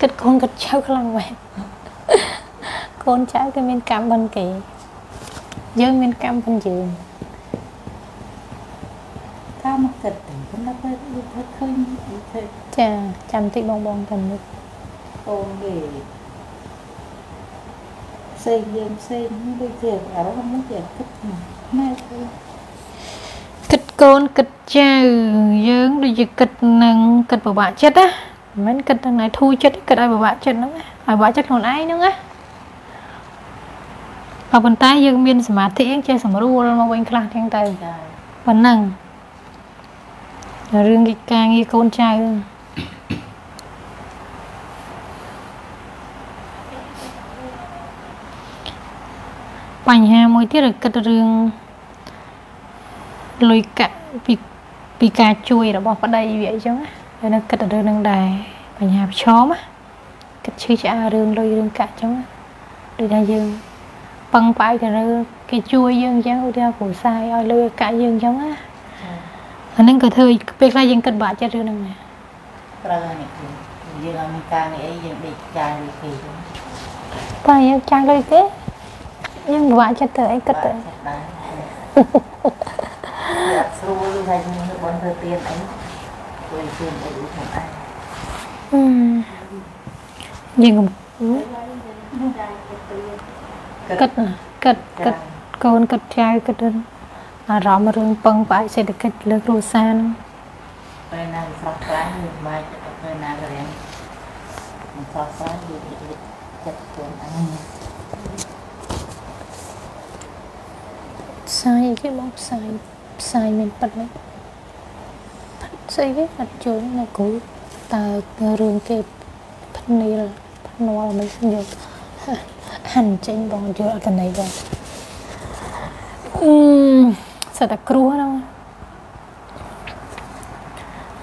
គិតកូនគិតចៅខ្លាំងមែនកូនចៅគេមានកម្មបិណ្ឌគេយើងមានកម្មបិណ្ឌយើងតាមមកគិតទៅប៉ុន្តែពេលដូចថាឃើញធ្វើចាចាំតិចបងបងតាមនេះអូនគេផ្សេងយើងផ្សេងនេះដូចជាអារម្មណ៍នេះជាគិតណែទៅគិតកូនគិតចៅយើងដូចជាគិតនឹងគិតពិបាកចិត្តណា មិនមែនគិតទាំងណៃធូរចិត្តទេគិតឲ្យពិបាកចិត្តហ្នឹងណាឲ្យពិបាកចិត្តខ្លួនឯងហ្នឹងណាក៏ប៉ុន្តែយើងមានសមាធិយើងចេះសម្រួលមកវិញខ្លះទាំងទៅចាប៉ុណ្ណឹងរឿងកិច្ចការងារកូនចៅបញ្ហាមួយទៀតគឺគិតរឿងលុយកាក់ពីពីការជួយរបស់ប្តីវាអីចឹងណា ហើយនៅគិតទៅរឿងហ្នឹងដែរបញ្ហាប្រឈមណាគិតឈឺឆ្អាលរឿងលុយរឿងកាក់ចឹងណាដូចថាយើងពឹងផ្អែកទៅលើគេជួយយើងចឹងឧទាហរណ៍គ្រូសាយឲ្យលុយឲ្យកាក់យើងចឹងណាអាហ្នឹងក៏ធ្វើឲ្យពេលខ្លះយើងគិតបាក់ចិត្តរឿងហ្នឹងដែរត្រូវហើយនេះគឺយើងអត់មានការងារអីយើងដេកចាយលុយគេចឹងតែយើងចាយលុយគេយើងពិបាកចិត្តទៅអីគិតទៅចិត្តដែរអត់ស្រួលថាយើងបនធ្វើទៀនអីជួ យទៀនអីខ្លួនឯងអឺយើងកុំគិតណាគិតគិតកូនគិតចៅគិតរឿងអារម្មណ៍រឿងពឹងផ្អែកសេដ្ឋកិច្ចលើគ្រួសារហ្នឹងពេលណាស្រស់ស្រាយយើងមិនបាច់ពេលណាក៏រៀងមិនស្រស់ស្រាយយើងចិត្តខ្លួនឯងផ្សាយអីគេបងផ្សាយផ្សាយមានប៉ិតហ្នឹង ស្អីគេអត់ចូលនៅគ្រូតើរឿងគេភ្នាលភ្នាល់មិនយកហាន់ចេញបងយកអត្តន័យបងអឺសិតតែគ្រោះហ្នឹង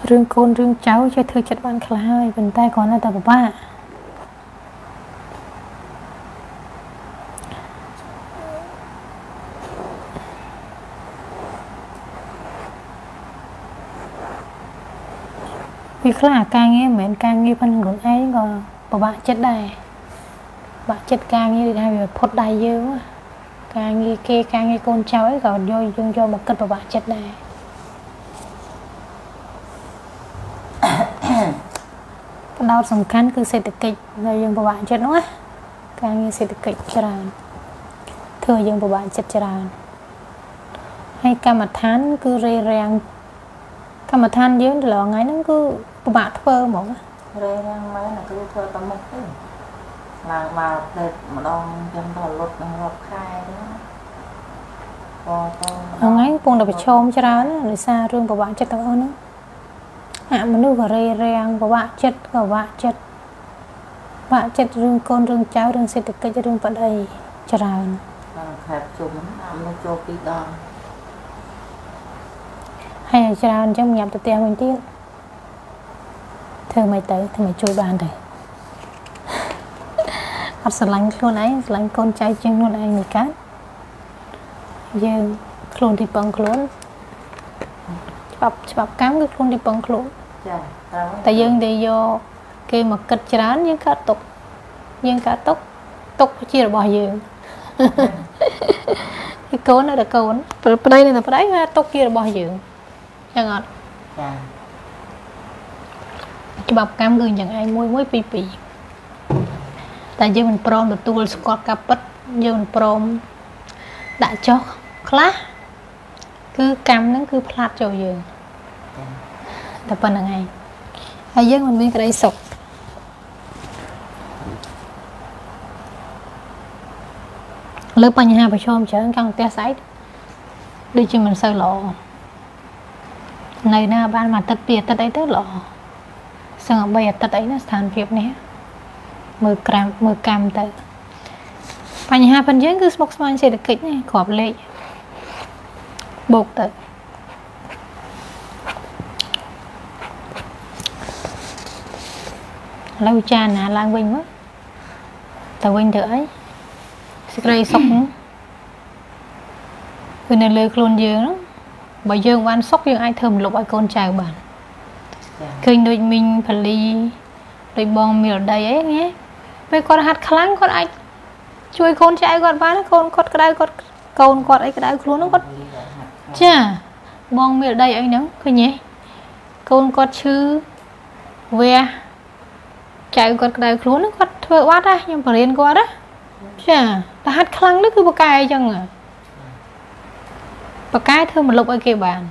រឿងកូនរឿងចៅចេះធ្វើចិត្តបានខ្លះហើយប៉ុន្តែគ្រាន់តែតែពិបាក វាខ្លះអាការងារមិនមែនការងារប៉ុណ្ណឹងខ្លួនឯងក៏ពិបាកចិត្តដែរពិបាកចិត្តការងារដែលថាវាផុតដៃយើងណាការងារគេការងារកូនចៅអីក៏យកយើងយកមកគិតពិបាកចិត្តដែរបដោតសំខាន់គឺសេដ្ឋកិច្ចដែលយើងពិបាកចិត្តនោះណាការងារសេដ្ឋកិច្ចច្រើនធ្វើឲ្យយើងពិបាកចិត្តច្រើនហើយកម្មដ្ឋានគឺរេរាំងកម្មដ្ឋានយើងទៅឡងថ្ងៃហ្នឹងគឺ ពិបាកធ្វើហ្មងណារេរាំងមែនគឺធ្វើតែមុខទេឡើងមកទៅម្ដងចឹងទៅលុតនឹងរាប់ខែទៅក៏ទៅថ្ងៃកំពុងតែប្រឈមច្រើនណាដោយសាររឿងពិបាកចិត្តទាំងអស់ហ្នឹងអាមនុស្សក៏រេរាំងពិបាកចិត្តក៏ពិបាកចិត្តពិបាកចិត្តរឿងកូនរឿងចៅរឿងសេដ្ឋកិច្ចរឿងប្តីច្រើនដល់ខែជុំអាមនុស្សចូលពីរដងហើយឲ្យច្រើនអញ្ចឹងញ៉ាំទៅផ្ទះវិញទៀត ធ្វើមិនទៅធ្វើមិនជួយបានទៅអត់ស្រឡាញ់ខ្លួនឯងស្រឡាញ់កូនចៅជាងខ្លួនឯងមិនកើតយើងខ្លួនទីពឹងខ្លួនច្បាប់ច្បាប់កម្មគឺខ្លួនទីពឹងខ្លួនចាត្រូវតែយើងដែលយកគេមកគិតច្រើនយើងកើតទុកយើងកើតទុកទុកជារបស់យើងពីកូននៅតែកូនប្តីនៅតែប្តីថាទុកជារបស់យើងចឹងអត់ចា ច្បាប់កម្មគឺយ៉ាងឯងមួយមួយពីរពីរតែយើងមិនព្រមទទួលស្គាល់ការពិតយើងមិនព្រមដាក់ចុះខ្លះគឺកម្មហ្នឹងគឺផ្លាត់ចូលយើងចាតែប៉ុណ្្នឹងឯងហើយយើងមិនមានក្តីសុខលើបញ្ហាប្រឈមច្រើនខាងផ្ទះស្អែកដូចជាមិនសូវល្អនៅណាបានមួយអាទិត្យពីរអាទិត្យអីទៅល្អ សឹង3អាទិត្យអីណាស្ថានភាពនេះមើលក្រាមមើលកម្មទៅបញ្ហាប៉ុនយើងគឺស្មុគស្មាញសេដ្ឋកិច្ចនេះគ្រាប់លេខបូកទៅឥឡូវចារណាឡើងវិញមើលទៅវិញទៅអីសេចក្តីសុខហ្នឹងគឺនៅលើខ្លួនយើងហ្នឹងបើយើងបានសុខយើងអាចធ្វើមលុបឲ្យកូនចៅបានចា ឃើញដូចមីងផលីដូចបងមីរដីអី nghe ពេលគាត់ហាត់ខ្លាំងគាត់អាចជួយកូនចៅគាត់បានកូនគាត់ក្តៅគាត់កូនគាត់អីក្តៅខ្លួនហ្នឹងគាត់ចាបងមីរដីអីហ្នឹងឃើញទេកូនគាត់ឈឺវះចៅគាត់ក្តៅខ្លួនហ្នឹងគាត់ធ្វើបាត់ណាខ្ញុំបរៀនគាត់ណាចាតែហាត់ខ្លាំងនេះគឺបកែអញ្ចឹងបកែធ្វើមកលុបឲ្យគេបាន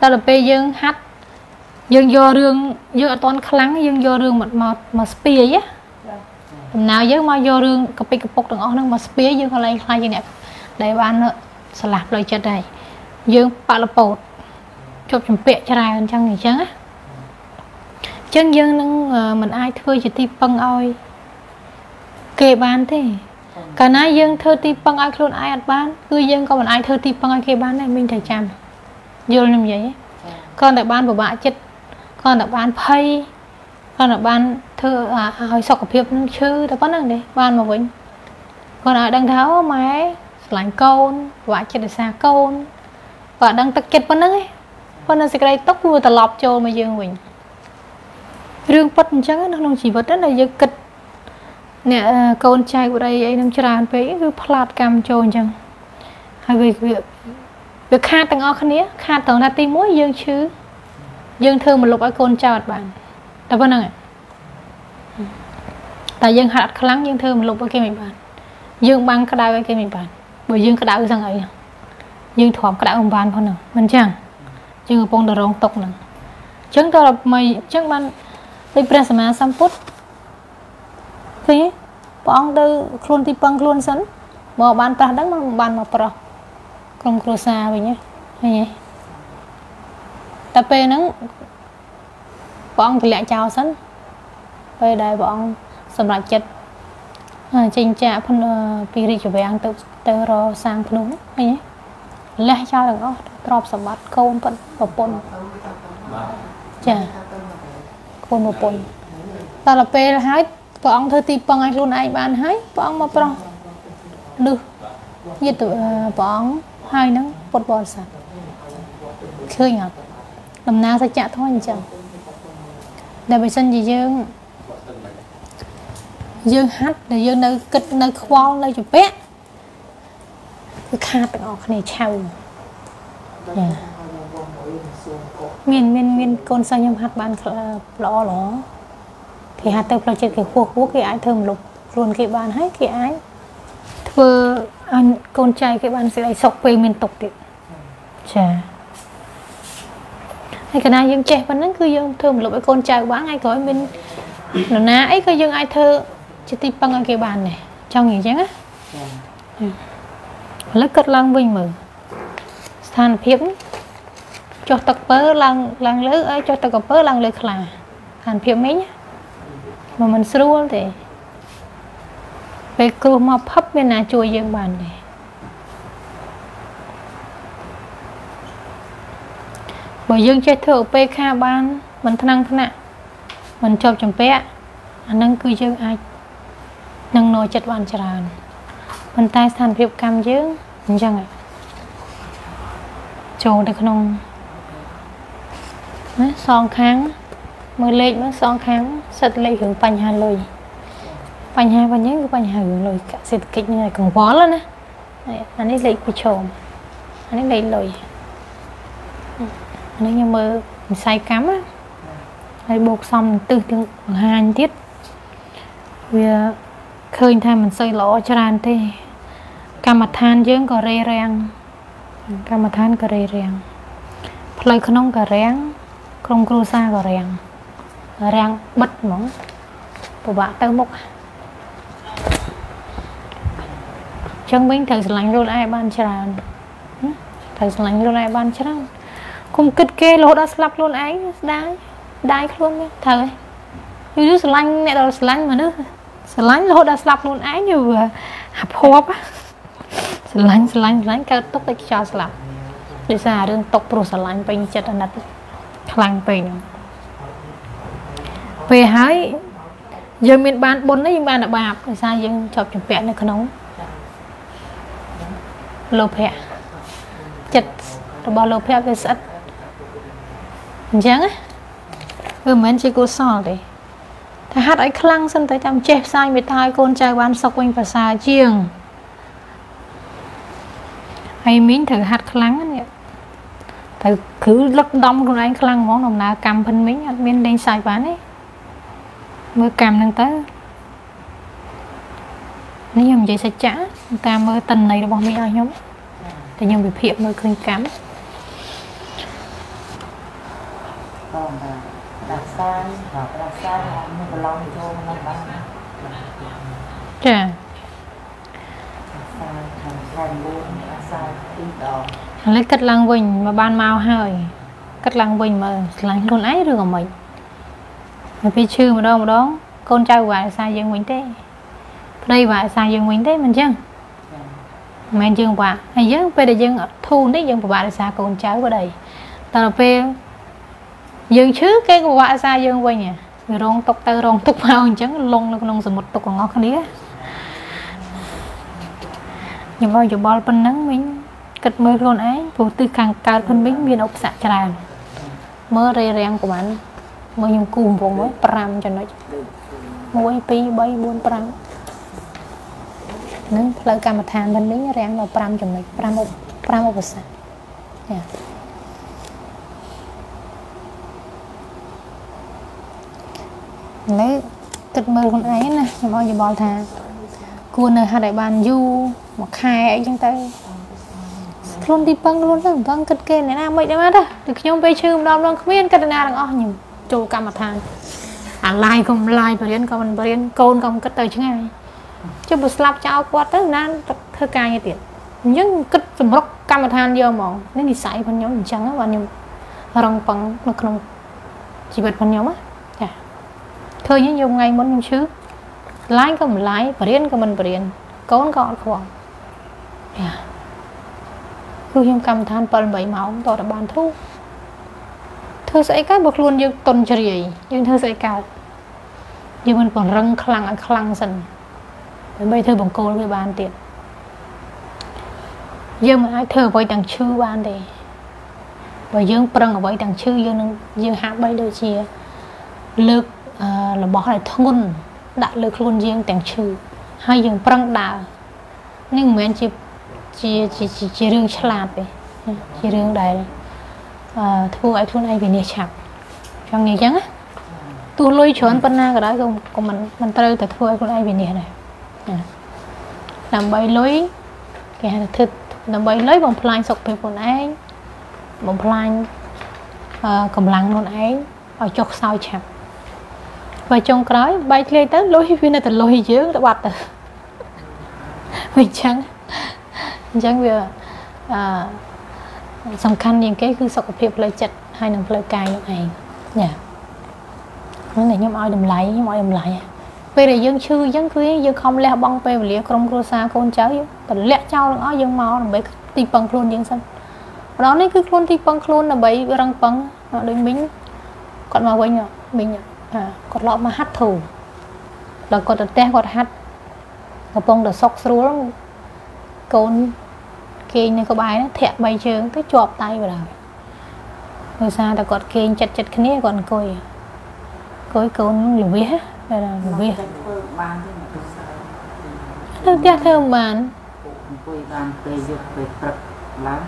តែដល់ពេលយើងហាត់ យើងយករឿងយើងអត់តន់ខ្លាំងយើងយករឿងមកមកមកស្ពាយណាដំណើរយើងមកយករឿងកពិកកពុកទាំងអស់ហ្នឹងមកស្ពាយយើងកន្លែងខ្លាចជាអ្នកដែលបានឆ្លាស់ផ្លូវចិត្តហើយយើងបលពោតជប់ចម្ពាក់ច្រើនអញ្ចឹងអញ្ចឹងណាអញ្ចឹងយើងនឹងមិនអាចធ្វើជាទីពឹងឲ្យគេបានទេកាលណាយើងធ្វើទីពឹងឲ្យខ្លួនឯងអត់បានគឺយើងក៏មិនអាចធ្វើទីពឹងឲ្យគេបានដែរមិញតែចាំយល់ខ្ញុំនិយាយគ្រាន់តែបានពិបាកចិត្ត គ្រាន់តែបានភ័យគ្រាន់តែបានធ្វើឲ្យសុខភាពនឹងឈឺតែប៉ុណ្្នឹងទេបានមកវិញគាត់ឲ្យដឹងថាអូម៉ែស្រឡាញ់កូនពិបាកចិត្តដោយសារកូនគាត់ដឹងទឹកចិត្តប៉ុណ្្នឹងឯងប៉ុន្តែសេចក្តីទុកវាត្រឡប់ចូលមកយើងវិញរឿងពិតអញ្ចឹងនៅក្នុងជីវិតណាយើងគិតអ្នកកូនចៅបរិយអីនឹងច្រើនពេកគឺផ្លាតកម្មចូលអញ្ចឹងហើយវាវាខាតទាំងអស់គ្នា ខាតត្រង់ថាទី1យើងឈឺ យើងធ្វើមកលុបឲ្យកូនចៅអត់បានតែប៉ុណ្្នឹងតែយើងហាត់អត់ខ្លាំងយើងធ្វើមកលុបឲ្យគេមិនបានយើងបាំងក្តៅឲ្យគេមិនបានបើយើងក្តៅសឹងអីយើងទ្រាំក្តៅមិនបានផងហ្នឹងមិនចឹងយើងកំពុងតែរងទុកហ្នឹងអញ្ចឹងតើមិនអញ្ចឹងបានដូចព្រះសម្មាសម្ពុទ្ធឃើញព្រះអង្គទៅខ្លួនទីពឹងខ្លួនសិនមកបានប្រាស់ដឹងមកបានមកប្រោះក្រុមគ្រួសារវិញឃើញទេ តែពេលហ្នឹងព្រះអង្គទម្លាក់ចោលសិនពេលដែលព្រះអង្គសម្រេចចិត្តចេញចាកពីរាជវាំងទៅទៅរសាងភ្នំឃើញទេលះចោលទាំងអស់ទ្រព្យសម្បត្តិកូនប្រពន្ធចាកូនប្រពន្ធដល់ទៅពេលហើយព្រះអង្គធ្វើទីពឹងឲ្យខ្លួនឯងបានហើយព្រះអង្គមកប្រោះលឹះញាតិព្រះអង្គហើយនឹងពុទ្ធបរិស័ទឃើញអត់ ដំណើរសច្ចធម៌អញ្ចឹងដែលបើសិនជាយើងយើងហាត់ដែលយើងនៅគិតនៅខ្វល់នៅជំពាក់គឺខាតទាំងអស់គ្នាឆៅមានមានមានកូនសិស្សខ្ញុំហាត់បានល្អល្អគេហាត់ទៅផ្លូវចិត្តគេខ្ពស់ខ្ពស់គេអាចធ្វើមលុបខ្លួនគេបានហើយគេអាចធ្វើឲ្យកូនចៅគេបានសេចក្តីសុខពេលមានទុកទៀតចា ហើយកណាយើងចេះប៉ុណ្ណឹងគឺយើងធ្វើមលុបឲ្យកូនចៅបានថ្ងៃក្រោយមាននរណាអីក៏យើងអាចធ្វើជាទីពឹងឲ្យគេបានដែរចង់និយាយចឹងណាឥឡូវគិតឡើងវិញមើលស្ថានភាពចុះទឹកពើឡើងឡើងលើអើចុះទឹកកំពើឡើងលើខ្លាស្ថានភាពមិញមកមិនស្រួលទេពេលគ្រោះមកផឹបមានណាជួយយើងបានទេ បើយើងចេះធ្វើឧបេខាបានមិនថ្នាំងថ្នាក់មិនជាប់ចម្ពាក់អានឹងគឺយើងអាចនឹងនោចិត្តបានច្រើនប៉ុន្តែស្ថានភាពកម្មយើងអញ្ចឹងចូលទៅក្នុងណាសងខាងមើលលេខមើលសងខាងសិតលេខរឿងបញ្ហាលុយបញ្ហាវិញគឺបញ្ហារឿងលុយកសេដ្ឋកិច្ចនេះកង្វល់ណាអានេះលេខប្រឈមអានេះលេខលុយអា នេះខ្ញុំមើលវិស័យកម្មណាហើយបូកសំនឹងទឹះទាំងបង្ហាញទៀតវាឃើញថាមិនសូវល្អច្រើនទេ កម្មដ្ឋានយើងក៏រេរាំងកម្មដ្ឋានក៏រេរាំងផ្លូវក្នុងក៏រាំងក្រុមគ្រួសារក៏រាំងរាំងបិទហ្មងពិបាកទៅមុខចឹងវិញត្រូវស្រឡាញ់ខ្លួនឯងបានច្រើនត្រូវស្រឡាញ់ខ្លួនឯងបានច្រើន គុំគិតគេរហូតដល់ស្លាប់ខ្លួនឯងស្ដាយដាយខ្លួនត្រូវហើយយូរយូរស្រឡាញ់អ្នកដែលស្រឡាញ់មនុស្សស្រឡាញ់រហូតដល់ស្លាប់ខ្លួនឯងយូរអាភ័ព្វស្រឡាញ់ស្រឡាញ់ស្រឡាញ់កើតទុកតែខ្យល់ស្លាប់ដោយសាររឿងຕົកព្រោះស្រឡាញ់ពេញចិត្តអាណិតខ្លាំងពេកហ្នឹងពេលហើយយើងមានបានបុណ្យនេះយើងបានតែបាបដោយសារយើងជាប់ចម្ពាក់នៅក្នុងលោភៈចិត្តរបស់លោភៈវាស្អិត អញ្ចឹងគឺមិនមែនជាកុសលទេតែហាត់ឲ្យខ្លាំងសិនទៅចាំចេះផ្សាយមេត្តាឲ្យកូនចៅបានសុខវិញប្រសើរជាងហើយមីងត្រូវហាត់ខ្លាំងណានេះត្រូវគឺលឹកដំខ្លួនឯងខ្លាំងហ្មងដំណើរកម្មភិនមីងអត់មានលេងសាច់បានទេមើលកម្មហ្នឹងទៅនេះខ្ញុំនិយាយសច្ចៈតាមមើលតិន័យរបស់មីងឲ្យខ្ញុំតែខ្ញុំវិភាគមើលឃើញកម្ម còn là đặt sai hoặc đặt sai hoặc như cái lòng vô nó bán ចា sai thành thành luôn đặt sai tí đòn ឥឡូវគិតឡើងវិញមកបានមកហើយគិតឡើងវិញមើលឆ្លាញ់ខ្លួនឯងឬក៏មិនទៅពេលឈឺម្ដងម្ដងកូនចៅវាយសារយើងវិញទេប្តីវាយសារយើងវិញទេមិនចឹងមិនមែនយើងបាក់ហើយយើងពេលដែលយើងអត់ធូរនេះយើងពិបាករក្សាកូនចៅប្តីតែដល់ពេល យើងឈឺគេក៏ពិបាករក្សាយើងវិញហ៎វារងទុកទៅរងទុកមកអញ្ចឹងលងនៅក្នុងសមុទ្រទុករបស់គ្នាខ្ញុំឲ្យយោបល់ប៉ុណ្ណឹងវិញគិតមើលខ្លួនឯងព្រោះទិសខាងកើតខ្លួនវិញមានឧបសគ្គច្រើនមើលរេរាំងប្រហែលមើលខ្ញុំគូកំពុងមើល5ចំណុច1 2 3 4 5នឹងផ្លូវកម្មដ្ឋានវិញវិញរាំងដល់5ចំណុច5ឧប5ឧបសគ្គចា ឥឡូវគិតមើលខ្លួនឯងណាខ្ញុំឲ្យយោបល់ថា គួរនៅហាត់ឲ្យបានយូរមួយខែអីចឹងទៅខ្លួនទីពឹងខ្លួនទៅមិនដឹងគិតគេអ្នកណាមិនដែរមកទេតែខ្ញុំពេលឈឺម្ដងម្ដងគ្មានកិតនាទាំងអស់ខ្ញុំចូលកម្មដ្ឋានអាឡាយក៏មិនឡាយបរៀនក៏មិនបរៀនកូនក៏មិនគិតទៅឆ្ងាយចុះបើស្លាប់ចោលគាត់ទៅណាធ្វើការងារទៀតអញ្ចឹងគិតសម្រុកកម្មដ្ឋានយកហ្មងនេះនិស័យរបស់ខ្ញុំអញ្ចឹងបាទខ្ញុំរងពឹងនៅក្នុងជីវិតរបស់ខ្ញុំណា ឃើញខ្ញុំថ្ងៃមុនខ្ញុំឈឺឡាយក៏មិនឡាយបរៀនក៏មិនបរៀនកូនក៏អត់ខ្វល់យ៉ាគឺខ្ញុំកម្មដ្ឋាន7 8ម៉ោងតតែបានធូរធ្វើស្អីកើតបើខ្លួនយើងតុនជ្រាយយើងធ្វើស្អីកើតយើងមិនបង្រឹងខ្លាំងឲ្យខ្លាំងសិនដើម្បីធ្វើបង្គោលវាបានទៀតយើងមិនអាចធ្វើអ្វីទាំងឈឺបានទេបើយើងប្រឹងអ្វីទាំងឈឺយើងនឹងយើងហាក់បីដូចជាលើកអឺ របស់ឲ្យធ្ងន់ដាក់លើខ្លួនយើងទាំងឈឺហើយយើងប្រឹងដើរនេះមិនមែនជាជាជាជាជារឿងឆ្លាតទេជារឿងដែលអឺធ្វើឲ្យខ្លួនឯងវិនិច្ឆ័យឆាប់ចង់និយាយចឹងណាទោះលុយច្រើនប៉ុណ្ណាក៏ដោយក៏ក៏មិនមិនត្រូវតែធ្វើឲ្យខ្លួនឯងវិនិច្ឆ័យដែរណាដើម្បីលុយគេហៅថាធ្វើដើម្បីលុយបំផ្លាញសុខភាពខ្លួនឯងបំផ្លាញអឺកម្លាំងខ្លួនឯងឲ្យចុះខ្សោយឆាប់ បើចុងក្រោយបែកធ្លាយទៅលុយវានៅតែលុយយើងទៅបាត់ទៅវិញចឹងអញ្ចឹងវាអឺសំខាន់ជាងគេគឺសុខភាពផ្លូវចិត្តហើយនិងផ្លូវកាយនោះឯងចាហ្នឹងតែខ្ញុំឲ្យតម្លៃខ្ញុំឲ្យតម្លៃពេលដែលយើងឈឺអញ្ចឹងគឺយើងខំលះបង់ពេលវេលាក្រុមគ្រួសារកូនចៅយើងតម្លាក់ចោលទាំងអស់យើងមកដើម្បីទីពឹងខ្លួនយើងសិនម្ដងនេះគឺខ្លួនទីពឹងខ្លួនដើម្បីរឹងពឹងដូចមីងគាត់មកវិញមីង គាត់ឡប់មកហាត់ធូរដល់គាត់ទៅផ្ទះគាត់ហាត់កំពុងតែសុកស្រួលកូនគេងនៅក្បែរធាក់បីជើងទៅជាប់ដៃបណ្ដោយដោយសារតែគាត់គេងចិត្តចិត្តគ្នាគាត់អង្គុយអង្គុយកូនលវិសតែលវិសធ្វើបានទេមកទៅសើទៅផ្ទះធ្វើមិនបានអង្គុយបានពេលយប់ពេលព្រឹកឡើង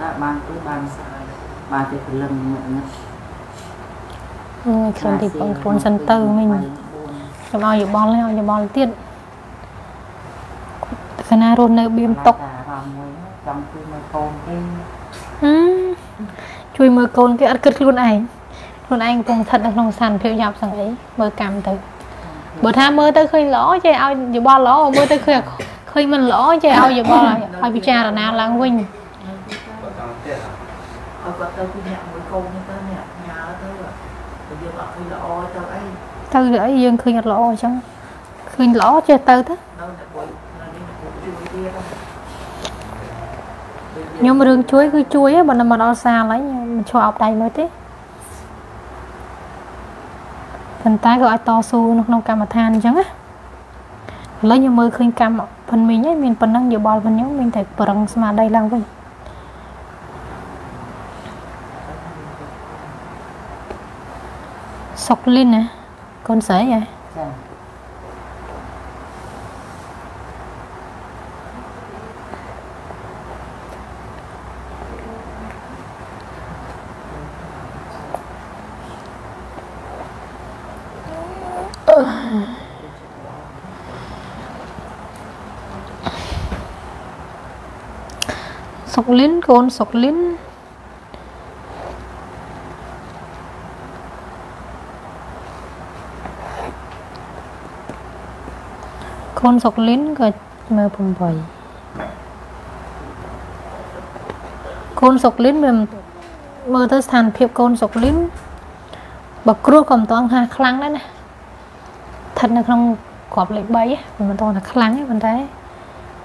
តើបានទៅបានសើបានទៅព្រលឹងងឹតងឹត អើយខ្លួនទីពឹងខ្លួនសិនទៅមិញខ្ញុំឲ្យយោបល់ឲ្យយោបល់ទៀតខណៈរស់នៅបៀមតុកអារម្មណ៍មួយចង់ជួយមើលកូនគេហឹមជួយមើលកូនគេអត់គិតខ្លួនឯងខ្លួនឯងកំពុងស្ថិតនៅក្នុងស្ថានភាពយ៉ាប់សង្អីមើលកម្មទៅបើថាមើលទៅឃើញល្អចេះឲ្យយោបល់ល្អមើលទៅឃើញឃើញមិនល្អចេះឲ្យយោបល់ឲ្យឲ្យពិចារណាឡើងវិញឲ្យគាត់ទៅពីអ្នកមួយកូននេះទៅអ្នកញ៉ាទៅទៅយើងអត់ឃើញល្អទៅអី ទៅអីយើងឃើញអត់ល្អអញ្ចឹងឃើញល្អចេះទៅទៅនៅតែបុយនៅនេះជួយទៀតខ្ញុំរឿងជួយគឺជួយហ៎បើមិនអត់សាលហើយមិនឈរអោបដៃមើលទេប៉ុន្តែក៏អាចតស៊ូនៅក្នុងកម្មដ្ឋានអញ្ចឹងណាឥឡូវខ្ញុំមើលឃើញកម្មផិនមីងហើយមានប៉ុណ្ណឹងយោបល់ផងខ្ញុំមានតែប្រឹងស្មារតីឡើងវិញសុកលីនណា កូនស្រីហ៎ចាសុកលិ នកូនសុកលិនកូនសុកលិនក៏មើល8កូនសុកលិនវាមើលទៅស្ថានភាពកូនសុកលិនបើគ្រោះក៏មិនតន់ថាខ្លាំងដែរណាស្ថិតនៅក្នុងក្របលេខ3ហ្នឹងមិនតន់ថាខ្លាំងទេប៉ុន្តែ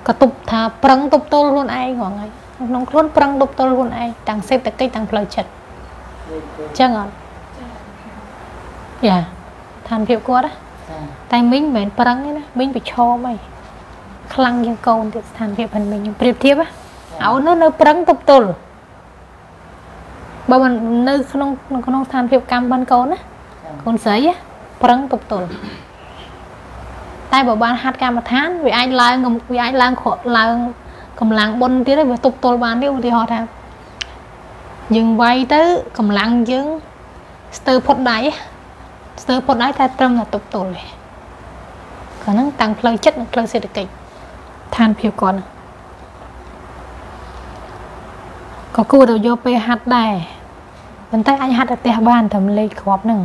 ក៏ទប់ថាប្រឹងទប់ទល់ខ្លួនឯងហ្មងហើយក្នុងខ្លួនប្រឹងទប់ទល់ខ្លួនឯងទាំងសេដ្ឋកិច្ចទាំងផ្លូវចិត្តអញ្ចឹងអត់យ៉ាស្ថានភាពគាត់ណាចា តែមីងមិនមែនប្រឹងទេណាមីងប្រឈមអីខ្លាំងជាងកូនទៀតស្ថានភាពហ្នឹងមីងខ្ញុំប្រៀបធៀបណាឲ្យនោះនៅប្រឹងទប់ទល់បើមិននៅក្នុងក្នុងស្ថានភាពកម្មបានកូនណាចាកូនស្រីណាប្រឹងទប់ទល់តែបើបានហាត់កម្មដ្ឋានវាអាចឡើងវាអាចឡើងក្រឡើងកម្លាំងបុណ្យទៀតហើយវាទប់ទល់បានទៀតឧទាហរណ៍ថាយើងវាយទៅកម្លាំងយើងស្ទើរផុតដៃណា ស្ទើរផុតដៃតែត្រឹមតែទប់ទល់ទេក៏ហ្នឹងតាំងផ្លូវចិត្តនិងផ្លូវសេដ្ឋកិច្ចឋានភាពគាត់ហ្នឹងក៏គួរទៅយកពេលហាត់ដែរប៉ុន្តែអាចហាត់ទៅផ្ទះបានតែលេខគ្រាប់ហ្នឹង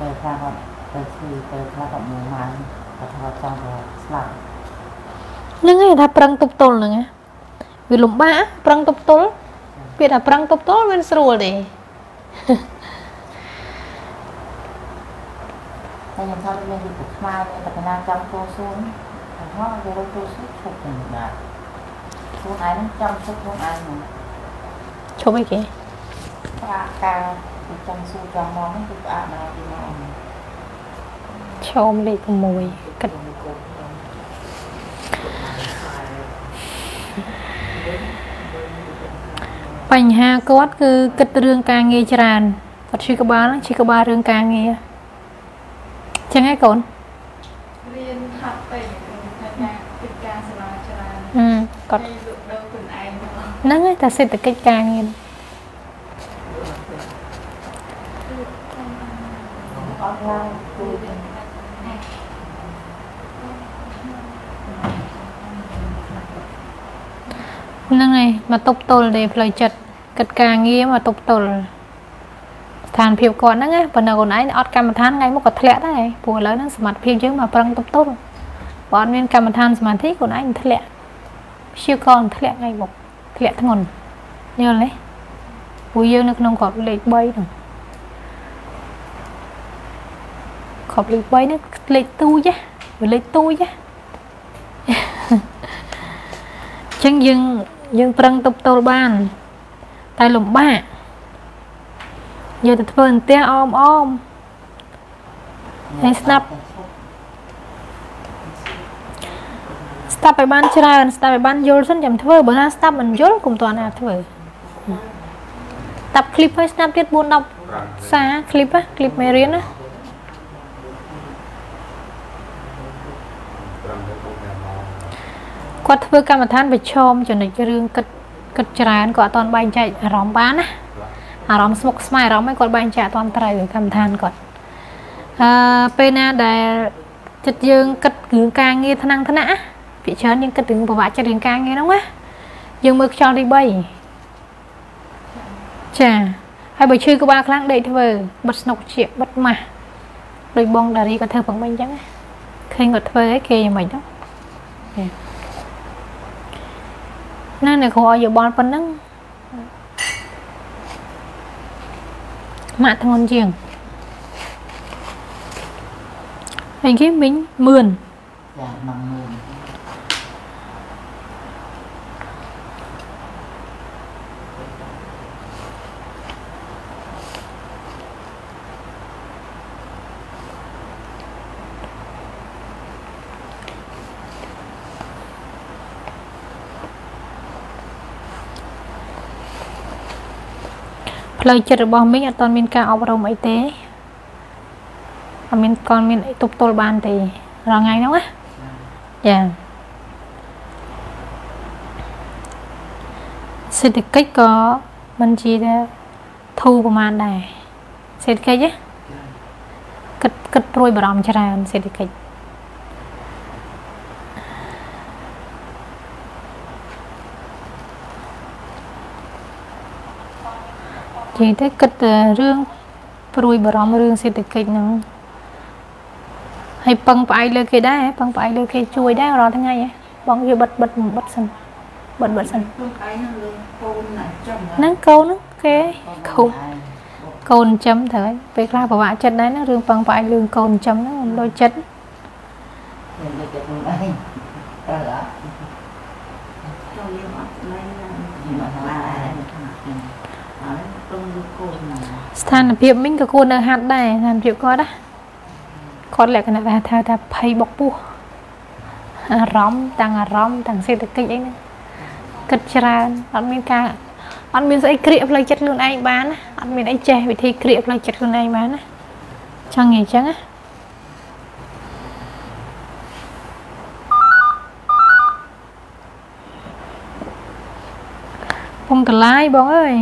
ទៅខ្លះគាត់ទៅឈឺទៅខ្លះគាត់មួម៉ៅគាត់ថាចង់ទៅស្លាប់ហ្នឹងឯងថាប្រឹងទប់ទល់ហ្នឹងណាវាលំបាកប្រឹងទប់ទល់ វាថាប្រឹងទប់ទល់វាមិនស្រួលទេតែខ្ញុំថាមានវិបត្តិខ្មែរមានតែកណាចង់ចូលសួនតែហោះទៅរកចូលសួនឈប់ទៅបាទសួនឯងចង់ឈប់ខ្លួនឯងហ្មងឈប់អីគេផ្អាកការពីចង់សួរចង់មកហ្នឹងគឺផ្អាកមកពីមកឈោមលេខ6គិត បញ្ហាគាត់គឺគិតរឿងការងារច្រើនគាត់ឈឺក្បាលហ្នឹងឈឺក្បាលរឿងការងារចឹងឯងកូនរៀនហាត់ពេកក្នុងការកិច្ចការសាលាច្រើនហឹមគាត់ហើយលក់ដូរខ្លួនឯងទាំងអស់ហ្នឹងឯងតែសេដ្ឋកិច្ចការងារអត់ឡើង ហ្នឹងហើយមកទប់ទល់ទេផ្លូវចិត្តគិតការងារមកទប់ទល់ស្ថានភាពគាត់ហ្នឹងណាប៉ុន្តែខ្លួនឯងអត់កម្មដ្ឋានថ្ងៃមុខក៏ធ្លាក់ដែរព្រោះឥឡូវហ្នឹងសមត្ថភាពយើងមកប្រឹងទប់ទល់បើអត់មានកម្មដ្ឋានសមាធិខ្លួនឯងធ្លាក់ព្យាករណ៍ធ្លាក់ថ្ងៃមុខធ្លាក់ធ្ងន់យល់ទេព្រោះយើងនៅក្នុងក្របលេខ3ហ្នឹងក្របលេខ3ហ្នឹងលេខទូចណាវាលេខទូចណាអញ្ចឹងយើង យើងប្រឹងទប់ទល់បាន តែលំបាកយកទៅធ្វើអន្ទះអមអមហើយស្ដាប់ស្ដាប់ឲ្យបានច្រើនស្ដាប់ឲ្យបានយល់សិនចាំធ្វើបើណាស្ដាប់មិនយល់កុំទាន់ណាធ្វើស្ដាប់ឃ្លីបហើយស្ដាប់ទៀត4 10សារឃ្លីបណាឃ្លីបមេរៀនណា គាត់ធ្វើកម្មដ្ឋានប្រឈមចំណុចរឿងគិតគិតច្រើនគាត់អត់ទាន់បែងចែកអារម្មណ៍បានណាអារម្មណ៍ស្មុគស្មាញអារម្មណ៍ហ្នឹងគាត់បែងចែកអត់ទាន់ត្រូវកម្មដ្ឋានគាត់អឺពេលណាដែលចិត្តយើងគិតរឿងការងារថ្នាំងថ្នាក់ណាភាគច្រើនយើងគិតរឿងប្រវត្តិចិត្តរឿងការងារហ្នឹងណាយើងមើលខ្យល់ទី3ចាហើយបើឈឺក្បាលខ្លាំងដេកធ្វើបិទស្នុកជាបិទម៉ាស់ដោយបងដារីគាត់ធ្វើផងមិញអញ្ចឹងណាឃើញគាត់ធ្វើឲ្យគេយ៉ាងម៉េចទៅ ណាអ្នកគ្រូឲ្យយោបល់ប៉ុណ្ណឹងម៉ាក់ធ្ងន់ជាងហើយគេមិញមឿនចា10000 ផ្លូវចិត្តរបស់មីងអត់ទាន់មានការអប់រំអីទេអត់មានកនមានអីទប់ទល់បានទេរាល់ថ្ងៃហ្នឹងណាចាសេដ្ឋកិច្ចក៏មិនជាធូរប្រហែលដែរសេដ្ឋកិច្ចណាគិតគិតព្រួយបារម្ភច្រើនសេដ្ឋកិច្ច និយាយទៅគិតតែរឿងព្រួយបារម្ភរឿងសេដ្ឋកិច្ចហ្នឹងហើយពឹងផ្អែកលើគេដែរពឹងផ្អែកលើគេជួយដែររាល់ថ្ងៃហ៎បងវាបិទបិទបិទសិនបិទបិទសិនព្រោះឯងនឹងលើកូនណាចំហ្នឹងកូនហ្នឹងគេខុសកូនចិញ្ចឹមត្រូវហើយពេលខ្លះពិបាកចិត្តដែរណារឿងពឹងផ្អែករឿងកូនចិញ្ចឹមហ្នឹងមិនដូចចិត្ត មានតែចិត្តខ្លួនឯងអឺអត់ចូលយើងអត់ណែណាមកថាអត់ទុំលើកូនណា ស្ថានភាពមិញក៏គួរនៅហាត់ដែរស្ថានភាពគាត់ណាគាត់លក្ខណៈថាថាថាភ័យបុកពោះអារម្មណ៍ទាំងអារម្មណ៍ទាំងសេដ្ឋកិច្ចអីហ្នឹងគិតច្រើនអត់មានការអត់មានស្អីក្រៀកផ្លូវចិត្តខ្លួនឯងបានណាអត់មានអីចេះវិធីក្រៀកផ្លូវចិត្តខ្លួនឯងបានណាចង់និយាយអញ្ចឹងណាពងកលាយបងអើយ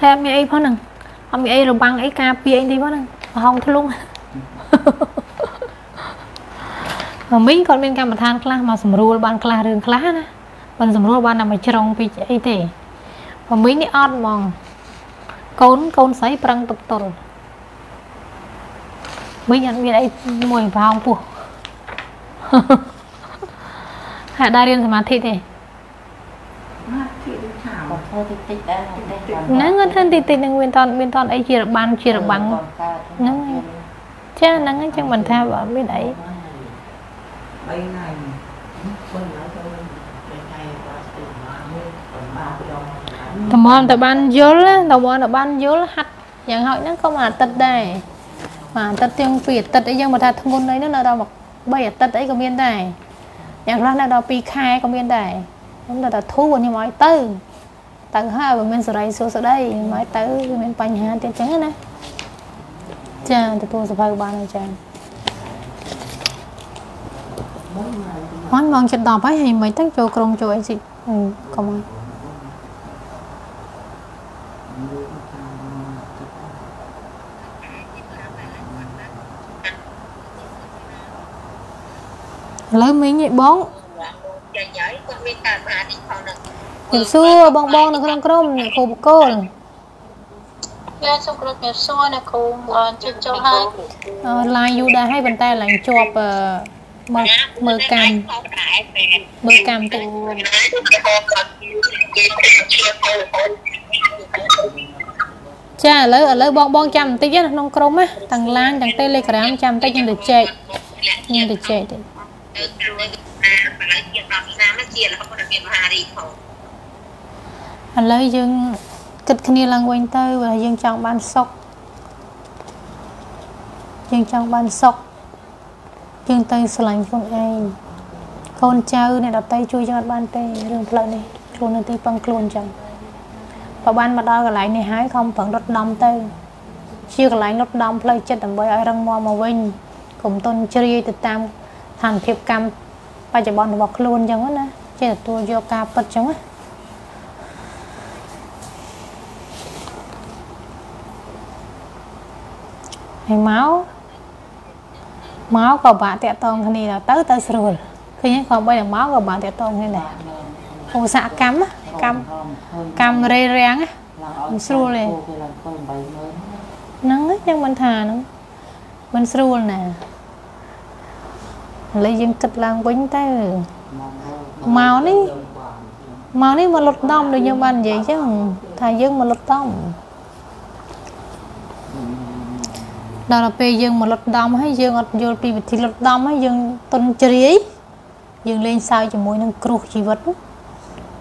ហើយអត់មានអីផងហ្នឹងអត់មានអីរបាំងអីការពារអីទេផងហ្នឹងប្រហោងធ្លុងមកមីងគាត់មានកម្មដ្ឋានខ្លះមកស្រួលបានខ្លះរឿងខ្លះណាមិនស្រួលបានតែមកជ្រុងពីអីទេមកមីងនេះអត់ហ្មងកូនកូនស្រីប្រឹងទប់ទល់មីងអត់មានអីមួយប្រហោងពោះហាក់ដែររៀនសមាធិទេមកទីដូចថាបើ ធ្វើតិចតិចដែរទេហ្នឹងគាត់ធ្វើតិចតិចហ្នឹងមានតមានតអីជារបាំងជារបាំងហ្នឹងហើយចាហ្នឹងហើយចឹងមិនថាបើអត់មានអីបីថ្ងៃបីថ្ងៃទៅបីថ្ងៃបាទទៅមកមួយបាទយកតំមតែបានយល់ណាតំមតែបានយល់ហាត់យ៉ាងហោចហ្នឹងក៏មួយអាទិត្យដែរមួយអាទិត្យទាំងពីរអាទិត្យអីយើងមកថាធ្ងន់អីហ្នឹងនៅដល់មក3អាទិត្យអីក៏មានដែរយ៉ាងខ្លះនៅដល់2ខែក៏មានដែរខ្ញុំតែថាធូរខ្ញុំឲ្យទៅ ទៅហើយបើមានសេរីសួស្ដីខ្ញុំឲ្យទៅវាមានបញ្ហាទៀតចឹងណាចាទទួលសភៅបានហើយចាហ្នឹងមកចិត្ត10ហើយហើយមិនទៅចូលក្រុមចូលអីសិអឺកុំមកឥឡូវមីងឯងបងចាញ់ហើយគាត់មានការបានេះផងហ្នឹង ជំសួរបងបងនៅក្នុងក្រុមអ្នកគ្រូបកគលចាសូមគោរពជំរាបសួរអ្នកគ្រូអរជិះចូលហើយអឺ line យូរដែរហើយប៉ុន្តែឡើងជាប់អឺមើលមើលកម្មមើលកម្មតិចចាឥឡូវឥឡូវបងបងចាំបន្តិចណាក្នុងក្រុមណាទាំង line ទាំង Telegram ចាំបន្តិចខ្ញុំទៅចែកខ្ញុំទៅចែកតិចទៅគ្រូណាបើឡើងជា10ឆ្នាំជារហូតដល់មានមហារីកផង ឥឡូវយើងគិតគ្នាឡើងវិញទៅបើយើងចង់បានសុខយើងចង់បានសុខយើងទៅស្រឡាញ់ខ្លួនឯងកូនចៅអ្នកដតីជួយយើងអត់បានទេរឿងផ្លូវនេះខ្លួននៅទីពឹងខ្លួនចឹងបើបានមកដល់កន្លែងនេះហើយខំប្រឹងដុតដំទៅ ជាកន្លែងលុតដំផ្លូវចិត្តដើម្បីឲ្យរឹងមាំមកវិញកុំទុនជ្រាយទៅតាមស្ថានភាពកម្មបច្ចុប្បន្នរបស់ខ្លួនចឹងណាចេះទទួលយកការពិតចឹងណា ហើយមកមកក៏បាក់តាក់តងគ្នាទៅទៅទៅស្រួលឃើញទេក៏បីតែមកក៏បាក់តាក់តងគ្នាដែរឧស្សាហកម្មណាកម្មកម្មរេរាំងណាមិនស្រួលទេគេឡើងទៅ80000ហ្នឹងឯងចឹងមិនថាហ្នឹងមិនស្រួលណាឥឡូវយើងគិតឡើងវិញទៅមកនេះមកនេះមកលុតដំដូចយើងបាននិយាយចឹងថាយើងមកលុតដំ ដល់ទៅពេលយើងមកលុតដំហើយយើងអត់យល់ពីវិធីលុតដំហើយយើងទុនជ្រាយយើងលេងសើចជាមួយនឹងគ្រោះជីវិតណា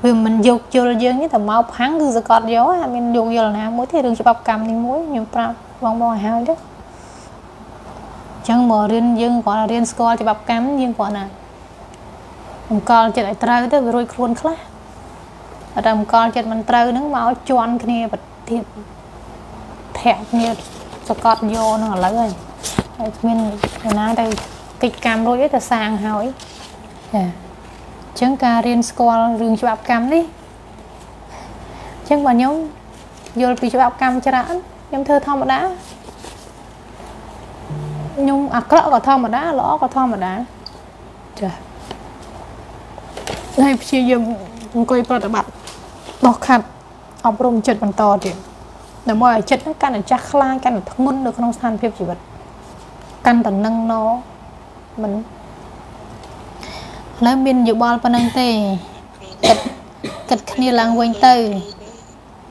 វាមិនយកយល់យើងទេតែមកផាំងគឺសកត់យកហើយអត់មានយកយល់ណាមួយទេរឿងច្បាប់កម្មនេះមួយខ្ញុំប្រាប់បងបងឲ្យហើយទេចឹងមករៀនយើងគ្រាន់តែរៀនស្គាល់ច្បាប់កម្មយើងគ្រាន់តែអង្គលចិត្តឲ្យត្រូវទៅវារួចខ្លួនខ្លះតែតែអង្គលចិត្តមិនត្រូវហ្នឹងមកជន់គ្នាប្រទៀតធាក់គ្នា សកត់យកហ្នឹងឥឡូវហើយហើយគ្មាននរណាទៅកិច្ចកម្មរួចទេទៅសាងហើយចាអញ្ចឹងការរៀនស្គាល់រឿងច្បាប់កម្មនេះអញ្ចឹងបើខ្ញុំយល់ពីច្បាប់កម្មច្រើនខ្ញុំធ្វើធម្មតាខ្ញុំអាក្រក់ក៏ធម្មតាល្អក៏ធម្មតាចាហើយព្យាយាមអង្គុយប្រតិបត្តិបោះខាត់អប់រំចិត្តបន្តទៀត ដើម្បីឲ្យចិត្តហ្នឹងកាន់តែចាស់ខ្លាចកាន់តែធ្ងន់នៅក្នុងស្ថានភាពជីវិតកាន់តែនឹងណមិនឥឡូវមានយោបល់ប៉ុណ្ណឹងទេគិតគិតគ្នាឡើងវិញទៅ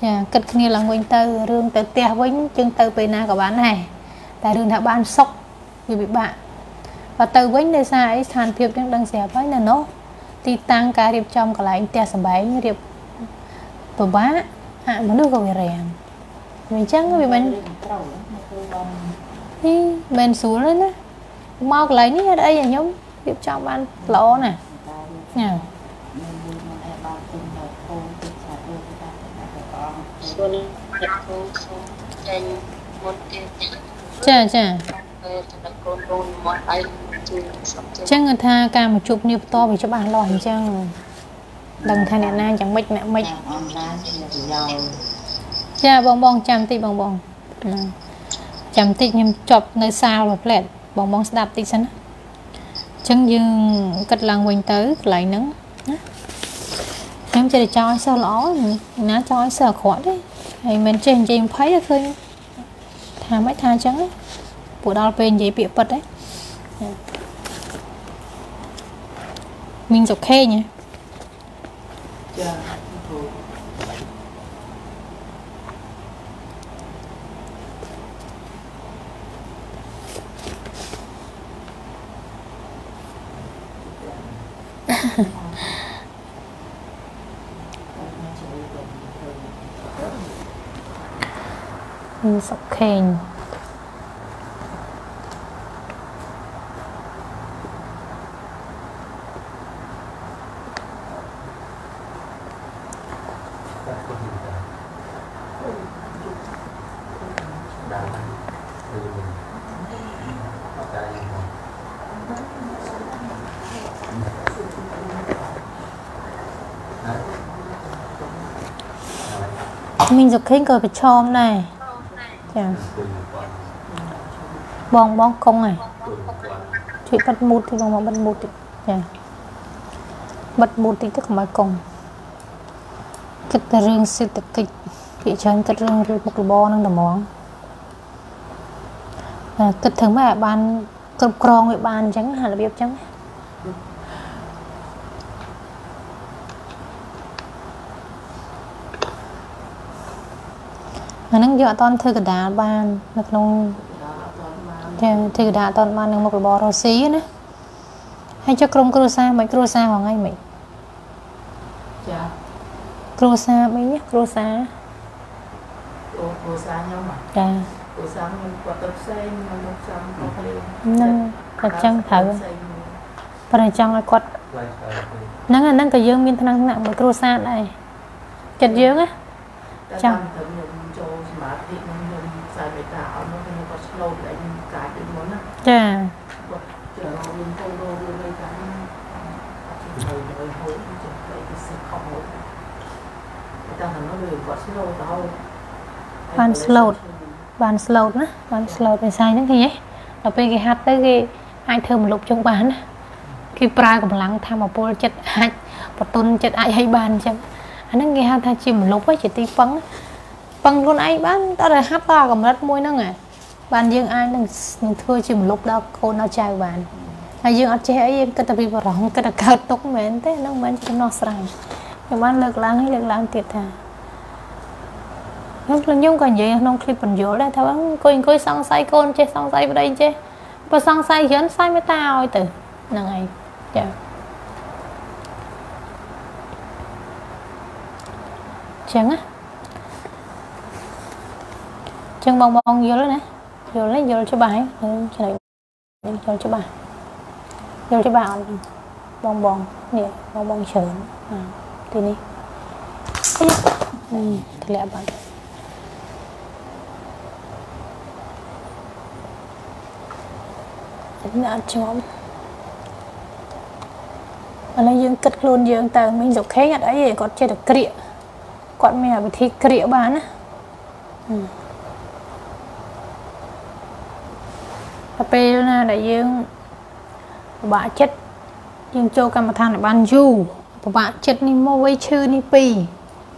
ចាគិតគ្នាឡើងវិញទៅរឿងទៅផ្ទះវិញជាងទៅពេលណាក៏បានដែរតែរឿងថាបានសុខវាពិបាកបើទៅវិញដោយសារអីស្ថានភាពនឹងដឹងស្រាប់ហើយនៅនោះទីតាំងការរៀបចំកន្លែងផ្ទះសម្បែងរៀបពិបាកអមនុស្សក៏វារាំង វាអញ្ចឹងវាមិនត្រូវមកធ្វើបាននេះមិនស្រួលទេណាមកកន្លែងនេះអត់អីឲ្យខ្ញុំរៀបចំបានល្អណាស់តែវាញ៉ាមានមួយមកឲ្យបានទិញនៅគោទិញឆាទៅតែតែព្រះអង្គសួនអ្នកគ្រូសូមចេញមុនទៀតចាចាពេលទៅកូនរូនមកដៃជួយសុំចេអញញ្ចឹងគឺថាការមកជួបគ្នាផ្ទាល់វាច្បាស់លាស់អញ្ចឹងដឹងថាអ្នកណាយ៉ាងម៉េចអ្នកម៉េចតាមអនឡាញមានប្រយោជន៍ ចាបងបងចាំតិចបងបងណាចាំតិចខ្ញុំចប់នៅសាលមួយផ្លែតបងបងស្ដាប់តិចសិនណាអញ្ចឹងយើងគិតឡើងវិញទៅកន្លែងហ្នឹងណាខ្ញុំចេះតែចង់ឲ្យសិស្សល្អណាចង់ឲ្យសិស្សអាក្រក់ទេហើយមិនចេះនិយាយ20ទេឃើញថាម៉េចថាអញ្ចឹងណាពួកដល់ពេលនិយាយពាក្យពិតទេមីងសុខេញហ៎ចាគ្រូ មីង សុខេញ ងសុខេងក៏ប្រឈមដែរចាបងបងកុងហើយជួយបិទមូតទីបងមកបិទមូតតិចចាបិទមូតតិចទៅកុំឲ្យកុងគិតតែរឿងសេដ្ឋកិច្ចភាគច្រើនគិតរឿងរឿងមុខរបរហ្នឹងតែហ្មងតែគិតធ្វើម៉េចឲ្យបានគ្រប់គ្រងវាបានអញ្ចឹងហារបៀបអញ្ចឹង អាហ្នឹងយកអត់តន់ធ្វើកដាលបាននៅក្នុងដល់អត់ទាន់បានចាធ្វើកដាលអត់តន់បាននឹងមុខរបររស់ស៊ីណាហើយចុះក្រុមគ្រួសារមិនគ្រួសារហងៃមិនចាគ្រួសារមិនណាគ្រួសារអូគ្រូសាខ្ញុំอ่ะចាគ្រូសាខ្ញុំគាត់ទៅផ្សេងខ្ញុំមកចាំគាត់គ្នាហ្នឹងក៏ចឹងត្រូវប៉ុន្តែចង់ឲ្យគាត់ហ្នឹងអាហ្នឹងក៏យើងមានថ្នាក់ថ្នាក់មួយគ្រួសារដែរចិត្តយើងណាតែចាំ ទៅបាន slot បាន slot ណាបាន slot ឯសាយហ្នឹងឃើញទេដល់ពេលគេហាត់ទៅគេអាចធ្វើមលុបជុំបានណាគេប្រើកម្លាំងធម្មពលចិត្តអាចបតុនចិត្តអាចឲ្យបានអញ្ចឹងអាហ្នឹងគេហៅថាជាមលុបហ៎ជាទីពឹងពឹងខ្លួនឯងបានតើតែហាត់តើកម្រិតមួយហ្នឹងហ៎ បានយើងអាចនឹងនឹងធ្វើជាមលុបដល់កូនដល់ចៅបានហើយយើងអត់ចេះអីយើងគិតតែពីបរងគិតតែកើតទុកមែនទេហ្នឹងមិនមែនជាដំណោះស្រាយខ្ញុំបានលើកឡើងហើយលើកឡើងទៀតថាខ្ញុំខ្ញុំក៏និយាយក្នុងคลิปបញ្យល់ដែរថាអង្គុយអង្គុយសង្ស័យកូនចេះសង្ស័យប្តីចេះបើសង្ស័យច្រើនសាយមេត្តាឲ្យទៅហ្នឹងហើយចាចឹងណាចឹងបងបងយល់ណា យល់ទេយល់ច្បាស់ហើយចំណុចខ្ញុំចូលច្បាស់យល់ច្បាស់អត់បងបងនេះបងបងច្រើនអាទីនេះអីអឺធ្លាក់បាត់នេះអត់ជាប់ឥឡូវយើងគិតខ្លួនយើងទៅមិញសុខេងអត់អីទេគាត់ចេះតែក្រៀកគាត់មានវិធីក្រៀកបានណា តែពេលណាដែលយើងពិបាកចិត្តយើងចូលកម្មដ្ឋានឲ្យបានយូរពិបាកចិត្តនេះមួយឈឺនេះពីរ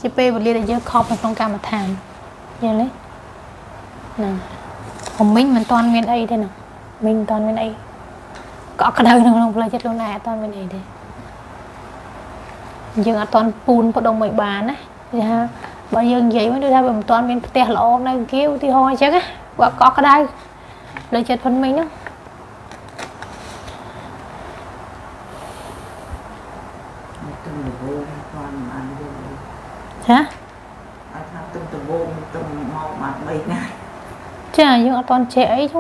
ជាពេលវេលាដែលយើងខប់នៅក្នុងកម្មដ្ឋានយល់ទេណាខ្ញុំមិញមិនតាន់មានអីទេណាមិញមិនតាន់មានអីកក់ក្ដៅនៅក្នុងផ្លូវចិត្តខ្លួនឯងអត់តាន់មានអីទេយើងអត់តាន់ពូនបដុំមិនបានណាគេថាបើយើងនិយាយមកដូចថាវាមិនតាន់មានផ្ទះល្អនៅគៀវឧទាហរណ៍អញ្ចឹងណាបើកក់ក្ដៅ ផ្លូវចិត្តផងមិញហ្នឹង từng được vô toàn ăn vô ចា ai tham từng từ vô từng mau mặt bay này ចាយើងអត់តាន់ចេះអីហ្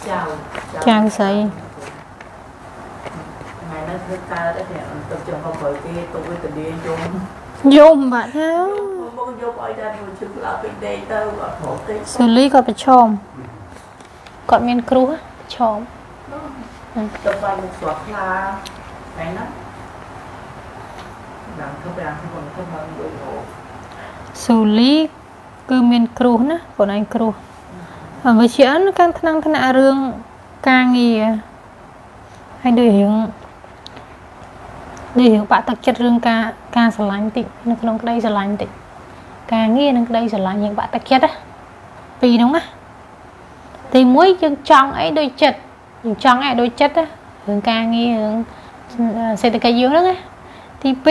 ចឹងមិនមកថែមទៀតចូលដាក់ទៅធ្វើមកជុំបាត់អឺស៊ូលីឯកូនស្រីហ៎ចៅចាងស្រីថ្ងៃនេះធ្វើកើតទេគេអត់ទៅចង់មកបើគេទៅវិទ្យាយំយំបាត់ទៅមកយកឲ្យតែមួយជឹកឡើងពេកដេកទៅអត់ហូបទេស៊ូលីគាត់ប្រឈមគាត់មានគ្រោះប្រឈមទៅបានមកស្វាខ្លាថ្ងៃហ្នឹងឡើងធ្វើប្រាំធ្វើមកធ្វើមកដូចហូបស៊ូលីគឺមានគ្រោះណាខ្លួនឯងគ្រោះហើយ វិជាអនកាន់ថ្នាំងថ្នាក់រឿងការងារហើយដូចរឿងដូចរឿងបាក់ទឹកចិត្តរឿងការការស្រឡាញ់តិចនៅក្នុងក្តីស្រឡាញ់តិចការងារនិងក្តីស្រឡាញ់យើងបាក់ទឹកចិត្តណាពីរហ្នឹងណាទីមួយយើងចង់អីដូចចិត្តយើងចង់អីដូចចិត្តណារឿងការងាររឿងសេដ្ឋកិច្ចយើងហ្នឹងណាទី2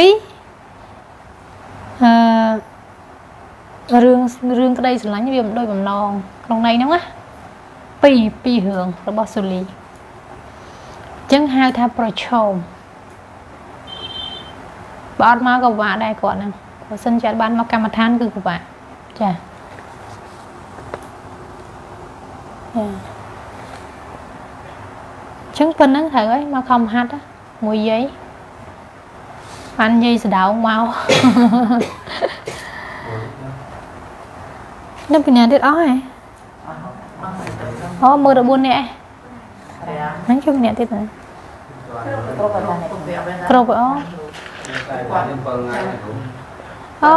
អឺ រឿងរឿងក្តីស្រឡាញ់វាមិនដូចបំណងក្នុងន័យហ្នឹងណាពីរពីររឿងរបស់សូលីអញ្ចឹងហៅថាប្រឈមបើអត់មកក៏ពិបាកដែរគាត់ហ្នឹងបើសិនជាអត់បានមកកម្មដ្ឋានគឺពិបាកចាចាអញ្ចឹងប៉ុណ្្នឹងត្រូវហើយមកខំហាត់ណាមួយយាយបានយាយសដៅមក នៅពីណាទៀតអស់ហ៎អស់អស់ទៅទៅអូមើល14នាក់ឯងប្រាំហ្នឹងជួយម្នាក់ទៀតណាគ្រប់តែនេះគ្រប់តែគ្រប់អូតែគាត់7ថ្ងៃណាគ្រូអូ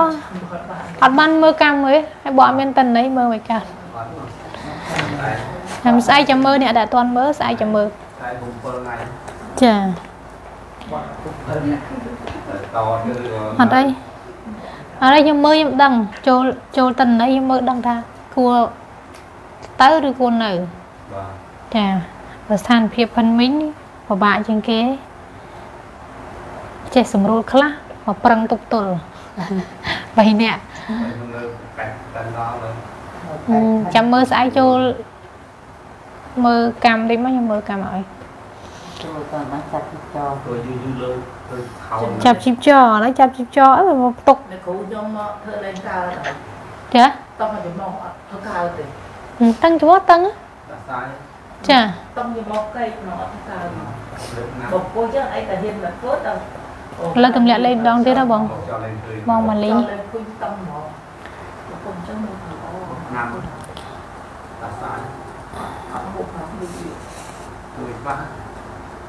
គាត់បានអត់បានមើលកម្មទេហើយបើអត់មានតិនន័យមើលមិនកាត់គាត់មកតែហើយស្អែកចាំមើលអ្នកដែលអត់ទាន់មើលស្អែកចាំមើលតែ7ថ្ងៃចាគាត់គ្រប់ទៅតែតគឺអត់អី អត់អីខ្ញុំមើលខ្ញុំដឹងចូលចូលតិនន័យខ្ញុំមើលដឹងថាគួរទៅឬគួរនៅបាទចាបើស្ថានភាពផិនមីងពិបាកជាងគេចេះសម្រួលខ្លះមកប្រឹងទប់ទល់3នាក់ហើយខ្ញុំនៅកាច់តែដល់លើអឺចាំមើលស្អែកចូលមើលកម្មតិចមកខ្ញុំមើលកម្មឲ្យ rồi còn bán sạch cho ទៅយូរយូរលើទៅខោចាប់ជីបចឥឡូវចាប់ជីបចអីមកផ្ទុកអ្នកគ្រូខ្ញុំមកធ្វើលេ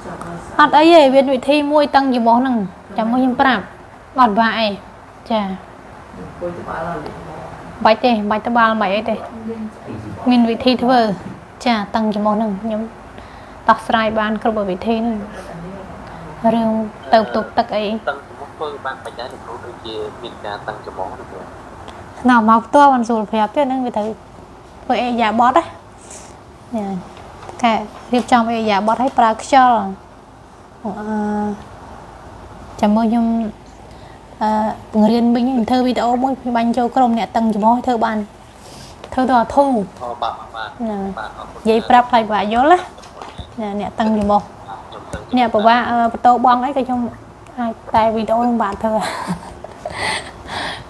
ងកើតហើយចាតោះមកចំមកអត់ធ្វើកើតទេតឹងច្បោះតឹងតាសាយចាតោះចំមកកែកមកអត់ធ្វើកើតមកលើកណាបងពុយចឹងអីតែហ៊ានមកធ្វើដល់ឥឡូវទម្លាក់លេងម្ដងទៀតហ៎បងចោលលេងឃើញបងម៉ាលីចូលលេងពុយតំមកបងពុយចឹងមកអូណាំតាសាយអត់មកផងវិញមួយបាក់ចាប់ហើយអត់អីទេវាវិធីមួយតឹងច្បោះហ្នឹងចាំមកខ្ញុំប្រាប់អត់បាក់អីចាពុយទៅបាល់លេងមកបាច់ទេបាច់ត្បាល់មិនអីទេលេងស្អីមានវិធីធ្វើ ចាតឹងច្បោះហ្នឹងខ្ញុំដោះស្រាយបាន គ្រប់វិធីហ្នឹងរឿងទៅផ្ទុកទឹកអីតឹងចំមុះធ្វើបានបញ្ញាជំនួសដូចជាមានការតឹងចំមុះទៅស្នើមកផ្ទាល់បានស្រួលប្រាប់ទៀតហ្នឹងវាត្រូវធ្វើអេយ៉ាបតណា ចាកែរៀបចំអេយ៉ាបតឲ្យប្រើខ្យល់អឺចាំមើលខ្ញុំអឺបង្រៀនវិញខ្ញុំធ្វើវីដេអូមួយខ្ញុំបាញ់ចូលក្រុមអ្នកតឹងច្បោះធ្វើបានធ្វើទៅអាធូរអូបាទបាទណាបាទអរគុណនិយាយប្រាប់ខ្លាចបាក់យល់ណាណាអ្នកតឹងច្រមុះខ្ញុំតឹងអ្នកប្រវាអឺបន្ទោបងអីក៏ខ្ញុំអាចតែវីដេអូខ្ញុំបានធ្វើ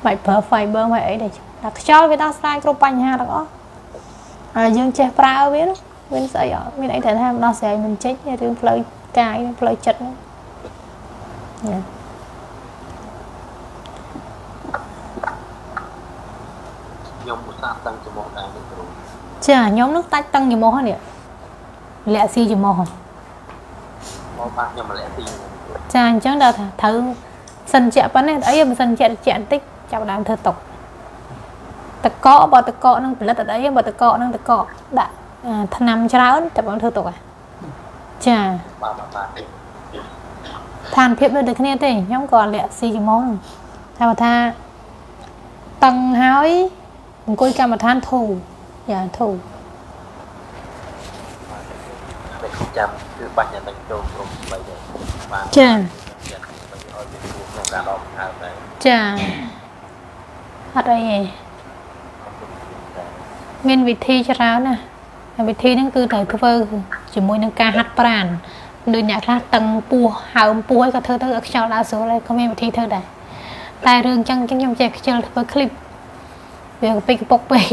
មិនប្រើ fiber មិនអីដែរតែខ្យល់វាដោះស្រាយគ្រប់បញ្ហាទាំងអស់ហើយយើងចេះប្រើវាណា មានស្អីអត់មានអីតែថាដោះស្រាយមិនចេញរឿងផ្លូវកាយផ្លូវចិត្តហ្នឹងណាខ្ញុំឧស្សាហ៍តឹងច្រមុះដែរលោកគ្រូចាខ្ញុំនឹងតាច់តឹងច្រមុះហ្នឹងនេះលាក់ស៊ីច្រមុះហ្នឹងមកបាក់ខ្ញុំម្លាក់ទីខ្ញុំគ្រូចាអញ្ចឹងដល់ថាត្រូវសិនជាក់ប៉ុណ្ណេះអីមិនសិនជាក់ជាក់បន្តិចចាប់ដើមធ្វើតុកតកកបើតកកនឹងផលិតអត់អីបើតកកនឹងតកកដាក់ អាថ្នាំច្រើនចាប់ដើមធ្វើតុកហ៎ចាបាទបាទបាទឋានភាពដូចតែគ្នាទេខ្ញុំក៏លាក់ស៊ីច្រមុះហ្នឹងថាបើថាតឹងហើយអង្គុយកម្មដ្ឋានធូរយ៉ាធូរតែខ្ញុំចាំគឺបាច់តែនឹងចូលក្រុមបីដែរបាទចាចិត្តមិនឲ្យវាជួបក្នុងការដកដង្ហើមដែរចាអត់អីទេមានវិធីច្រើនណាស់ ហើយវិធីហ្នឹងគឺត្រូវធ្វើជាមួយនឹងការហាត់ប្រាណដូចអ្នកខ្លះតឹងពោះហើមពោះអីក៏ធ្វើទៅឲ្យខ្យល់ដើរស្រួលហើយក៏មានវិធីធ្វើដែរតែរឿងចឹងខ្ញុំចេះខ្ជិលធ្វើคลิปវាកពីកពុកពេក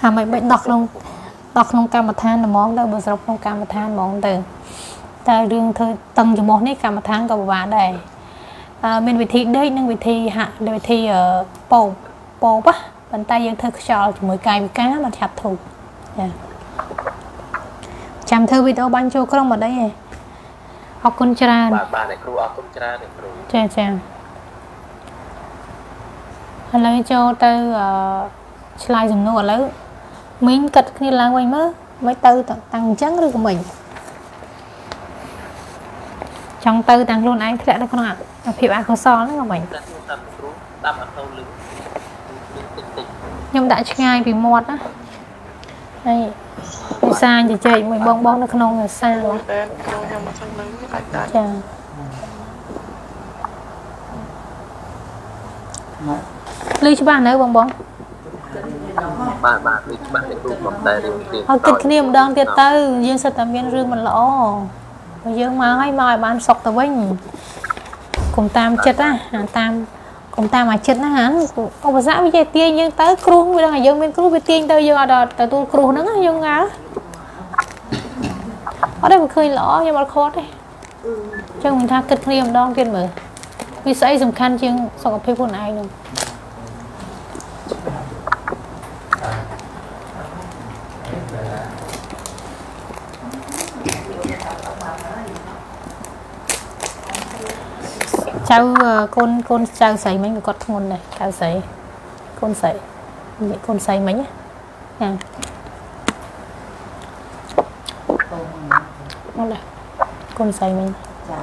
ហើយមិនបាច់ដោះក្នុងដោះក្នុងកម្មដ្ឋានហ្មងទៅបើសរុបក្នុងកម្មដ្ឋានហ្មងទៅតែរឿងធ្វើតឹងចំោះនេះកម្មដ្ឋានក៏ពិបាកដែរ អឺមានវិធីដេកនិងវិធីហាក់វិធីអឺពោបពោបណាប៉ុន្តែយើងធ្វើខ្យល់ជាមួយកាយវិការមកឆាប់ធូរ ចាចាំធ្វើវីដេអូបាញ់ចូលក្រុមអត់អីទេអរគុណច្រើនបាទបាទអ្នកគ្រូអរគុណច្រើនអ្នកគ្រូចាចាឥឡូវចូលទៅអឺឆ្លើយសំណួរឥឡូវមីងគិតគ្នាឡើងវិញមើលមិនទៅតាំងអញ្ចឹងឬក៏មិនចង់ទៅតាំងខ្លួនឯងធ្លាក់នៅក្នុងអភាពអកុសលហ្នឹងក៏មិនតែខ្ញុំតាមគ្រូតាមអត់ទៅលឺលឺតិចតិចខ្ញុំដាក់ឆ្ងាយពីមាត់ណា ហើយភាសាជជែកមួយបងបងនៅក្នុងភាសាតែក្នុងខ្ញុំមកខាងនឹងអាចដាច់ចាមកលឺច្បាស់នៅបងបងបាទបាទដូចច្បាស់អ្នកគ្រូខ្ញុំតែរៀនរៀនហើយគិតគ្នាម្ដងទៀតទៅយើងសិតតែមានរឿងមិនល្អបើយើងមកហើយមកឲ្យបានសុខទៅវិញកុំតាមចិត្តណាអាតាម កុំតាមអាចិត្តណាហាឧបសគ្គវាចេះទាញយើងទៅគ្រោះវាដឹងឲ្យយើងមានគ្រោះវាទាញទៅយើងអត់ដល់ទទួលគ្រោះហ្នឹងណាយើងងាអត់ទេមិនឃើញល្អខ្ញុំអត់ខត់ទេអញ្ចឹងមិនថាគិតគ្នាម្ដងទៀតមើលវាស្អីសំខាន់ជាងសុខភាពខ្លួនឯងហ្នឹង ចៅអឺកូនកូនចៅស្រីមិញក៏គាត់ធ្ងន់ដែរចៅស្រីកូនស្រីនិយាយកូនស្រីមិញណាចាតោះមកដែរកូនស្រីមិញចា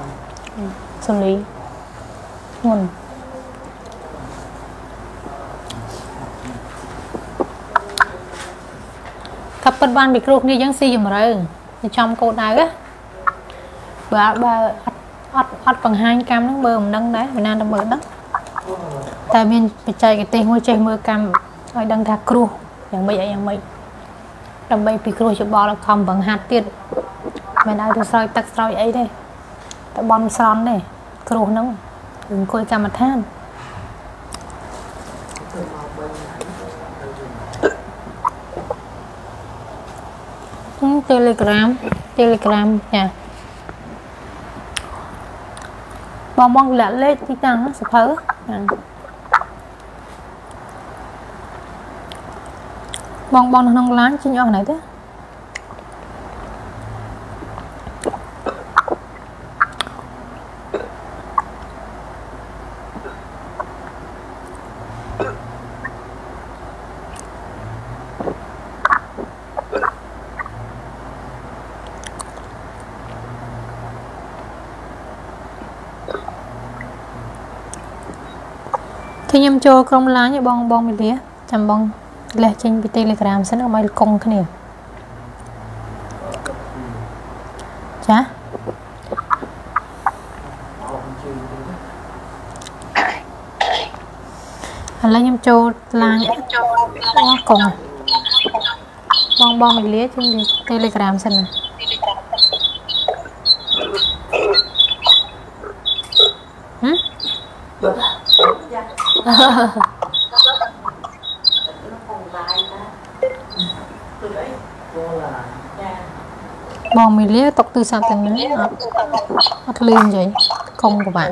សំលីធ្ងន់កាប់ពិតបានពីគ្រូគ្នាយើងស៊ីជំរឿទៅចំកោដៅណាបើបើអត់ អត់អត់បង្ហាញកម្មហ្នឹងមើលមិនដឹងដែរមិនណាតែមើលដឹងតែមានបច្ចេកទេសមួយចេះមើលកម្មឲ្យដឹងថាគ្រោះយ៉ាងម៉េចអីយ៉ាងម៉េចដើម្បីពីគ្រោះច្បល់ឲ្យខំបង្ហាត់ទៀតមិនឲ្យទៅស្រោចទឹកស្រោចអីទេតែបន់ស្រន់ទេគ្រោះហ្នឹងអង្គុយកម្មដ្ឋានធ្វើមកបីណាហឹម Telegram Telegram ចា បងបងលាក់លេខទីតាំងណាសភៅចាបងបងនៅក្នុង LINE ចេញអស់ហើយទេ ខ្ញុំចូលក្រុម LINE ឲ្យបងបងមីលាចាំបងលេះចេញពី Telegram សិនកុំឲ្យកុងគ្នាចាអស់ជឿទៅឥឡូវខ្ញុំចូល LINE អូកុងបងបងមីលាចេញពី Telegram សិនណា បងមីលាຕົកទូរស័ព្ទទាំងនេះអត់អត់លឿនចេញកុំពិបាក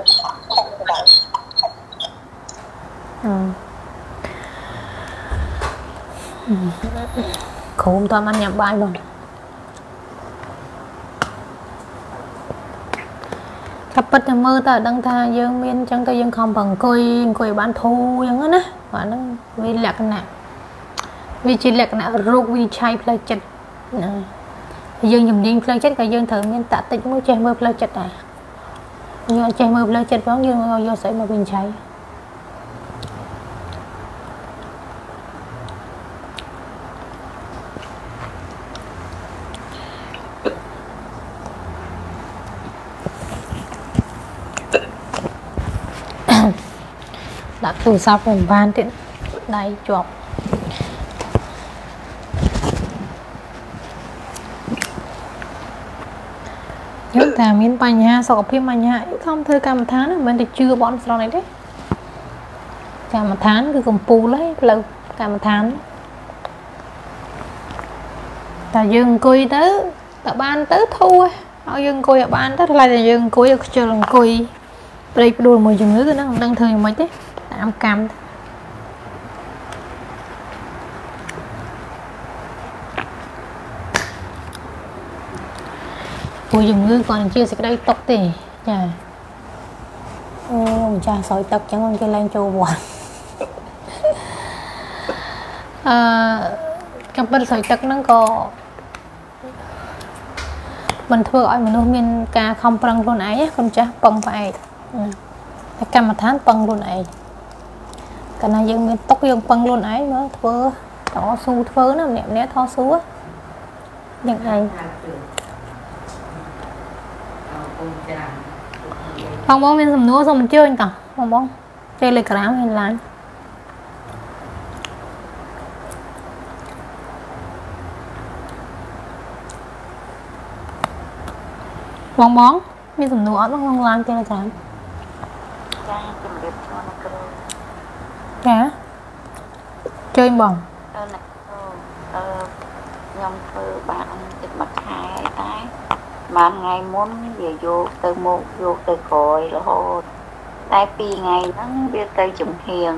អឺគ្រូមិនតបានញ៉ាំបាយបង តែពិតតែមើលតើដឹងថាយើងមានអញ្ចឹងទៅយើងខំប្រឹងអង្គុយអង្គុយឲ្យបានធូរអញ្ចឹងណាបាទហ្នឹងវាលក្ខណៈវាជាលក្ខណៈរោគវិនិច្ឆ័យផ្លូវចិត្តណាយើងជំនាញផ្លូវចិត្តក៏យើងត្រូវមានតតិចមួយចេះមើលផ្លូវចិត្តដែរយើងអត់ចេះមើលផ្លូវចិត្តផងយើងយកស្អីមកវិនិច្ឆ័យ ទូរស័ព្ទមិនបានទៀតដៃជាប់យើងតែមានបញ្ហាសុខភាពបញ្ហាអីខំធ្វើកម្មដ្ឋានណាមិនមែនតែជឿបនស្រន់អីទេកម្មដ្ឋានគឺកម្ពូលហើយផ្លូវកម្មដ្ឋានតែយើងអង្គុយទៅតែបានទៅធូរហើយយើងអង្គុយឲ្យបានទៅថ្លៃតែយើងអង្គុយឲ្យខ្ជិលអង្គុយព្រៃផ្ដួលមួយជំងឺគឺហ្នឹងមិនដឹងធ្វើយ៉ាងម៉េចទេ តាមកម្មទៅព្រោះជំងឺគាត់ជាសេចក្តីຕົកទេចាអូម្ចាស់ស្រោចទឹកចឹងគេឡើងចូលវត្តអឺកំពិតស្រោចទឹកហ្នឹងក៏មិនធ្វើឲ្យមនុស្សមានការខំប្រឹងខ្លួនឯងណាកូនចាស់ពឹងផ្អែកណាតែកម្មដ្ឋានពឹងខ្លួនឯង កាលណាយើងមានទុកយើងពឹងខ្លួនឯងមើលធ្វើតស៊ូធ្វើណាម្នាក់ម្នាក់ថស៊ូយ៉ាងឯង hai trường Ờ, con cha បងបងមានសំណួរសូមអញ្ជើញតោះបងបង Telegram ហើយ LINE បងបងមានសំណួរអត់ក្នុង LINE Telegram cha ជំរាបសួរលោកគ្រូ ចាជើញបងអឺអ្នកគ្រូអឺខ្ញុំធ្វើបានទឹកមួយខែហើយតែបានថ្ងៃមុនវាយកទៅមកយកទៅក្រោយរហូតតែពីរថ្ងៃហ្នឹងវាទៅចំហៀង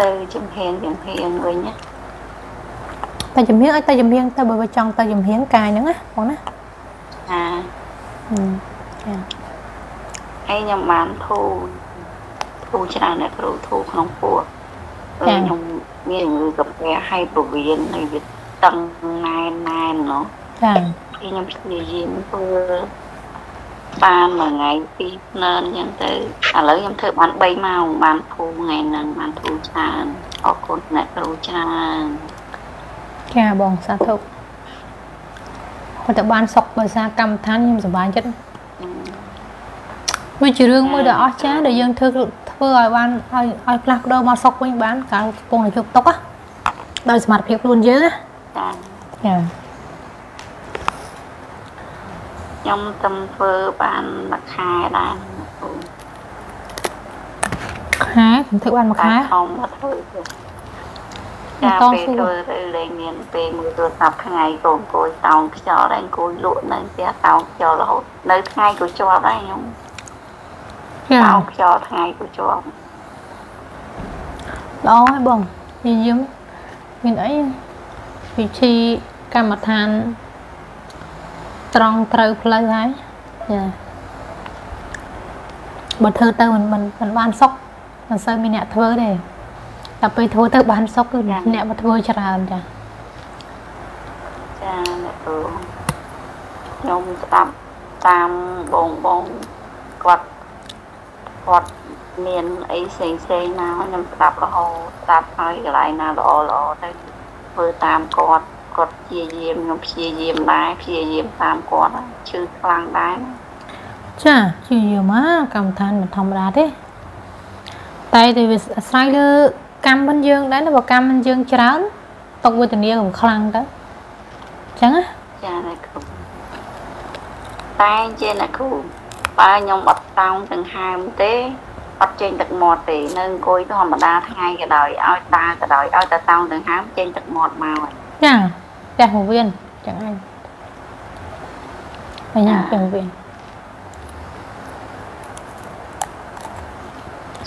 ទៅចំហៀងចំហៀងវិញណាតែជំហៀងឲ្យទៅជំហៀងទៅបើបើចង់ទៅជំហៀងកាយហ្នឹងណាបងណាអាហឹមចាហើយខ្ញុំបានធូរ ធូរច្រើនអ្នកគ្រូធូរក្នុងពោះអឺខ្ញុំមានជំងឺកាពះហើយប្រវៀនហើយវាតឹងណែនណែនណោះចា khi ខ្ញុំព្យាយាមធ្វើបានមួយថ្ងៃពីរភ្នែនអញ្ចឹងទៅឥឡូវខ្ញុំធ្វើបាន3ម៉ោងបានធូរថ្ងៃហ្នឹងបានធូរច្រើនអរគុណអ្នកគ្រូច្រើនចាបងសាធុគាត់ទៅបានសុខដោយសារកម្មដ្ឋានខ្ញុំសប្បាយចិត្តវាជារឿងមួយដ៏អស្ចារ្យដែលយើងធ្វើ ធ្វើឲ្យបានឲ្យឲ្យផ្លាស់ប្ដូរមកសុខវិញបានកាលកំពុងតែជប់ទុកណាដោយសមត្ថភាពខ្លួនយើងណាចាចាខ្ញុំទៅធ្វើបានមួយខែដែរអ្នកគ្រូខែខ្ញុំធ្វើបានមួយខែខំមកធ្វើទៅចាមិនតពេលស៊ូធ្វើទៅលេងមានពេលមើលទូរស័ព្ទថ្ងៃក៏អង្គុយតោងខ្យល់ដែរអង្គុយលក់នៅផ្ទះតោងខ្យល់រហូតនៅថ្ងៃក៏ជាប់ដែរខ្ញុំ ចាតោងខ្យល់ថ្ងៃក៏ជាប់ល្អហើយបងនិយាយមានអីវិធីកម្មដ្ឋានត្រង់ត្រូវផ្លូវហើយចាបើធ្វើទៅមិនមិនមិនបានសុខមិនសូវមានអ្នកធ្វើទេតែពេលធ្វើទៅបានសុខគឺអ្នកមកធ្វើច្រើនចាចាអ្នកគ្រូខ្ញុំស្ដាប់តាមបងបងគាត់ គាត់មានអីផ្សេងផ្សេងណាខ្ញុំស្ដាប់រហូតស្ដាប់ហើយកន្លែងណាល្អល្អទៅធ្វើតាមគាត់គាត់ព្យាយាមខ្ញុំព្យាយាមដែរព្យាយាមតាមគាត់ហើយឈឺខ្លាំងដែរណាចាជាយមកកម្មដ្ឋានមិនធម្មតាទេតែតែវាអាស្រ័យលើកម្មមិនយើងដែរណាបើកម្មមិនយើងច្រើនទុកវេទនាក៏ខ្លាំងទៅអញ្ចឹងណាចាអ្នកគ្រូតែជាអ្នកគ្រូ បើខ្ញុំអត់តោងទាំងហើមទេអត់ចេញទឹកមាត់ទេនៅអង្គុយធម្មតាថ្ងៃក៏ដោយឲ្យដើរក៏ដោយឲ្យតែតោងទាំងហើមចេញទឹកមាត់មកហើយចាផ្ទះមួយវៀនចឹងឯងបញ្ញាផ្ទះមួយវៀន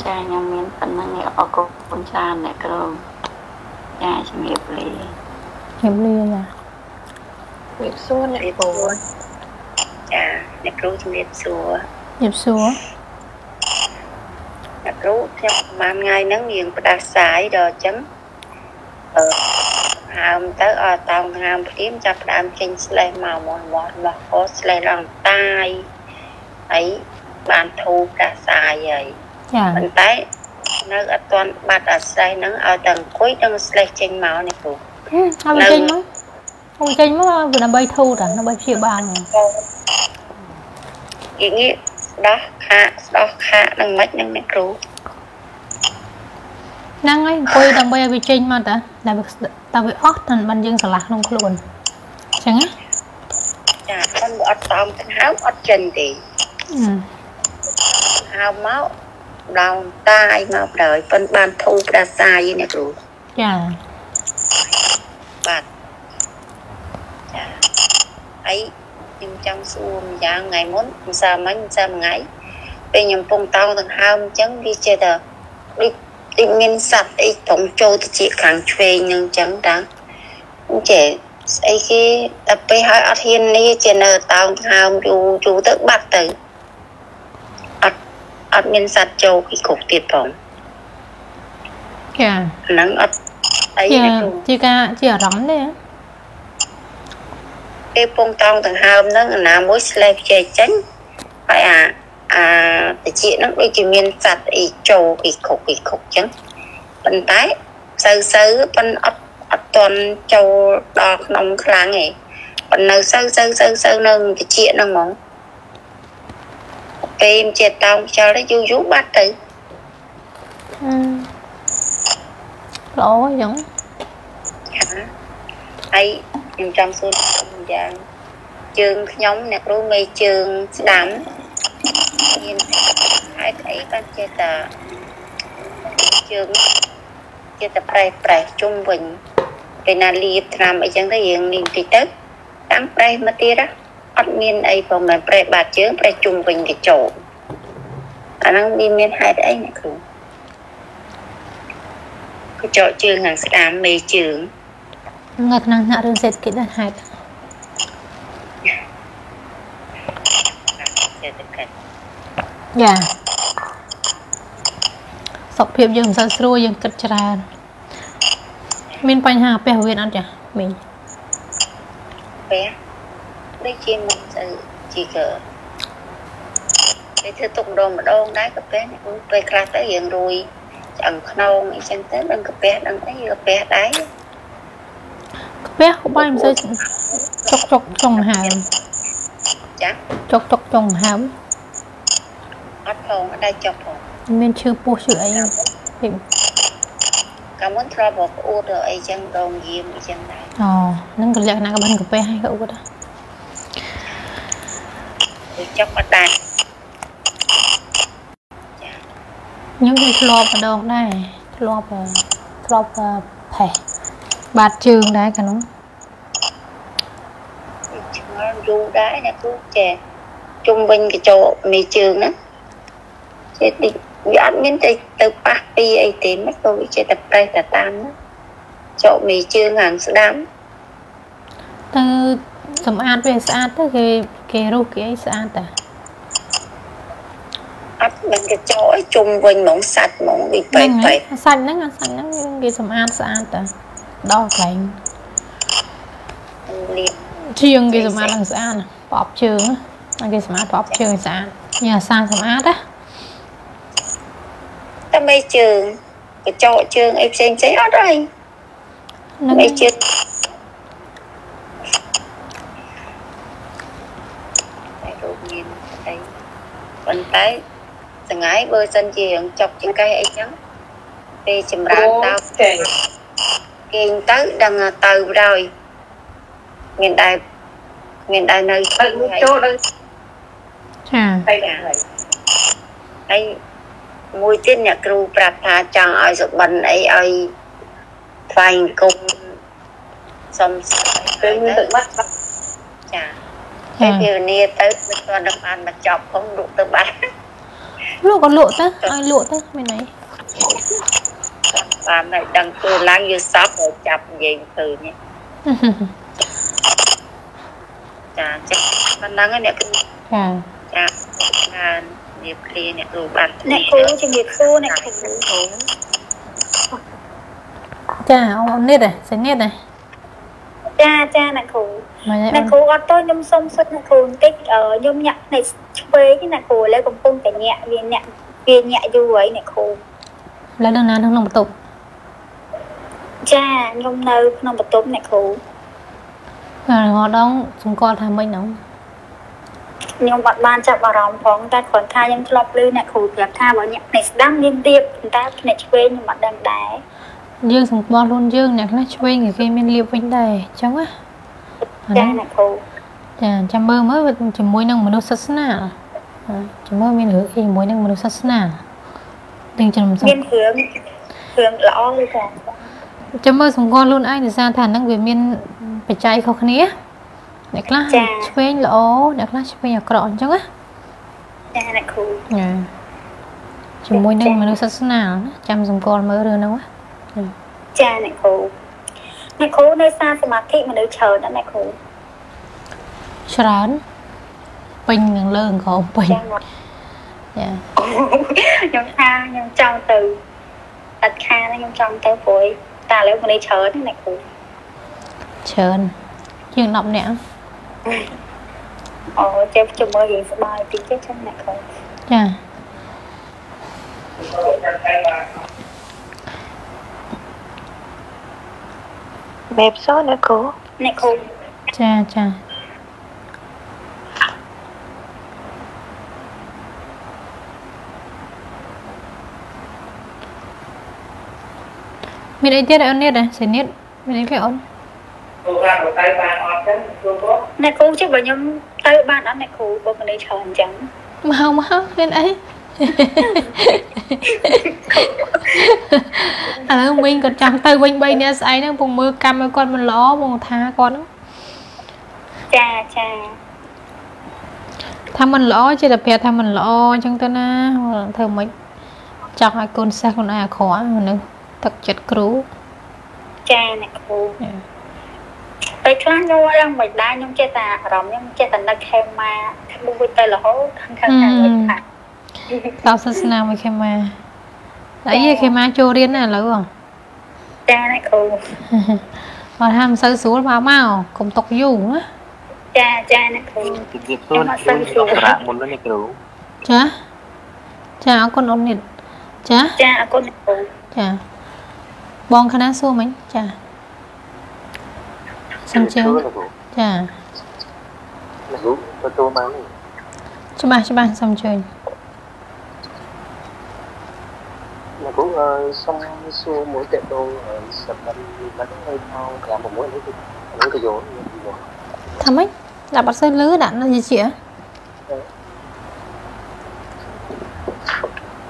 ចាខ្ញុំមានប៉ុណ្្នឹងឯងអរគុណច្រើនអ្នកគ្រូចាជំរាបលាជំរាបលាចាវាសួរអ្នកពូ ចាអ្នកគ្រូជំរាបសួរជិបសួរអ្នកគ្រូខ្ញុំប្រហែលថ្ងៃហ្នឹងរៀងផ្ដាសាយដល់អញ្ចឹងអឺហើមទៅអត់តោងហាមភ្លាមចាប់ផ្ដើមចេញស្លេះមកមកមកមកអូស្លេះឡើងតាយហើយបានធូរផ្ដាសាយហើយចាប៉ុន្តែនៅអត់ទាន់បាត់អាស្រ័យហ្នឹងឲ្យតែអង្គុយដល់ស្លេះចេញមកនេះគ្រូហើយមកចេញមក មកចេញមកដើម្បីធូរតាដើម្បីព្យាបាលហ្មងងាកងាកស្ដោះខាកស្ដោះខាកនឹងមិនហ្នឹងអ្នកគ្រូហ្នឹងហើយអង្គុយដើម្បីឲ្យវាចេញមកតាតែវាតែវាអស់តែបានយើងឆ្លាស់ក្នុងខ្លួនអញ្ចឹងណាចាប៉ុន្តែអត់តោមទាំងហើមអត់ចិនទេអឺហើមមកដល់តាយមកដល់ប៉ុន្តែបានធូរផ្ដាសាយអ្នកគ្រូចាបាទ ចាហើយខ្ញុំចង់សួរម្យ៉ាងថ្ងៃមុនមិនសាមិញមិនសាមួយថ្ងៃពេលខ្ញុំពងតោងទាំងហើមអញ្ចឹងវាចេះតែដូចដូចមានសត្វអីត្រង់ចូលទៅជាខាងឆ្វេងហ្នឹងអញ្ចឹងតាអញ្ចេះស្អីគេតែពេលឲ្យអត់ហ៊ាននេះជានៅតោងទាំងហើមយូរយូរទៅបាត់ទៅអត់អត់មានសត្វចូលពីគ្រប់ទៀតផងចាអាហ្នឹងអត់អីជាណាគ្រូជាការជាអារម្មណ៍ទេ ពេលពងតោងដង្ហើមហ្នឹងអាណាមួយស្លេកជែកចេញហើយអាអាតិចហ្នឹងដូចជាមានសត្វអីចូលពីខុកពីខុកចឹងប៉ុន្តែសូវសូវប៉ុនអត់អត់តន់ចូលដល់ក្នុងខ្លាំងឯងប៉ុន្តែនៅសូវសូវសូវសូវនៅតិចហ្នឹងហ្មងពេលជាតោងខ្យល់ទៅយូរយូរបាត់ទៅអឺល្អអញ្ចឹងចា ហើយខ្ញុំចង់សួរម្យ៉ាងជើងខ្ញុំអ្នកគ្រូមេជើងស្ដាំមានហេតុអីបានចេះតែជើងចេះតែប្រេះប្រេះជុំវិញពេលណាលាបថ្នាំអីចឹងទៅយើងនេះតិចទៅតាំងប្រេះមកទៀតណាអត់មានអីផងមិនប្រេះបាតជើងប្រេះជុំវិញកញ្ចក់អាហ្នឹងវាមានហេតុអីអ្នកគ្រូកញ្ចក់ជើងខាងស្ដាំមេជើង នៅក្នុងថ្នាក់រឿងសេដ្ឋកិច្ចដែរហេតុសេដ្ឋកិច្ចចាសុខភាពយើងមិនសូវស្រួលយើងគិតច្រើនមានបញ្ហាពះវៀនអត់ចាមីងពេលដូចជាមិនទៅជីកើពេលធ្វើទុកម្ដងម្ដងដែរកាពះនេះពេលខ្លះទៅរៀងរួយឆ្អឹងខ្នងអីចឹងទៅដឹងកាពះដឹងអីកាពះដែរ ពះក្បាយមិនសូវចុកចុកចុងហើមចាចុកចុកចុងហើមអត់ផងអត់ដែរចុកផងមានឈឺពោះឈឺអីពេកកាលមុនធ្លាប់មកផ្អួតឬអីចឹងដងយាមអីចឹងដែរអូហ្នឹងក៏លក្ខណៈក្បិនកាពះហើយក៏អួតដែរវាចុកអត់ដែរខ្ញុំគឺធ្លាប់ម្ដងដែរធ្លាប់អឺធ្លាប់អឺផេះ បាតជើងដែរកាលនោះវាឆ្ងល់យូរដែរអ្នកគ្រូចេះជុំវិញកញ្ចក់មេជើងហ្នឹងចេះតិចវាអត់មានទៅទៅប៉ះពីអីទេមិនក៏វាចេះតែប្រេះតែតាមហ្នឹងចកមេជើងខាងស្ដាំទៅសម្អាតវាស្អាតទៅគេគេរុះគេអីស្អាតតាអត់មិនកញ្ចក់ឲ្យជុំវិញហ្មងសាច់ហ្មងវាបែកហ្នឹងបែហើកយសាច់ហ្នឹងអាសាច់ហ្នឹងគេសម្អាតស្អាតតា ដោះកន្លែងលាបជាងគេសម្អាតឡើងស្អាតណាប្រអប់ជើងណាគេសម្អាតប្រអប់ជើងឲ្យស្អាតញ៉ាសាសម្អាតណាតែមេជើងកញ្ចក់ជើងអីផ្សេងផ្សេងអត់ហើយហ្នឹងមេជើងតែរូបមានអីប៉ុន្តែសង្ហើយបើសិនជារឿងចប់ចង្កេះអីចឹងពេលចម្រើនតោគេ គេងទៅដឹងថាទៅហើយមានដែរមានដែរនៅទៅចូលទៅចាហើយមួយទៀតអ្នកគ្រូប្រាប់ថាចង់ឲ្យសុបិនអីឲ្យថ្វាយអង្គមសុំស្ដីទៅទឹកបាត់ចាហើយភាវនាទៅមិនទាន់នឹងបានមកចប់ផងលក់ទៅបាត់លក់ក៏លក់ទៅឲ្យលក់ទៅមានអី បានតែដឹងធ្វើឡើងយល់សពឲ្យចាប់និយាយឃើញទេចាចាប៉ុណ្ណឹងឯងអ្នកគ្រូចាចាបាននិយាយឃ្លាអ្នកគ្រូបានអ្នកគ្រូជំរាបសួរអ្នកគ្រូចាអូននេះដែរសនេះដែរចាចាអ្នកគ្រូមកអ្នកគ្រូអត់ទៅខ្ញុំសុំសុំអ្នកគ្រូបន្តិចអឺខ្ញុំញាក់ភ្នែកឆ្វេងអ្នកគ្រូឥឡូវកំពុងតែញាក់វាញាក់វាញាក់យូរហើយអ្នកគ្រូ ឡើយដល់ណាក្នុងបន្ទប់ចាខ្ញុំនៅក្នុងបន្ទប់អ្នកគ្រូហើយរហដងសង្កល់ថាម៉េចហ្នឹងខ្ញុំអត់បានចាប់អារម្មណ៍ផងតែគ្រាន់ថាខ្ញុំធ្លាប់ឮអ្នកគ្រូប្រាប់ថាបើញាក់ភ្នែកស្ដាំមានទៀបប៉ុន្តែភ្នែកឆ្វេងខ្ញុំអត់ដឹងដែរយើងសង្កល់ខ្លួនយើងអ្នកខ្លះឆ្វេងក៏គេមានលៀបវិញដែរអញ្ចឹងណាអាចាហ្នឹងអ្នកគ្រូចាចាំមើលមើលវាជាមួយនឹងមនុស្សសាសនាអ่าចាំមើលមានរឿងអីជាមួយនឹងមនុស្សសាសនា ទាំងចំសំមានរឿងរឿងល្អឬចាចាំមើលសង្កល់ខ្លួនឯងដោយសារថាហ្នឹងវាមានបច្ច័យខុសគ្នាអ្នកខ្លះឆ្វេងល្អអ្នកខ្លះឆ្វេងអាក្រក់អញ្ចឹងណាចាអ្នកគ្រូចាជាមួយនឹងមនុស្សសាសនាណាចាំសង្កល់មើលរឿងហ្នឹងណាចាអ្នកគ្រូអ្នកគ្រូនៅសាលសមាធិមនុស្សច្រើនណាស់អ្នកគ្រូច្រើនពេញនឹងលើក្រោមពេញចាមកចា ខ្ញុំថាខ្ញុំចង់ទៅដាច់ខាតខ្ញុំចង់ទៅព្រួយតែឥឡូវមនុស្សច្រើនណាស់អ្នកគ្រូច្រើនជាង10នាក់អូចេះជួយមើលយើងស្បាយតិចទេចឹងអ្នកគ្រូចាមេបសអ្នកគ្រូអ្នកគ្រូចាចា មានអីទៀតអូននេះដែរសេនីតមានអីគេអូនទូរ៉ាប់ទៅបានអត់ចឹងគ្រូក៏អ្នកគ្រូជិះបើខ្ញុំទៅបានអត់អ្នកគ្រូបើមនុស្សច្រើនអញ្ចឹងមកមកមានអីឥឡូវមីងគាត់ចង់ទៅវិញ3នាក់ស្អែកហ្នឹងពងមើលកម្មឲ្យគាត់មិនល្អពងថាគាត់ហ្នឹងចាចាថាមិនល្អចេះតែប្រាប់ថាមិនល្អអញ្ចឹងទៅណាធ្វើមិនចង់ឲ្យកូនសិស្សខ្លួនឯងអាក្រក់មនុស្ស ទឹកចិត្តគ្រូចាអ្នកគ្រូពេលខ្លះខ្ញុំអត់ដឹងមិនដែរខ្ញុំចេះតែអារម្មណ៍ខ្ញុំចេះតែនឹកខេម៉ាក្បួយទៅរហូតខាងខាងខាងវិញថាតោសាសនាមួយខេម៉ាអីខេម៉ាចូលរៀនណាឥឡូវហ៎ចាអ្នកគ្រូអត់ថាមិនសូវស្រួលមកមកកុំຕົកយូរណាចាចាអ្នកគ្រូជំរាបសួរអ្នកគ្រូសម្រាប់មុននេះអ្នកគ្រូចាចាអរគុណអូននេះចាចាអរគុណអ្នកគ្រូចា បងខណាសួរមិញចាសំជើងអ្នកគ្រូចាអ្នកគ្រូទទួលបានទេច្បាស់ច្បាស់សំជើញអ្នកគ្រូអើសុំសួរមួយតេតងសម្រាប់មិនឲ្យម៉ោង5 6នេះគឺនេះក៏យកយកថាម៉េចដាក់បាត់សើលឺដាក់នៅជាជា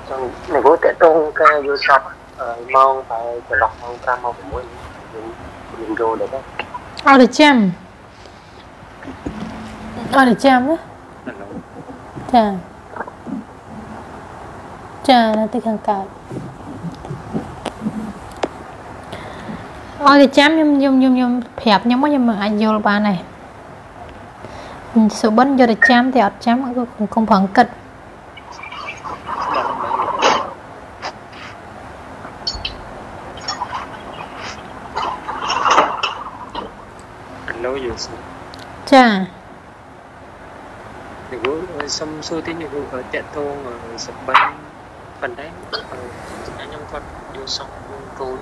ចឹងអ្នកគ្រូតេតងការយល់សព ម៉ោងតែចន្លោះម៉ោង5ម៉ោង6យើងយើងយកដែរទេអត់ទៅចាំអត់ទៅចាំណាចាចានៅទីខាងកើតអត់ទៅចាំខ្ញុំខ្ញុំខ្ញុំខ្ញុំប្រាប់ខ្ញុំមកខ្ញុំមិនអាចយល់បានដែរសុបិនយកទៅចាំតែអត់ចាំគឺកុំប្រឹងគិត Hello យូសចាលោកគ្រូសុំសួរទីលោកគ្រូតកតងសម្បត្តិប៉ុន្តែខ្ញុំគាត់យល់សងកូន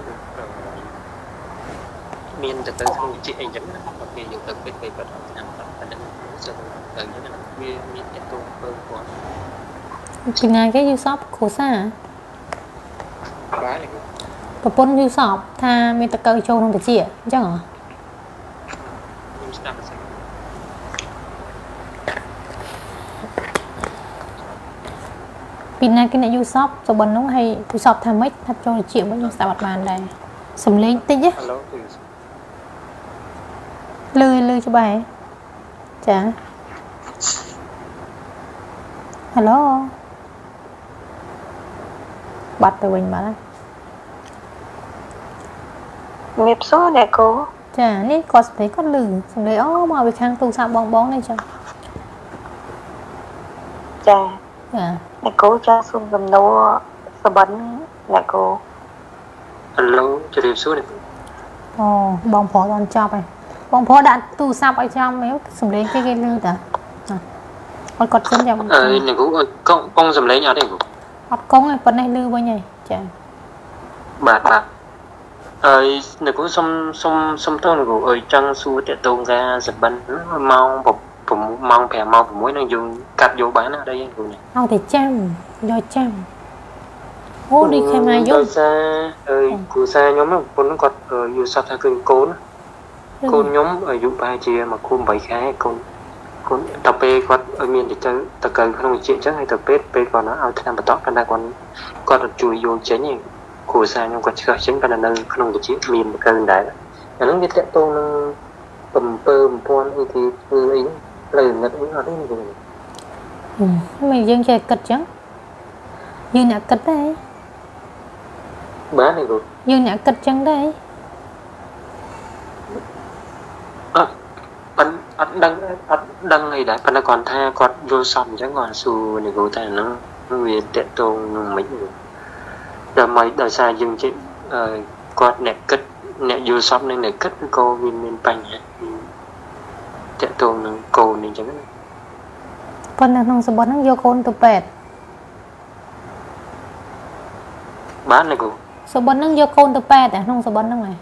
មានទៅទៅក្នុងវិជ្ជាអីចឹងណាគាត់គេយកទៅពេទ្យពេទ្យគាត់អត់ឆ្នាំគាត់តែដឹងសិនទៅចឹងណាវាមានតកតងពើគាត់ពីណាគេយល់សពគ្រូសាបាទលោកគ្រូប្រពន្ធយល់សពថាមានតកៅចូលក្នុងតិចអញ្ចឹងហ៎ ខ្ញុំស្ដាប់សិនពីណាគេអ្នកយូសបសុបិននោះឲ្យយូសបថាម៉េចថាចូលជាមកខ្ញុំស្ដាប់អត់បានដែរសំលេងតិចណា Hello គឺលឺលឺច្បាស់ហ៎ចា Hello បាត់ទៅវិញបាត់ហើយមៀបសួរអ្នកគ្រូ ចានេះគាត់សំលេងគាត់លឺសំលេងអូមកពីខាងទូរស័ព្ទបងបងនេះចឹងចាចាអ្នកគ្រូចាសួរសំណួរសបិនអ្នកគ្រូ Hello ជម្រាបសួរអ្នកអូបងប្រុសអត់ចប់ហើយបងប្រុសដាក់ទូរស័ព្ទឲ្យចំមើលសំលេងគេគេលឺតាអត់គាត់ជិនចាំអើយអ្នកគ្រូអត់កងកងសំឡេងអត់ទេគ្រូអត់កងទេប៉ុណ្ណេះលឺវិញហើយចាបាទបាទ អើយអ្នកគ្រូសុំសុំសុំតោះអ្នកគ្រូអើយចង់សួរតកតងការសបិនម៉ោង6ម៉ោង5ម៉ោង6នឹងយើងកាត់យកបានណាអត់អីទេគ្រូនេះឲ្យតែចាំយកចាំអូនេះខេម៉ាយដោំយសារអើយគ្រូសាខ្ញុំហ្នឹងប្រពន្ធហ្នឹងគាត់អឺយល់សប្តាហ៍ឃើញកូនកូនខ្ញុំអាយុប្រហែលជាមួយខួប8ខែកូនកូនតពេលគាត់ឲ្យមានទៅតកើក្នុងវិជ្ជាអញ្ចឹងហើយទៅពេទ្យពេលគាត់ឲ្យថ្នាំបន្តប៉ុន្តែគាត់គាត់អត់ជួយយកចេញទេ គ្រូសាខ្ញុំគាត់ឆ្កឹះចេញប៉ុន្តែនៅក្នុងវិជ្ជាមានតកើដែរអាហ្នឹងវាតកតងនឹងបំពើបំពាន់អីគេធ្វើអីហ្នឹងផ្លូវងឹតអីអត់ទេគ្រូមិនយើងចេះគិតចឹងយើងអ្នកគិតដែរបានទេគ្រូយើងអ្នកគិតចឹងដែរអត់ប៉ិនអត់ដឹងអត់ដឹងអីដែរប៉ុន្តែគាត់ថាគាត់យល់សមអញ្ចឹងគាត់សួរនេះគ្រូថាហ្នឹងវាតកតងនឹងមិនគ្រូ ដើម្បីដោយសារយើងជិះអឺគាត់អ្នកគិតអ្នកយល់សមនឹងអ្នកគិតក៏វាមានបញ្ហាតកតងនឹងកូននេះអញ្ចឹងណាប៉ុន្តែក្នុងសបុតហ្នឹងយកកូនទៅពេទ្យបានទេគ្រូសបុតហ្នឹងយកកូនទៅពេទ្យតែក្នុងសបុតហ្នឹងហ៎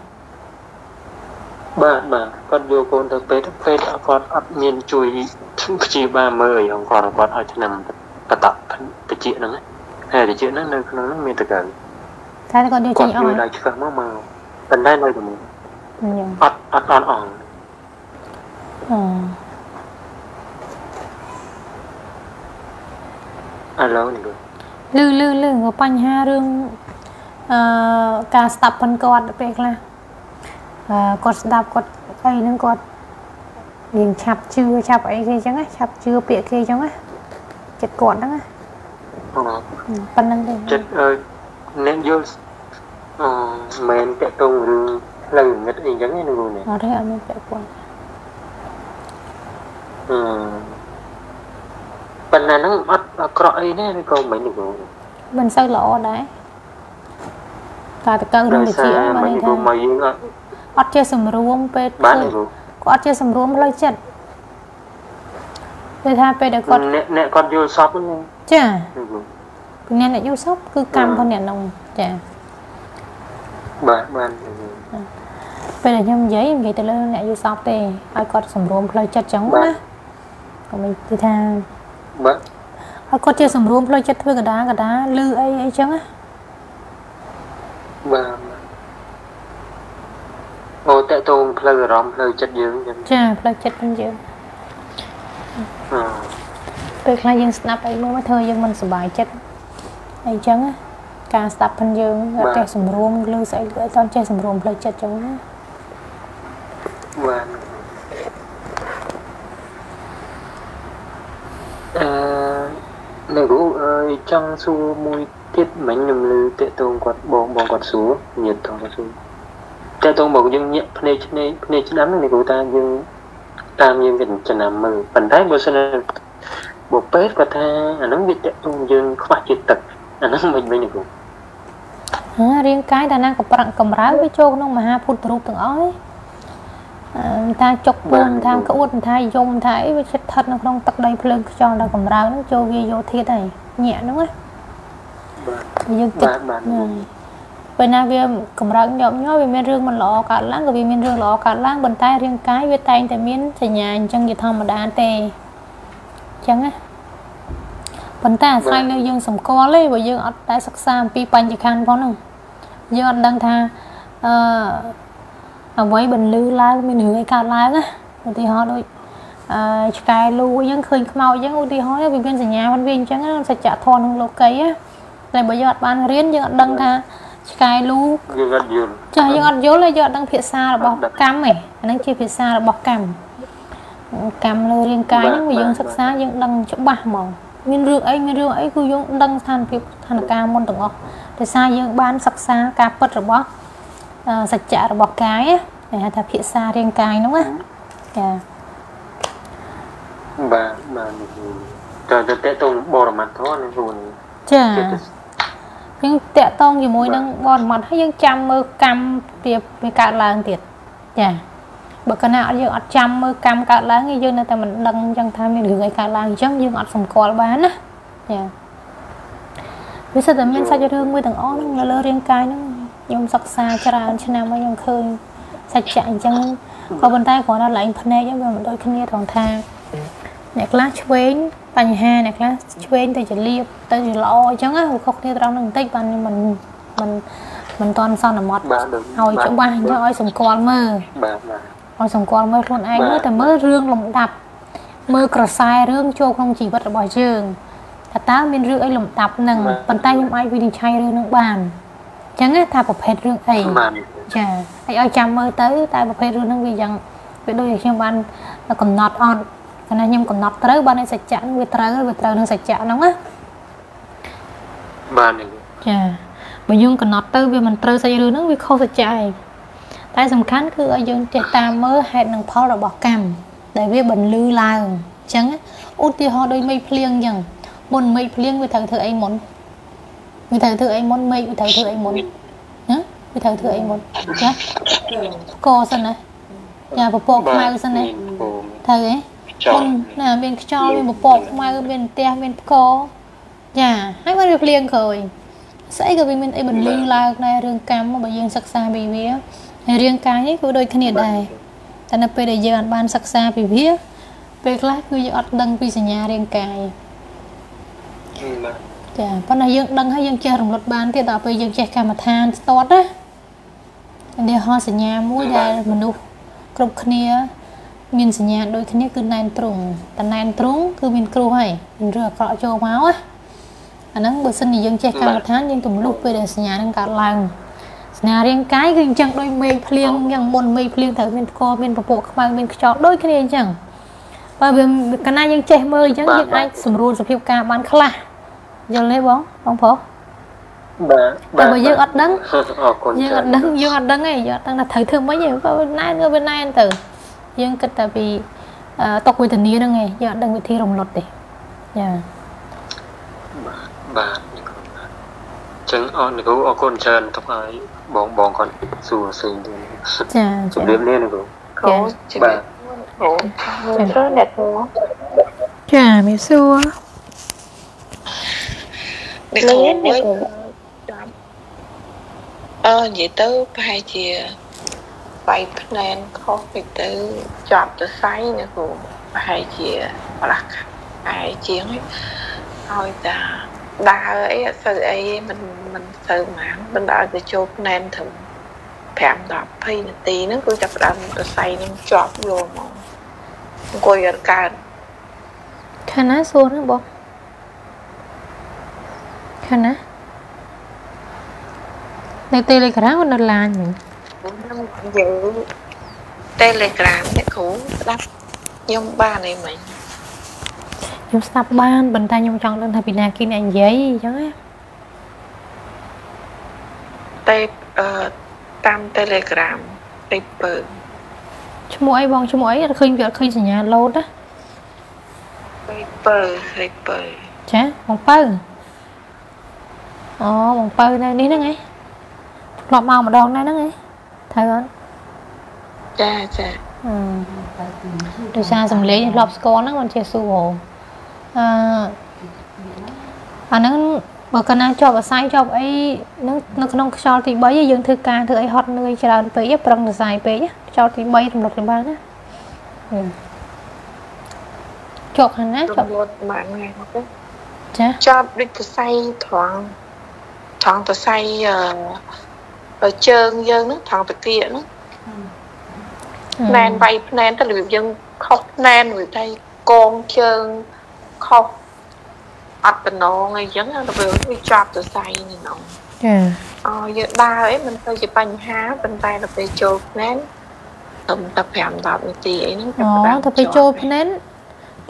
បាទបាទគាត់យកកូនទៅពេទ្យពេទ្យគាត់អត់មានជួយព្យាបាលមើលអីហ្នឹងគាត់គាត់ឲ្យថ្នាំបតៈតិចហ្នឹងណាហើយតិចហ្នឹងនៅក្នុងហ្នឹងមានតកើ តែគាត់យកគាចេញត់អយស់ល់ដល់ឆ្កឹះមកមកប៉ុន្តែនៅតែមកខ្ញុំអត់អត់អត់អងអឥឡូវនេះគ្រូលឺលឺលឺក៏បញ្ហារឿងអឺការស្ដាប់ប៉ុនគាត់ពេលខ្លះអឺគាត់ស្ដាប់គាត់អីហ្នឹងគាត់យើងឆាប់ជឿឆាប់អីគេអញ្ចឹងណាឆាប់ជឿពាក្យគេអញ្ចឹងណាចិត្តគាត់ហ្នឹងណាអឺប៉ុណ្្នឹងទេចិត្តអើ អ្នកយល់អឺមិនតកតងរឿងផ្លូវងឹតអីចឹងណាគ្រូនេះអត់ទេអត់មានពាក្យគាត់អឺប៉ុន្តែហ្នឹងអត់អាក្រក់អីទេឬក៏មិនទេគ្រូមិនសូវល្អដែរការតកើរឿងដោយវិសាជារបានមិនន័យគ្រូថាមកយើងអត់អត់ចេះសម្រួមពេលបានធ្វើទេគ្រូគាត់អត់ចេះសម្រួមផ្លូវចិត្តពេលថាពេលដែលគាត់អ្នកអ្នកគាត់យល់សពហ្នឹងចាគ្រូ ពីអ្នកអ្នកយល់សពគឺកម្មរបស់អ្នកនោះចាបាទបានគ្រូពេលដែលខ្ញុំនិយាយខ្ញុំនិយាយទៅលើអ្នកយល់សពទេឲ្យគាត់សម្រួមផ្លូវចិត្តចឹងណាក៏មិនគឺថាបាទឲ្យគាត់ចេះសម្រួមផ្លូវចិត្តធ្វើកដាកដាលឺអីអីចឹងណាបាទអូតកតងផ្លូវអារម្មណ៍ផ្លូវចិត្តយើងចឹងចាផ្លូវចិត្តរបស់យើងអឺពេលខ្លះយើងស្ដាប់អីមួយមកធ្វើយើងមិនសប្បាយចិត្ត អីចឹងណាការស្ដាប់ផងយើងអត់ចេះសម្រួមលឺស្អីលឺអីតន់ចេះសម្រួមផ្លូវចិត្តចឹងណាបានអឺនៅគ្រូអើយចង់សួរមួយទៀតមិញខ្ញុំលើតកតងគាត់បងបងគាត់សួរញាតិតគាត់សួរតកតងមកយើងញាក់ភ្នែកភ្នែកភ្នែកឆ្នាំហ្នឹងគ្រូតាយើងតាមយើងគេចំណាំមើលប៉ុន្តែបើសិនបើពេទ្យគាត់ថាអាហ្នឹងវាតកតងយើងខ្វះជាតិទឹក អាហ្នឹងមិនវិញទេគ្រូហារាងកាយតាណាក៏ប្រាក់កម្រើវាចូលក្នុងមហាពុទ្ធរូបទាំងអស់ឯងអឺថាចុកពួនថាក្អួតថាយំថាអីវាចិត្តស្ថិតនៅក្នុងទឹកដីភ្លើងខ្យល់ដល់កម្រើហ្នឹងចូលវាយោធាតហើយញាក់ហ្នឹងណាបាទយើងគិតបាទបាទហ្នឹងពេលណាវាកម្រើកញាប់ញ័រវាមានរឿងមិនល្អកើតឡើងក៏វាមានរឿងល្អកើតឡើងប៉ុន្តែរាងកាយវាតែងតែមានសញ្ញាអញ្ចឹងជាធម្មតាទេអញ្ចឹងណា ប៉ុន្តែអាស្រ័យលើយើងសម្គាល់ទេបើយើងអត់តែសិក្សាអំពីបញ្ចខណ្ឌផងហ្នឹងយើងអត់ដឹងថាអឺអ្វីបន្លឺឡើងមានរឿងអីកើតឡើងណាឧទាហរណ៍ដូចអឺឆ្កែលូអញ្ចឹងឃើញខ្មោចអញ្ចឹងឧទាហរណ៍វាមានសញ្ញាមិនវាអញ្ចឹងសច្ចធម៌ក្នុងលោកីណាតែបើយើងអត់បានរៀនយើងអត់ដឹងថាឆ្កែលូយើងអត់យល់ចាស់យើងអត់យល់ទេយើងអត់ដឹងភាសារបស់កម្មទេអាហ្នឹងជាភាសារបស់កម្មកម្មលើរាងកាយហ្នឹងវាយើងសិក្សាយើងដឹងច្បាស់ហ្មង មានរឿងអីមានរឿងអីគឺយើងដឹងស្ថានភាពស្ថានភាពមុនទាំងអស់ដោយសារយើងបានសិក្សាការពិតរបស់អឺសច្ចៈរបស់កាយណាគេហៅថាភាសារាងកាយហ្នឹងណាចាបាទបាទទៅទៅតេតងបរមត្ថធម៌នេះខ្លួនចាចិត្តយើងតាក់តងជាមួយនឹងបរមត្ថហើយយើងចាំមើលកម្មវាវាកើតឡើងទៀតចា បើកណាអត់យើងអត់ចាំមើលកម្មកើតឡើងទេយើងនៅតែមិនដឹងអញ្ចឹងថាមានរឿងអីកើតឡើងអញ្ចឹងយើងអត់សម្គាល់បានណាចាវាសិតតែមានសាច់រឿងមួយទាំងអស់ហ្នឹងនៅលើរាងកាយហ្នឹងខ្ញុំសិក្សាច្រើនឆ្នាំហើយខ្ញុំឃើញសច្ចៈអញ្ចឹងក៏ប៉ុន្តែគ្រាន់តែឡើងភ្នែកហ្នឹងវាមិនដូចគ្នាត្រង់ថាអ្នកខ្លះឆ្វេងបញ្ហាអ្នកខ្លះឆ្វេងទៅជាលៀបទៅជាល្អអញ្ចឹងណាវាខុសគ្នាត្រង់ហ្នឹងបន្តិចបានខ្ញុំមិនមិនមិនតន់សន្មត់បាទដូចឲ្យច្បាស់អញ្ចឹងឲ្យសម្គាល់មើលបាទបាទ ឲ្យសម្គាល់មើលខ្លួនឯងបាទមើលតែមើលរឿងលំដាប់មើលក្រសែរឿងចូលក្នុងជីវិតរបស់យើងថាតើមានរឿងអីលំដាប់ហ្នឹងបាទប៉ុន្តែខ្ញុំអាចវិនិច្ឆ័យរឿងហ្នឹងបានអញ្ចឹងណាថាប្រភេទរឿងអីបាទចាហើយឲ្យចាំមើលទៅតែប្រភេទរឿងហ្នឹងវាយ៉ាងវាដូចជាខ្ញុំបានកំណត់អត់គណៈខ្ញុំកំណត់ត្រូវបានឯសច្ចៈហ្នឹងវាត្រូវវាត្រូវនឹងសច្ចៈហ្នឹងណាបាទនេះចាបើយើងកំណត់ទៅវាមិនត្រូវសាច់រឿងហ្នឹងវាខុសសច្ចៈឯង តែសំខាន់គឺឲ្យយើងចេះតាមមើលហេតុនិងផលរបស់កម្មដែលវាបន្លឺឡើងអញ្ចឹងណាឧទាហរណ៍ដូចមេឃភ្លៀងអញ្ចឹងមុនមេឃភ្លៀងវាត្រូវធ្វើអីមុនវាត្រូវធ្វើអីមុនមេឃវាត្រូវធ្វើអីមុនណាវាត្រូវធ្វើអីមុនចាកសិនណាចាពពកខ្មៅសិនណាពូត្រូវទេចោលណាមានខ្យល់មានពពកខ្មៅមានផ្ទះមានផ្គរចាហើយបានវាភ្លៀងក្រោយស្អីក៏វាមានអីបន្លឺឡើងដែររឿងកម្មបើយើងសិក្សាពីវា ហើយរាងកាយនេះក៏ដូចគ្នាដែរតែនៅពេលដែលយើងអត់បានសិក្សាពីវាពេលខ្លះគឺយើងអត់ដឹងពីសញ្ញារាងកាយបាទចាប៉ុន្តែយើងដឹងហើយយើងចេះរំលត់បានទៀតដល់ពេលយើងចេះកម្មដ្ឋានស្ទាត់ណានេះហោះសញ្ញាមួយដែលមនុស្សគ្រប់គ្នា មានសញ្ញាដូចគ្នាគឺណែនទ្រង់តែណែនទ្រង់គឺមានគ្រោះហើយមានរឿងអាក្រក់ចូលមកណាអាហ្នឹងបើសិនជាយើងចេះកម្មដ្ឋានយើងទម្លុះពេលដែលសញ្ញាហ្នឹងកើតឡើង សញ្ញារាងកាយគឺអញ្ចឹងដូចមេឃភ្លៀងយ៉ាងមុនមេឃភ្លៀងត្រូវមានផ្គរមានពពកខ្មៅមានខ្យល់ដូចគ្នាអញ្ចឹងបើវាកាលណាយើងចេះមើលអញ្ចឹងយើងអាចសម្រួលសភាពការបានខ្លះយល់ទេបងបងប្រុសបាទតែបើយើងអត់ដឹងអរគុណយើងចាអត់ដឹងយើងអត់ដឹងទេយើងអត់ដឹងថាត្រូវធ្វើម៉េចទេបើណែនក៏វាណែនទៅយើងគិតតែពីអឺតុកវេទនាហ្នឹងឯងយើងអត់ដឹងវិធីរំលត់ទេចាបាទនេះគ្រូបាទអញ្ចឹងអរនេះគ្រូអរគុណច្រើនទុកឲ្យ បងបងគាត់សួរផ្សេងទៀតចាជំចារាបលានេះគ្រូគ្រូជំរាបាទបគ្រូត្រូវអ្នកគ្រូចាមានសួរនេះគ្រូមួយអឺនិយាយទៅប្រហែលជាបៃភ្នែនខុសទៅទៅចប់ទៅសៃណាគ្រូប្រហែលជាប្រឡាស់ឯជាងហើយឲ្យតាដើរអីអត់សូវអីមិន មិនសូវហ្មងមិនដើរទៅចូលភ្នែនត្រឹម5ដល់20នាទីហ្នឹងគឺចាប់ផ្ដើមទៅសៃនឹងជាប់យកហ្មងអង្គុយអត់កើតខាងណាសួរហ្នឹងបងខាងណានៅ Telegram ឬនៅ LINE វិញខ្ញុំនិយាយ Telegram នេះគ្រូស្ដាប់ខ្ញុំបានអីមិញខ្ញុំស្ដាប់បានប៉ុន្តែខ្ញុំចង់ដឹងថាពីណាគេអ្នកនិយាយអញ្ចឹងណា តែអឺតាម Telegram ទៅពើឈ្មោះអីបងឈ្មោះអីអត់ឃើញវាអត់ឃើញសញ្ញាឡូតណាទៅពើទៅពើចាបងពៅអូបងពៅនៅនេះហ្នឹងឯងធ្លាប់មកម្ដងដែរហ្នឹងឯងត្រូវអត់ចាចាអឺដោយសារសំឡេងធ្លាប់ស្គាល់ហ្នឹងមិនចេះសួរហ៎អឺអាហ្នឹង បើកណាជាប់អាស័យជាប់អីហ្នឹងនៅក្នុងខ្យល់ទី3យើងធ្វើការធ្វើអីហត់នឿយច្រើនពេកប្រឹងសរសៃពេកខ្យល់ទី3រំលត់ទៅបានណាហឹមជាប់ខាងណារជាប់ំលត់បានថ្ងៃមកទេចាចប់ដូចសរសៃត្រង់ត្រង់សរសៃអឺជើងយើងហ្នឹងត្រង់តាគៀកហ្នឹងភ្នែនវាយភ្នែនទៅរបៀបយើងខុសភ្នែនឬតែកងជើងខុស អត់តំណងអីចឹងទៅវាចាប់ទៅសៃនេះណង ចា អយើងដើរអីមិនទៅជាបញ្ហាប៉ុន្តែដល់ពេលចូលភ្នែនត្រឹមតែ5 10នាទីអីហ្នឹង អូទៅពេលចូលភ្នែន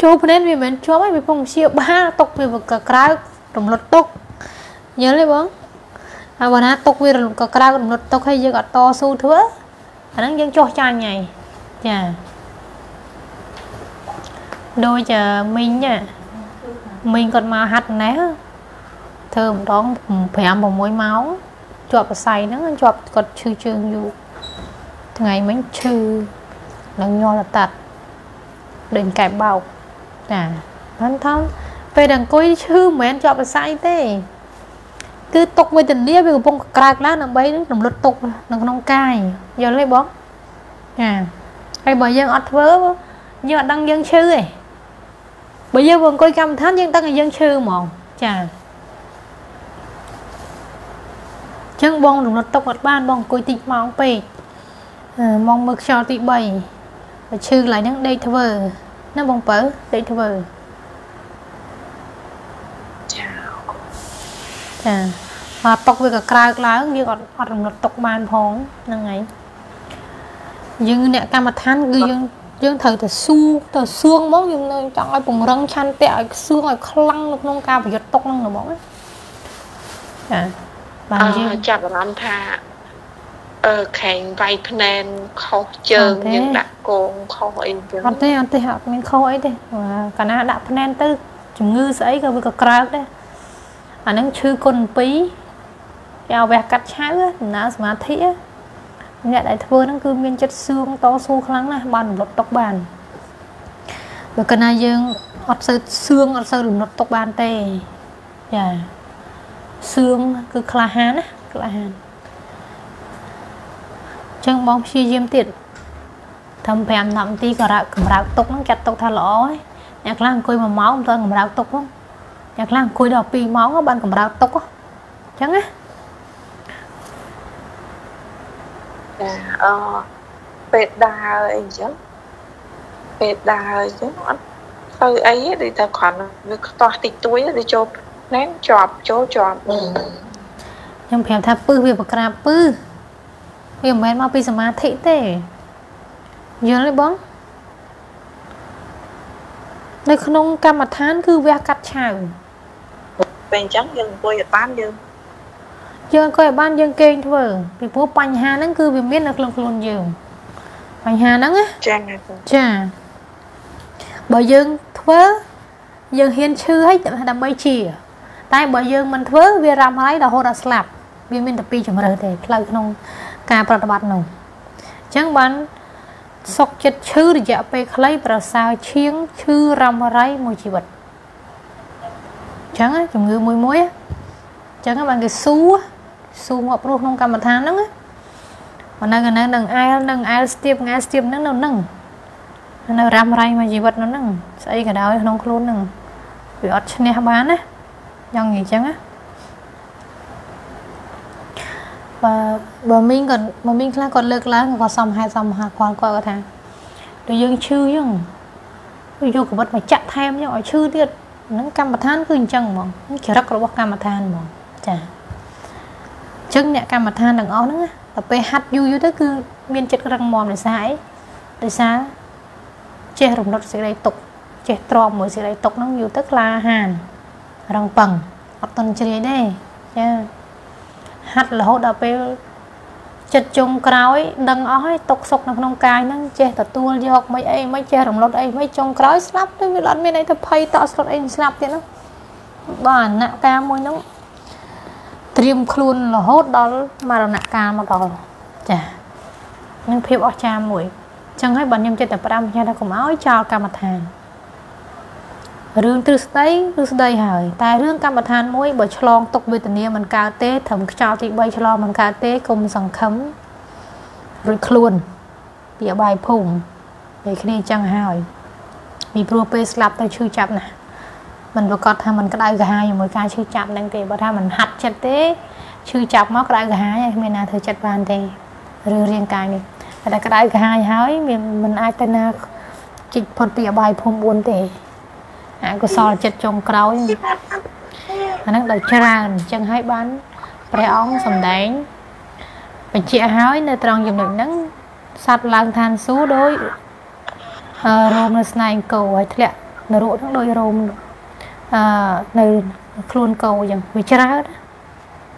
ចូលភ្នែនវាមិនមែនជាប់ហើយវាពងជាបាលຕົកវាកក្រើករំលត់ຕົកយល់ទេបងហើយបើណាຕົកវាកក្រើករំលត់ຕົកហើយយើងអត់តស៊ូធ្វើអាហ្នឹងយើងចោះចាញ់ហើយចាដូចមីងណា មីងគាត់មកហាត់ណេះធ្វើម្ដង5 6ម៉ោងជាប់បស័យហ្នឹងជាប់គាត់ឈឺជើងយូរថ្ងៃមិញឈឺនឹងញ័រតាត់ដូចកែបបោកចាបានថងពេលដែលអង្គុយឈឺមិនមែនជាប់បស័យទេគឺទុកវេទនាវាកំពុងក្រើកឡើងដើម្បីរំលត់ទុកនៅក្នុងកាយយល់ទេបងចាហើយបើយើងអត់ធ្វើយើងអត់ដឹងយើងឈឺទេ បើយើងអង្គុយកម្មដ្ឋានយើងដឹងថាយើងឈឺហ្មងចាចឹងបងរំលត់ទុកអត់បានបងអង្គុយតិចម៉ោងពេកម៉ោងមើលខ្យល់ទី3បើឈឺកន្លែងហ្នឹងដេកធ្វើណាបងបើដេកធ្វើចាចាមកតុកវាក៏ក្រើកឡើងយើងអត់អត់រំលត់តុកបានផងហ្នឹងហើយយើងអ្នកកម្មដ្ឋានគឺយើង យើងត្រូវតែស៊ូទៅសួងហ្មងយើងនៅចង់ឲ្យពង្រឹងឆន្ទៈឲ្យសួងឲ្យខ្លាំងនៅក្នុងការប្រយុទ្ធតុកហ្នឹងហ្មងចាបានយើងចាប់អារម្មណ៍ថាអឺខេងវាយភ្នែនខុសជើងយើងដាក់កងខុសអីចឹងអត់ទេអត់ទេអត់មានខុសអីទេកាលណាដាក់ភ្នែនទៅជំងឺស្អីក៏វាក៏ក្រើកដែរអាហ្នឹងឈឺគុណ2យកវះកាត់ឆៅដំណើរសមាធិ អ្នកដែលធ្វើហ្នឹងគឺមានចិត្តសឿងតស៊ូខ្លាំងណាស់បានរំលត់ទុកបានបើកាលណាយើងអត់សូវសឿងអត់សូវរំលត់ទុកបានទេចាសឿងគឺក្លាហានណាក្លាហានចឹងបងព្យាយាមទៀតធ្វើ5 10នាទីក៏រកកម្រើកទុកហ្នឹងចាត់ទុកថាល្អហើយអ្នកខ្លះអង្គុយ1ម៉ោងមិនទាន់កម្រើកទុកហ្នឹងអ្នកខ្លះអង្គុយដល់2ម៉ោងបានកម្រើកទុកអញ្ចឹងណា ចាអឺពេលដើរអីអញ្ចឹងពេលដើរអញ្ចឹងអត់ទៅអីទេដូចតែគ្រាន់វាខ្ទាស់តិចតួចទៅចូលណែនជាប់ចូលជាប់ខ្ញុំប្រាប់ថាពឹសវាប្រក្រាបពឹសវាមិនមែនមកពីសមាធិទេយល់ទេបងនៅក្នុងកម្មដ្ឋាន គឺវះកាត់ឆៅពេលអញ្ចឹងយើងអង្គុយឲ្យបានយើង យើងអង្គុយឲ្យបានយើងគេងធ្វើពីព្រោះបញ្ហាហ្នឹងគឺវាមាននៅក្នុងខ្លួនយើងបញ្ហាហ្នឹងណាចាចាបើយើងធ្វើយើងហ៊ានឈឺឲ្យដើម្បីជា តែបើយើងមិនធ្វើវារ៉ាំហើយរហូតដល់ស្លាប់វាមានតែពីរជំរើសទេផ្លូវក្នុងការប្រតិបត្តិនោះអញ្ចឹងបានសុកចិត្តឈឺរយៈពេលខ្លីប្រសើរឈៀងឈឺរ៉ាំរ៉ៃមួយជីវិតអញ្ចឹងជំងឺមួយមួយអញ្ចឹងបានគេស៊ូ ស៊ូមកព្រោះក្នុងកម្មដ្ឋានហ្នឹងមកនៅនៅនឹងអែលនឹងអែលស្ទាបងាស្ទាបហ្នឹងនៅហ្នឹងនៅរ៉ាំរ៉ៃមួយជីវិតនៅហ្នឹងស្អីក៏ដោយក្នុងខ្លួនហ្នឹងវាអត់ឈ្នះបានណាយ៉ាងនិយាយអញ្ចឹងណាបើបើមីងគាត់បើមីងខ្លះគាត់លើកឡើងគាត់សំហេតុសំហាគាត់គាត់គាត់ថាដូចយើងឈឺអញ្ចឹងយកកបិតមកចាក់ថែមអញ្ចឹងឲ្យឈឺទៀតហ្នឹងកម្មដ្ឋានគឺអញ្ចឹងហ្មងចរិតរបស់កម្មដ្ឋានហ្មងចាអញ្ចឹងអ្នកកម្មដ្ឋានទាំងអស់ហ្នឹងដល់ពេលហាត់យូរយូរទៅគឺមានចិត្តរឹងមាំដោយសារអីដោយសារចេះរំលត់សេចក្តីទុកចេះទ្រាំមួយសេចក្តីទុកហ្នឹងយូរទៅក្លាហានរឹងប៉ឹងអត់តន់ជ្រាយទេចាហាត់រហូតដល់ពេលចិត្តចុងក្រោយដឹងអស់ហើយຕົកសុកនៅក្នុងកាយហ្នឹងចេះទទួលយកមិនអីមិនចេះរំលត់អីមិនចុងក្រោយស្លាប់ទៅវាអត់មានអីទៅភ័យតក់ស្លុតអីស្លាប់ទៀតហ្នឹងបាទអនការមួយហ្នឹង ត្រៀមខ្លួនរហូតដល់មរណកាលមកដល់ចានឹងភាពអស្ចារ្យមួយអញ្ចឹងហើយបើខ្ញុំចិត្តតែប្រាំញ៉ាថាកុំឲ្យចោលកម្មដ្ឋានរឿងទ្រឹស្ដីទ្រឹស្ដីហើយតែរឿងកម្មដ្ឋានមួយបើឆ្លងទុកវេទនាមិនកើតទេត្រឹមខ្យល់ទី3ឆ្លងមិនកើតទេកុំសង្ឃឹមរួចខ្លួនពីអបាយភូមិពេលគ្នាអញ្ចឹងហើយពីព្រោះពេលស្លាប់ទៅឈឺចាប់ណាស់ มันប្រកាសថាมันក្តៅក្រហាយជាមួយការឈឺចាប់ហ្នឹងទេបើថាมันហាត់ចិត្តទេឈឺចាប់មកក្តៅក្រហាយហើយគ្មានណាធ្វើចិត្តបានទេរឿងរាងកាយនេះ តែក្តៅក្រហាយហើយមានមិនអាចទៅណាជីកផុតពីអបាយភូមិ4ទេអកុសលចិត្តចុងក្រោយអាហ្នឹងដល់ច្រើនអញ្ចឹងហើយបានព្រះអង្គសម្ដែងបញ្ជាក់ហើយនៅត្រង់ចំណុចហ្នឹងសត្វឡើងឋានសួគ៌ដោយអឺរោមនៅស្នែងគោហើយធ្លាក់នរកហ្នឹងដោយរោម អឺនៅខ្លួនកោអញ្ចឹងវាច្រើន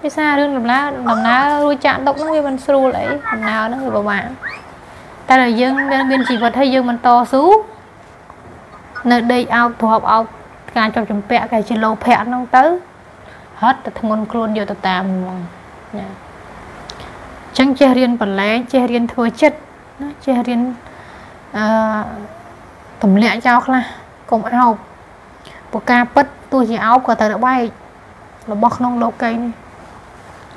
ភាសារឿងដំណើរដំណើររួចចាក់ទុកហ្នឹងវាមិនស្រួលអីដំណើរហ្នឹងវាពិបាកតែដល់យើងមានជីវិតហើយយើងមិនតស៊ូនៅដេកអោបទ្របអោបការជាប់ចម្ពាក់គេជាលោភៈហ្នឹងទៅហត់ទៅធ្ងន់ខ្លួនយកទៅតាមហ្មងណាអញ្ចឹងចេះរៀនបន្លែងចេះរៀនធ្វើចិត្តណាចេះរៀនអឺទម្លាក់ចោលខ្លះកុំអោប ព្រោះការពិតទោះជាអោបក៏ត្រូវតែបែករបស់ក្នុងលោកីនេះ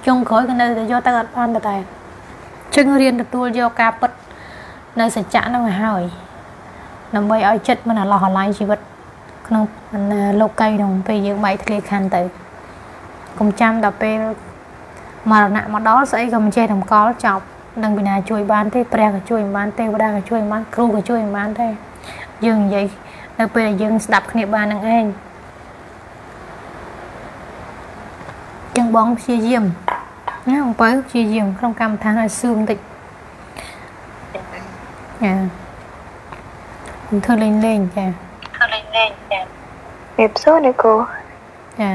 ចុងក្រោយក៏នៅតែយកទៅអត់បានតែតែចឹងរៀនទទួលយកការពិតនៅសច្ចៈហ្នឹងឲ្យហើយដើម្បីឲ្យចិត្តមិនអាឡោះអាល័យជីវិត ក្នុងលោកីក្នុងពេលយើងបែកធ្លាយខណ្ឌទៅកុំចាំដល់ពេលមរណៈមកដល់ស្អីក៏មិនចេះតម្កល់ចប់នឹងពីណាជួយបានទេព្រះក៏ជួយមិនបានទេវតាក៏ជួយមិនបានគ្រូក៏ជួយមិនបានទេយើងនិយាយ នៅពេលដែលយើងស្ដាប់គ្នាបាននឹងឯងចឹងបងព្យាយាមណាបងបើព្យាយាមក្នុងកម្មដ្ឋានឲ្យសឿងបន្តិចចាខ្ញុំធ្វើលេងលេងចាធ្វើលេងលេងចាវាផ្សោនេះគូចា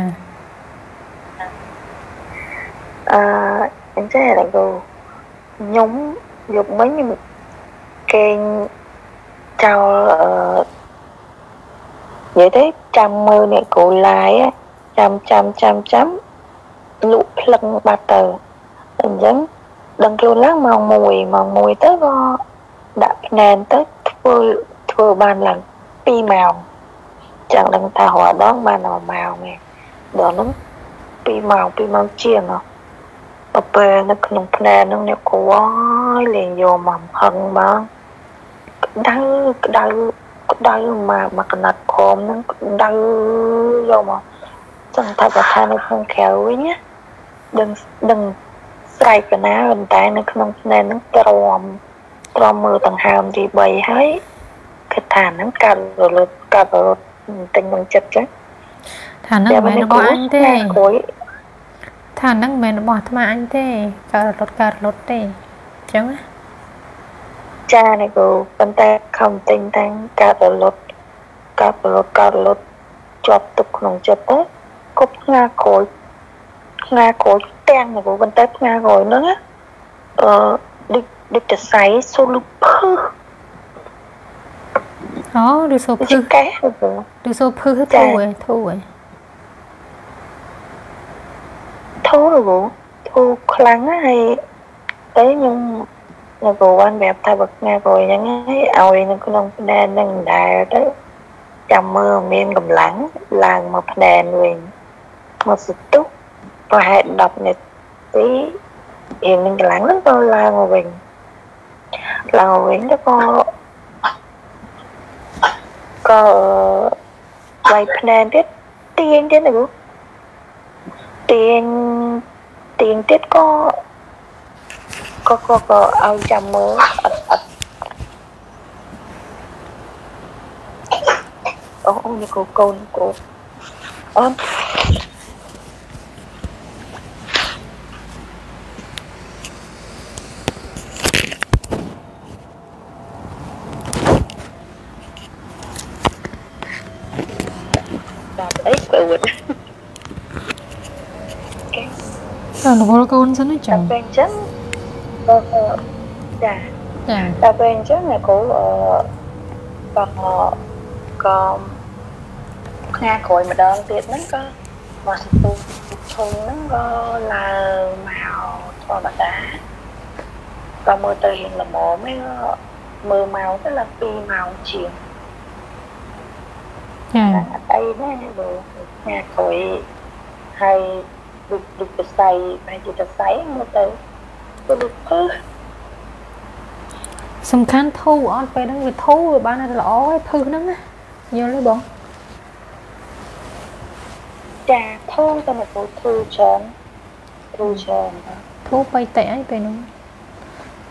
អឺអញ្ចឹងតែគូខ្ញុំយប់មិញខ្ញុំគេងចោលអឺ និយាយទៅចាំមើលអ្នកគូឡាយចាំចាំចាំចាំលក់ភ្លឹងបាត់ទៅអញ្ចឹងដឹងខ្លួនឡើងម៉ោង1ម៉ោង1ទៅក៏ដាក់ភ្នែនទៅធ្វើធ្វើបានឡើង2ម៉ោងចឹងដឹងថារាល់ដងបាន1ម៉ោងឯងដល់ហ្នឹង2ម៉ោង2ម៉ោងជាងហ៎ទៅពេលនៅក្នុងភ្នែនហ្នឹងអ្នកគ្រូអើយលេងយកមកហឹងមកក្តៅក្តៅ ក្តៅមកមកកណាត់ខំហ្នឹងក្តៅយកមកចឹងថាថានៅក្នុងក្រៅវិញណាដឹងដឹងស្រែកកណាប៉ុន្តែនៅក្នុងភ្នែនហ្នឹងទ្រាំទ្រាំមើលដង្ហើមទី3ហើយគិតថាហ្នឹងកាត់រលត់កាត់រលត់ទិញក្នុងចិត្តចឹងថាហ្នឹងមិនមែនរបស់អញទេគ្រួយថាហ្នឹងមិនមែនរបស់អាត្មាអញទេកើតរត់កើតរត់ទេអញ្ចឹងណា ចានេះគូប៉ុន្តែខំទិញតាំងកើតរលត់កើតរលត់កើតរលត់ជាប់ទុកក្នុងចិត្តទៅគប់ស្ងាក្រួយស្ងាក្រួយទាំងនេះគូប៉ុន្តែស្ងាក្រួយហ្នឹងអឺដូចដូចតសៃសូលភឺអូឬសូភឺកែឬសូភឺធូរឯធូរឯធូរហ្នឹងធូរខ្លាំងណាស់ហើយតែខ្ញុំ នៅកូនប្រាប់ថាបើថ្ងៃក្រោយហ្នឹងឲ្យនៅក្នុងផ្នែកហ្នឹងដែរទៅចាំមើលមានកម្លាំងឡើងមកផ្នែកវិញមកសតុះប្រហែល10នាទីរៀងនឹងកម្លាំងហ្នឹងក៏ឡើងមកវិញឡើងមកវិញទៅក៏ក៏វាយផ្នែកទៀតទាញទៀតណាទាញទាញទៀតក៏ ក៏ក៏ក៏ឲ្យចាំមើលអត់អត់អូអូនេះកូនកូនកូ ចាតែពេលអញ្ចឹងចាចាតែពេលអញ្ចឹងអ្នកគ្រូអឺក៏ក៏ផ្ងាក្រោយម្ដងទៀតហ្នឹងក៏មកសន្ទុះឈុំហ្នឹងក៏ឡើងមកធម្មតាក៏មើលទៅរៀងល្មមហ្នឹងមើលមកទៅឡើង2ម៉ោងជាងចាអីណាបើផ្ងាក្រោយហើយដូចដូចប្រស័យបែរជាប្រស័យមើលទៅទៅដូចអឺ សំខាន់ធូរអត់ពេលហ្នឹងវាធូរវាបានតែល្អឯងភឹសហ្នឹងណាយល់ទេបងចាធូរតែមកធូរច្រើនធូរច្រើនធូរបីតិចអីពេលហ្នឹង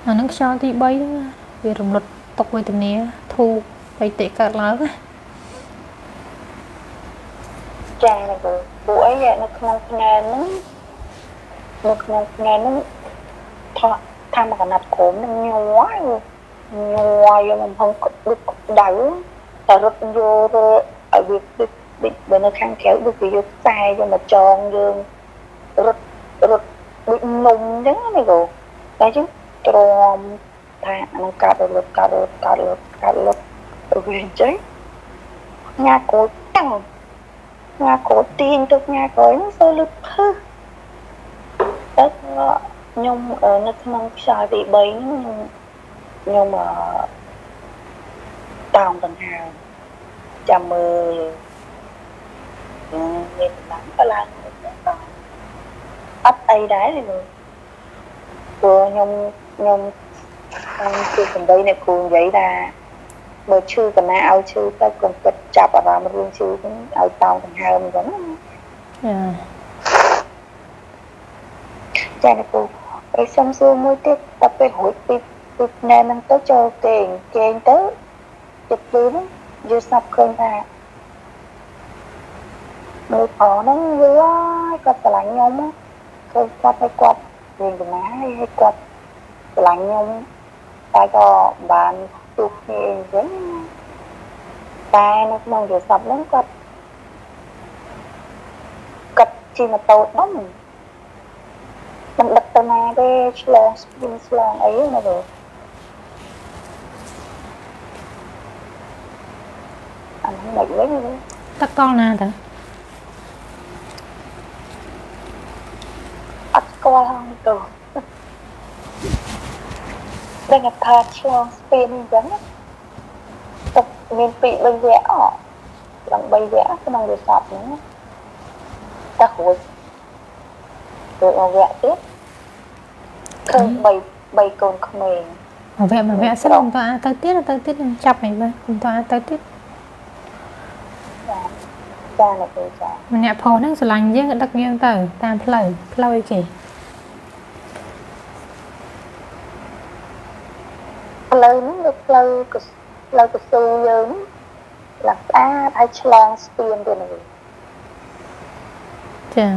អាហ្នឹងខ្យល់ទី3ហ្នឹងណាវារំលត់ទុកវេទនាធូរបៃតិកើតឡើងណាចាលោកគ្រូពួកអីនៅក្នុងផ្នែកហ្នឹងនៅក្នុងផ្នែកហ្នឹង ថាថាមកកណាត់ក្រុមហ្នឹងញ័រហើយញ័រយកមកហងដូចដៅតែរត់យកទៅឲ្យវាដូចដូចបើនៅខាងក្រៅដូចគេយកខ្សែយកមកចងយើងរត់រត់ដូចនំអញ្ចឹងណាលោកគ្រូតែអញ្ចឹងទ្រាំថាអានឹងកាត់រត់កាត់រត់កាត់រត់កាត់រត់ទៅវាអញ្ចឹងញ៉ាគោចឹង nhà cổ tiên tục nhà cổ nó sơ lực hư tất nhung ở nó không xài bị bấy nhưng nhưng mà tàu tầng hàng chầm mười nhìn lắm cái lan ấp ấy đáy thì rồi vừa nhung nhung chưa cần đây này cùng vậy là មើលឈឺកណាឲ្យឈឺទៅកុំគិតចាប់អារម្មណ៍រឿងឈឺហ្នឹងឲ្យតោងដង្ហើមអញ្ចឹងចាចាគ្រូ អីសុំសួរមួយទៀតតែពេលរួចពីពីណែនឹងទៅចូលគេងគេងទៅចិត្តលឺហ្នឹងយល់ស្ដាប់ឃើញថាមើលអហ្នឹងវាគាត់ឆ្លាញ់ខ្ញុំឃើញគាត់ឲ្យគាត់រៀនកណាឲ្យគាត់ឆ្លាញ់ខ្ញុំតែក៏បានជួបគ្នាអញ្ចឹងតែនៅក្នុងយល់សពហ្នឹងគាត់គាត់ជិះម៉ូតូដុំ មិនដឹកទៅណាទេឆ្លងស្ពីនឆ្លងអីណាបងអាហ្នឹងមិនវិញទេទឹកកល់ណាតើអត់ស្គាល់ហងទៅដឹងថាឆ្លងស្ពានអញ្ចឹងទឹកមានពីរបីវគ្គអឡើង3វគ្គក្នុងវិស័យហ្នឹងតែរួ ចរួចមកវគ្គទៀតឃើញ3 3កូនក្មេងមួយវគ្គមួយវគ្គសិនមិនតើទៅទៀតទៅទៀតចាប់មិនបានមិនតើទៅទៀតចាចាលោកគ្រូចាម្នាក់ផុសហ្នឹងស្រឡាញ់យើងក៏ដឹកយើងទៅ តាមផ្លូវផ្លូវអីគេផ្លូវហ្នឹងដូចផ្លូវកសផ្លូវកស៊ូយើងឡើងស្អាតហើយឆ្លងស្ពានទៀតហ្នឹងចា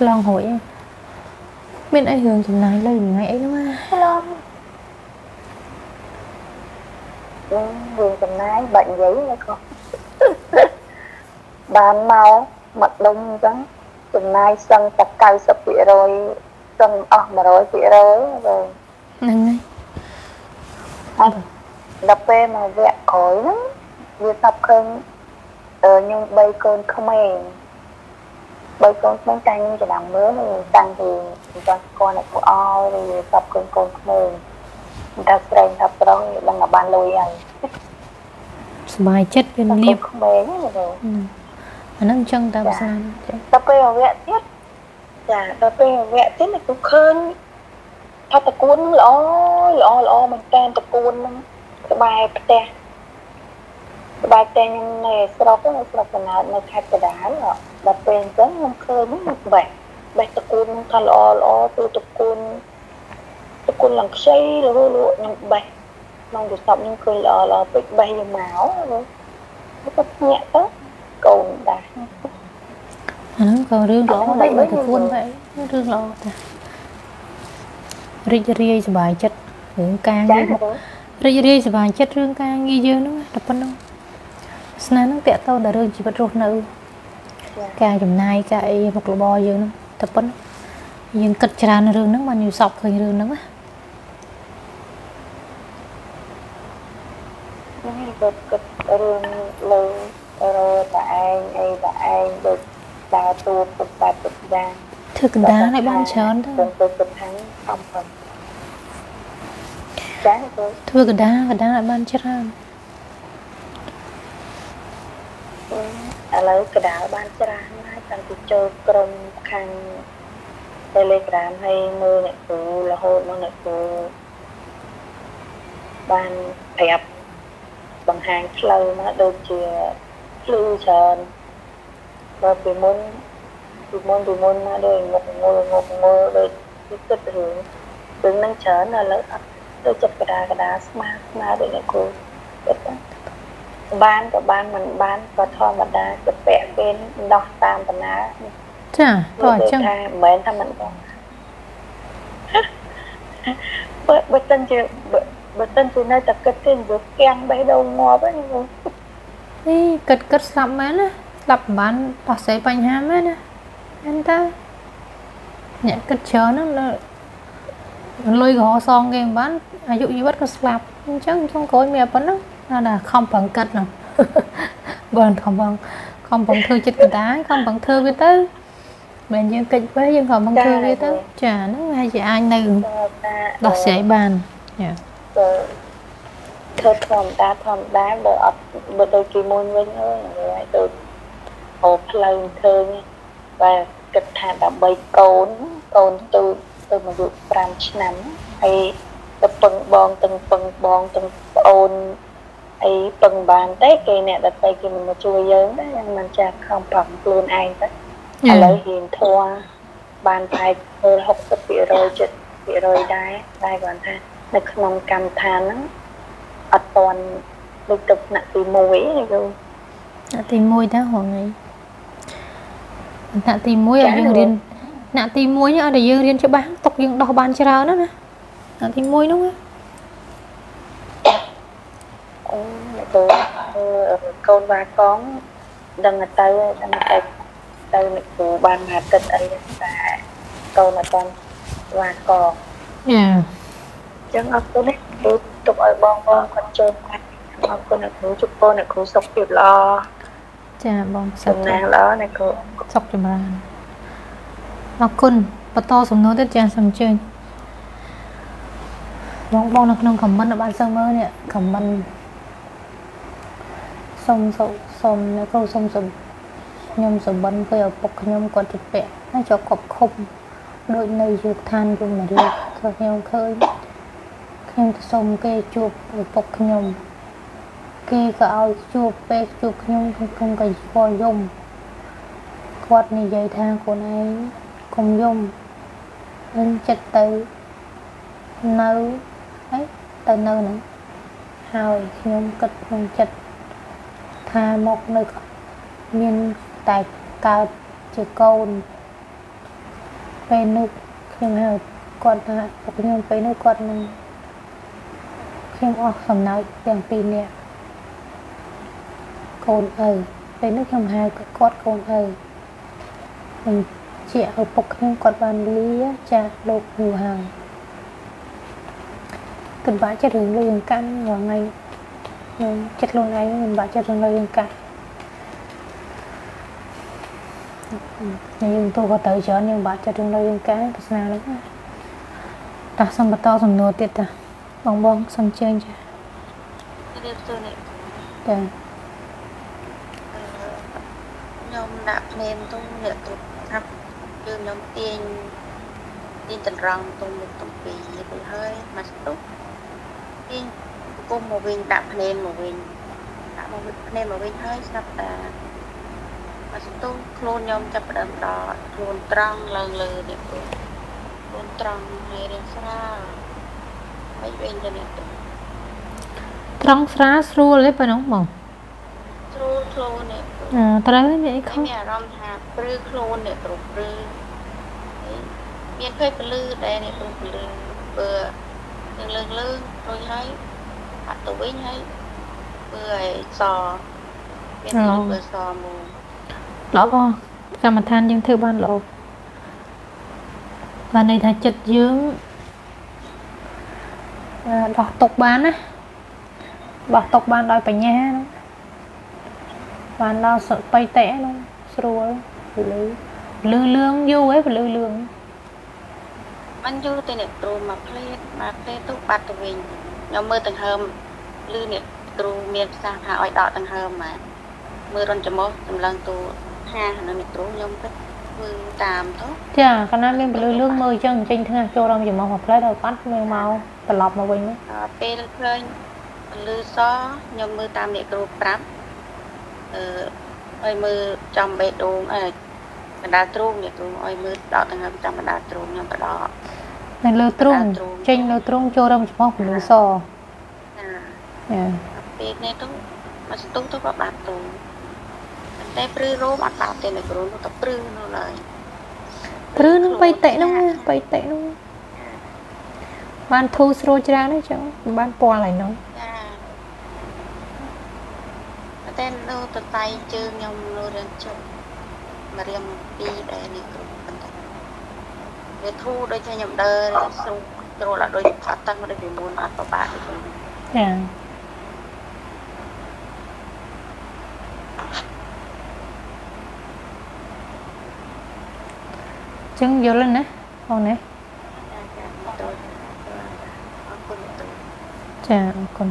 ឆ្លងរួចឯងមានអីរឿងចំណាយលុយមួយថ្ងៃអីហ្នឹងណាឆ្លងរឿងចំណាយបាច់និយាយណាក៏បានមកមកដុំអញ្ចឹងចំណាយសឹងតែ90%សឹងអស់100%ហើយហ្នឹងហើយដល់ពេលមកវគ្គក្រោយហ្នឹងវាស្ដាប់ឃើញអឺខ្ញុំ3កូនក្មេង 3កូនក្មេងតាំងខ្ញុំចំណាំមើលតាំងពីចង់ស្គាល់អ្នកពួកអោវាស្ដាប់ឃើញកូនក្មេងថាស្រីថាប្រុសដឹងថាបានលុយហើយសុបាយចិត្តវាតែនៀបក្មេងហ្នឹងទៅអាហ្នឹងអញ្ចឹងតាមស្នាចាដល់ពេលវគ្គទៀតចាដល់ពេលវគ្គទៀតគឺឃើញថាតកួនហ្នឹងល្អល្អល្អមែនតើតកួនហ្នឹងក្បែរផ្ទះ ក្បែរផ្ទះខ្ញុំនៅស្រុកហ្នឹងស្រុកកណើតនៅខេត្តកដាលដល់ពេលអញ្ចឹងខ្ញុំឃើញហ្នឹងបេះបេះតកួនហ្នឹងថាល្អល្អទូតកួនតកួនឡើងខ្ចីរហូតខ្ញុំបេះក្នុងទូរស័ព្ទខ្ញុំឃើញល្អល្អពេកបេះយកមកទៅភ្ញាក់ទៅកូនដែរអាហ្នឹងក៏រឿងល្អដែរបើទៅគួន vậy រឿងល្អតារីករាយសប្បាយចិត្តរឿងការងារមករីករាយសប្បាយចិត្តរឿងការងារយើងហ្នឹងតែប៉ុណ្្នឹង ស្នាហ្នឹងតាក់ទងដល់រឿងជីវិតរស់នៅ ការចំណាយការអីមុខរបរយើងហ្នឹងតែប៉ុណ្្នឹងយើងគិតច្រើនរឿងហ្នឹងបានយល់សពឃើញរឿងហ្នឹងណាហ្នឹងគាត់គាត់រឿងលើរតែឯងអីតែឯងដូចដើរតួពុតបែបពុតយ៉ាងធ្វើកណ្ដាលឲ្យបានច្រើនទៅទៅទៅទៅខាងអំប៉ុនចាគាត់ធ្វើកណ្ដាលកណ្ដាលឲ្យបានច្រើន ឥឡូវកដាលបានច្រើនហើយតាំងពីចូលក្រុមខាង Telegram ហើយមើលអ្នកគ្រូរហូតមកអ្នកគ្រូបានប្រាប់បង្ហាញផ្លូវមកដូចជាភ្លឺច្រើនបើពីមុនពីមុនពីមុនណាដូចងប់ងល់ងប់ងល់ដូចគិតរឿងរឿងហ្នឹងច្រើនឥឡូវអត់ដូចចិត្តកដាកដាស្មាស្មាដូចអ្នកគ្រូគិតណា បានក៏បានមិនបានក៏ធម្មតាទៅពាក់ពេលដោះតាមបណ្ណាចាក៏អញ្ចឹងថាមិនមែនថាមិនបងបើបើសិនជាបើបើសិនជានៅតែគិតទេវាគៀងបេះដូងងាប់ហ្នឹងនេះគិតគិតស្លាប់មែនណាស្លាប់មិនបានដោះស្រាយបញ្ហាមែនណាមែនតើអ្នកគិតច្រើនហ្នឹងលើលុយក៏សងគេមិនបានអាយុជីវិតក៏ស្លាប់អញ្ចឹងចុងក្រោយមានប៉ុណ្ណឹង ណាស់ខំប្រឹងគិតហ្នឹងបើខំប្រឹងខំប្រឹងធ្វើចិត្តកដាខំប្រឹងធ្វើវាទៅមិនយើងកិច្ចពេកយើងក៏មិនធ្វើវាទៅចាហ្នឹងហើយជាអាចនៅដោះស្រាយបានចាទៅធ្វើធម្មតាធម្មតាបើអត់បើដូចពីមុនវិញអើយហើយដូចហូបផ្លូវឃើញបែរគិតថាដើម្បីកូនកូនទូចទៅអាយុ5ឆ្នាំហើយទៅពឹងបងទាំងពឹងបងទាំងប្អូន អីពឹងបានទេគេអ្នកដតីគេមិនមកជួយយើងទេយ៉ាងមិនចាស់ខំប្រឹងខ្លួនឯងទៅឥឡូវរៀនធัวបានប្រហែល60% 70%ដែរតែគាត់ថានៅក្នុងកម្មដ្ឋានហ្នឹងអត់តន់ដូចទឹកថ្នាក់ទី1ទេយល់ថ្នាក់ទី1តើហងៃថ្នាក់ទី1ឲ្យយើងរៀនថ្នាក់ទី1ឲ្យតែយើងរៀនច្បាស់ຕົកយើងដោះបានច្រើនណាស់ណាថ្នាក់ទី1នោះណា អូអ្នកគ្រូកូនវ៉ាកងដឹងទៅដឹងទៅទៅអ្នកគ្រូបានមកគិតអីតែកូនអត់តន់វ៉ាកងចាអញ្ចឹងអរគុណគ្រូទុកឲ្យបងបងគាត់ចូលមកអរគុណអ្នកគ្រូជូនពរអ្នកគ្រូសុខភាពល្អចាបងសុសំខណាងល្អអ្នកគ្រូសុខចម្រើនអរគុណបន្តសំណួរទៀតចាសូមអញ្ជើញបងបងនៅក្នុងខមមិនបានសើមើលនេះខមមិន សុំសុំសុំនៅគ្រូសុំសុំខ្ញុំសម្បិនពេលឪពុកខ្ញុំគាត់ជពាក់ហើយចុះកប់ខុំដូចនៅយុគឋានយមរាជខ្ញុំឃើញខ្ញុំទៅសុំគេជួបឪពុកខ្ញុំគេក៏ឲ្យជួបពេលជួបខ្ញុំខ្ញុំក៏ស្គាល់យំគាត់និយាយថាខ្លួនឯងកុំយំនឹងចិត្តទៅនៅហើយទៅនៅហ្នឹងហើយខ្ញុំគិតក្នុងចិត្ត ថាមកនៅមានតែកើតជាកូនពេលនោះខ្ញុំហៅគាត់ថាពួកខ្ញុំពេលនោះគាត់នឹងខ្ញុំអស់សំណើចទាំងពីរនាក់កូនឪពេលនោះខ្ញុំហៅគាត់កូនឪនឹងជាឪពុកខ្ញុំគាត់បានលាចាស់លោកយូរហើយគិតបាក់ចិត្តរឿងលុយអង្កាន់រាល់ថ្ងៃ ខ្ញុំចិត្តខ្លួនឯងមិនបាក់ចិត្តរឿងលុយអង្កាន់យើងទូក៏ទៅច្រើនយើងបាក់ចិត្តរឿងលុយអង្កាន់ប្រស្នាហ្នឹងណាតោះសុំបន្តសំណួរទៀតតាបងបងសុំជើញចារៀបសួរនេះចាខ្ញុំដាក់ភ្នែនទុំអ្នកទុំថាប់គឺខ្ញុំទាញទាញតម្រង់ទុំមុខទំពីទៅហើយមកស្ទុះទាញ គុំមកវិញដាក់ភ្នែនមកវិញដាក់មកភ្នែនមកវិញហើយស្រាប់តែមកស្ទុះខ្លួនខ្ញុំចាប់ផ្ដើមដល់ខ្លួនត្រង់ឡើងលើនេះខ្លួនត្រង់ហើយរៀងស្រាលហើយវិញទៅនេះទុំត្រង់ស្រាលស្រួលទេប៉ណ្ណឹងបងស្រួលខ្លួននេះអឺត្រូវនេះខុសមានអារម្មណ៍ថាព្រឺខ្លួនអ្នកព្រោះព្រឺហើយមានភ័យពលឺដែរអ្នកព្រោះពលឺបើយើងលើកលើករួចហើយ បាត់ទៅវិញហើយបើឲ្យសមានពលឺបើសមក ល្អកម្មដ្ឋានយើងធ្វើបានល្អបានន័យថាចិត្តយើងអឺដោះຕົកបានណាដោះຕົកបានដោយបញ្ញាហ្នឹងបានដល់សបៃតេហ្នឹងស្រួលពលឺពលឺលឿងយូរហ៎ពលឺលឿង มันយូរទៅអ្នកគ្រូមកផ្លេតមកផ្លេតទៅបាត់ទៅវិញ ខ្ញុំមើលដង្ហើមលឺអ្នកគ្រូមានប្រសាសន៍ថាឲ្យដកដង្ហើមមកមើលរនចំោះសម្លឹងទូថានៅអ្នកគ្រូខ្ញុំទៅធ្វើតាមទៅចាកាលណាមានពលឺលឿងមើលអញ្ចឹងចេញថ្ងាសចូលដល់ចំហមកផ្លែដល់បាត់មើលមកត្រឡប់មកវិញដល់ពេលឃើញពលឺសខ្ញុំមើលតាមអ្នកគ្រូប្រាប់អឺឲ្យមើលចំបេះដូងអើបណ្ដាទ្រូងអ្នកគ្រូឲ្យមើលដកទាំងហើយតាមបណ្ដាទ្រូងខ្ញុំបដក នៅលើទ្រុងបណ្ដាទ្រុងចេញលើទ្រុងចូលរំចំពោះពលឺសចាចាពេលនេះទៅមកស្ទុះទៅក៏បាត់ទ្រូងតែព្រឺរោមអត់បាត់ទេអ្នកគ្រូនោះតែព្រឺនោះឡើយព្រឺនឹងបៃតេនោះបៃតេនោះបានធូរស្រួលច្រើនអញ្ចឹងបានពណ៌ហើយនោះចាតែនៅទៅតៃជើងខ្ញុំនៅរៀនចុះមករៀនពីរដែរនេះគ្រូប៉ុន្តែ វាធូរដូចជាខ្ញុំដើរស្រុកត្រួលអត់ដូចអត់តឹងដូចពីមុនអត់ប្របាក់ដូចនេះចាចឹងយល់ហើយណាបងណាចាចាទៅអរគុណទៅចាអរគុណ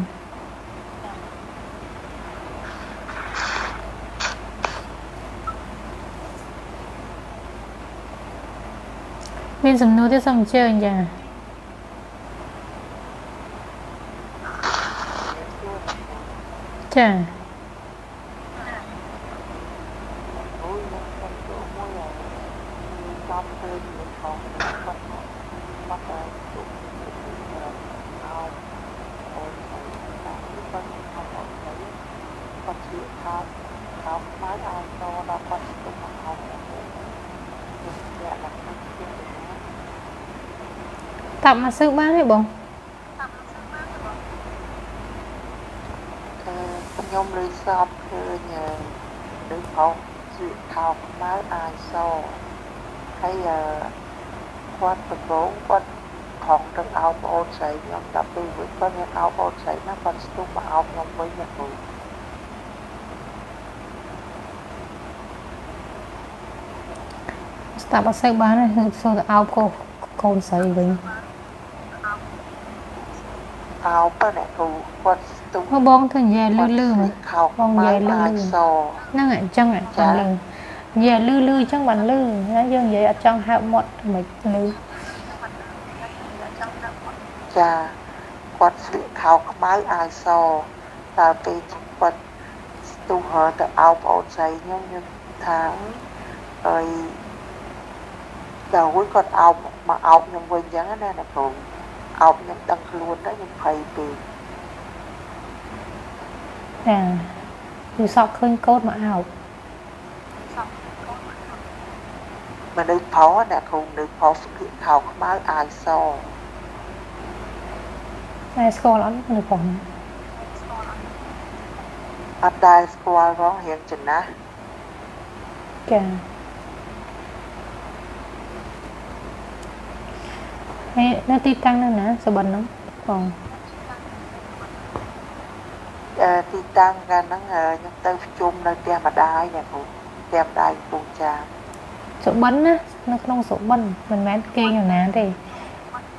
មានសំណួរទៀតសូមអញ្ជើញចាចា អូយខ្ញុំខ្ញុំចូលមួយអាចំទៅមានផងគាត់គាត់តែទុកអោអូនតែគាត់គាត់ខំអត់ទៅគាត់ជឿថាថាខ្មៅឲ្យតដល់គាត់ទុកមកអោខ្ញុំយកដាក់ក្នុងជាណា តា ប់មកសឹកបានទេបងគឺខ្ញុំលើសອບឃើញដូចផងជាខោខ្មៅអាយសហើយអឺគាត់ដំបងគាត់ខំទៅអោបអូនស្រីខ្ញុំដល់ពេលវិញគាត់មានអោបអូនស្រីណាគាត់ស្ទុះមកអោបខ្ញុំវិញណាគ្រូស្តាប់អត់សូវបានទេគឺសូមទៅអោបកូនកូនស្រីវិញអោ បទៅអ្នកគ្រូគាត់ស្ទុះមកបងធ្វើនិយាយលឺលឺមើលខោខ្មៅអាយសហ្នឹងហើយអញ្ចឹងហ៎ចាំលឺនិយាយលឺលឺអញ្ចឹងបានលឺណាយើងនិយាយអត់ចង់ហើបមាត់មិនលឺចាគាត់ស្លៀកខោខ្មៅអាយសដល់ពេលគាត់ស្ទុះហើទៅអោបអូនស្រីខ្ញុំខ្ញុំថាអើយដល់វិញគាត់អោបមកអោបខ្ញុំវិញអញ្ចឹងណាអ្នកគ្រូ អោបខ្ញុំដឹងខ្លួនទៅខ្ញុំភ័យពេកចាគឺសក់ឃើញកូនមកអោបមនុស្សផងអ្នកគ្រូមនុស្សផងស្លៀកខោខ្មៅអាយសតែស្គាល់អត់នៅផងអត់ដែលស្គាល់ផងរៀងចំណាស់ចា ហើយនៅទីតាំងនៅណាសបិនហ្នឹងបងអឺទីតាំងកាលហ្នឹងអឺខ្ញុំទៅប្រជុំនៅផ្ទះម្ដាយអ្នកគ្រូផ្ទះម្ដាយកំពង់ចាមសបិនណានៅក្នុងសបិនមិនមែនគេងនៅណាទេ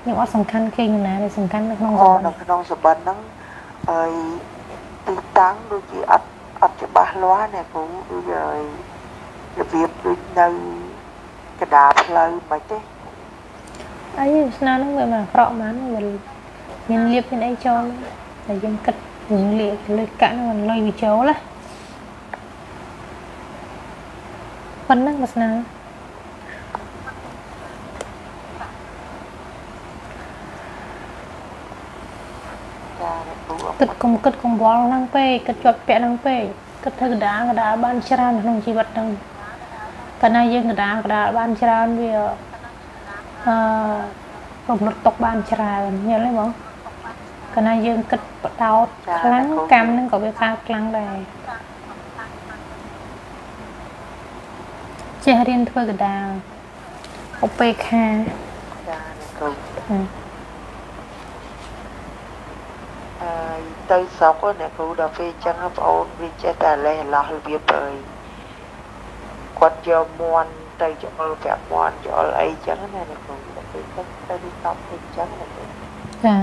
ខ្ញុំអត់សំខាន់គេងនៅណាទេសំខាន់នៅក្នុងសអូបិននៅក្នុងសបិនហ្នឹងអើយទីតាំងដូចជាអត់អត់ច្បាស់លាស់អ្នកគ្រូដូចហើយរបៀបដូចនៅកណ្ដាលផ្លូវមិនទេ អីស្នាហ្នឹងវាមិនអាក្រក់ហ្មងវាមានលៀបមានអីចូលតែយើងគិតយើងលាកលុយកាក់ហ្នឹងมันលុយវាចូលណាប៉ុណ្ណឹងវាស្នាចាអ្នកគ្រូអរគិតកុំគិតកង្វល់ហ្នឹងពេកគិតជាប់ពាក់ហ្នឹងពេកគិតធ្វើកដាលកដាលបានច្រើនក្នុងជីវិតហ្នឹងកាលណាយើងកដាលកដាលបានច្រើនវា អឺរំលត់ຕົកបានច្រើនយល់ទេបងកាលណាយើងគិតបដោតខ្លាំងកម្មហ្នឹងក៏វាកើតខ្លាំងដែរចេះរៀនធ្វើកដាលឧបេក្ខាចាអ្នកគ្រូអឺអើយទៅស្រុកហ្នឹងអ្នកគ្រូដល់ពេលអញ្ចឹងបងអូនវាចេះតែលេះលោះរបៀបអើយគាត់យកមន់ ទៅច្អល់ប្រាក់មន់ច្អល់អីអញ្ចឹងណាអ្នកគ្រូដល់ពេលទៅទៅទីតប់ទៅអញ្ចឹងអ្នកគ្រូចា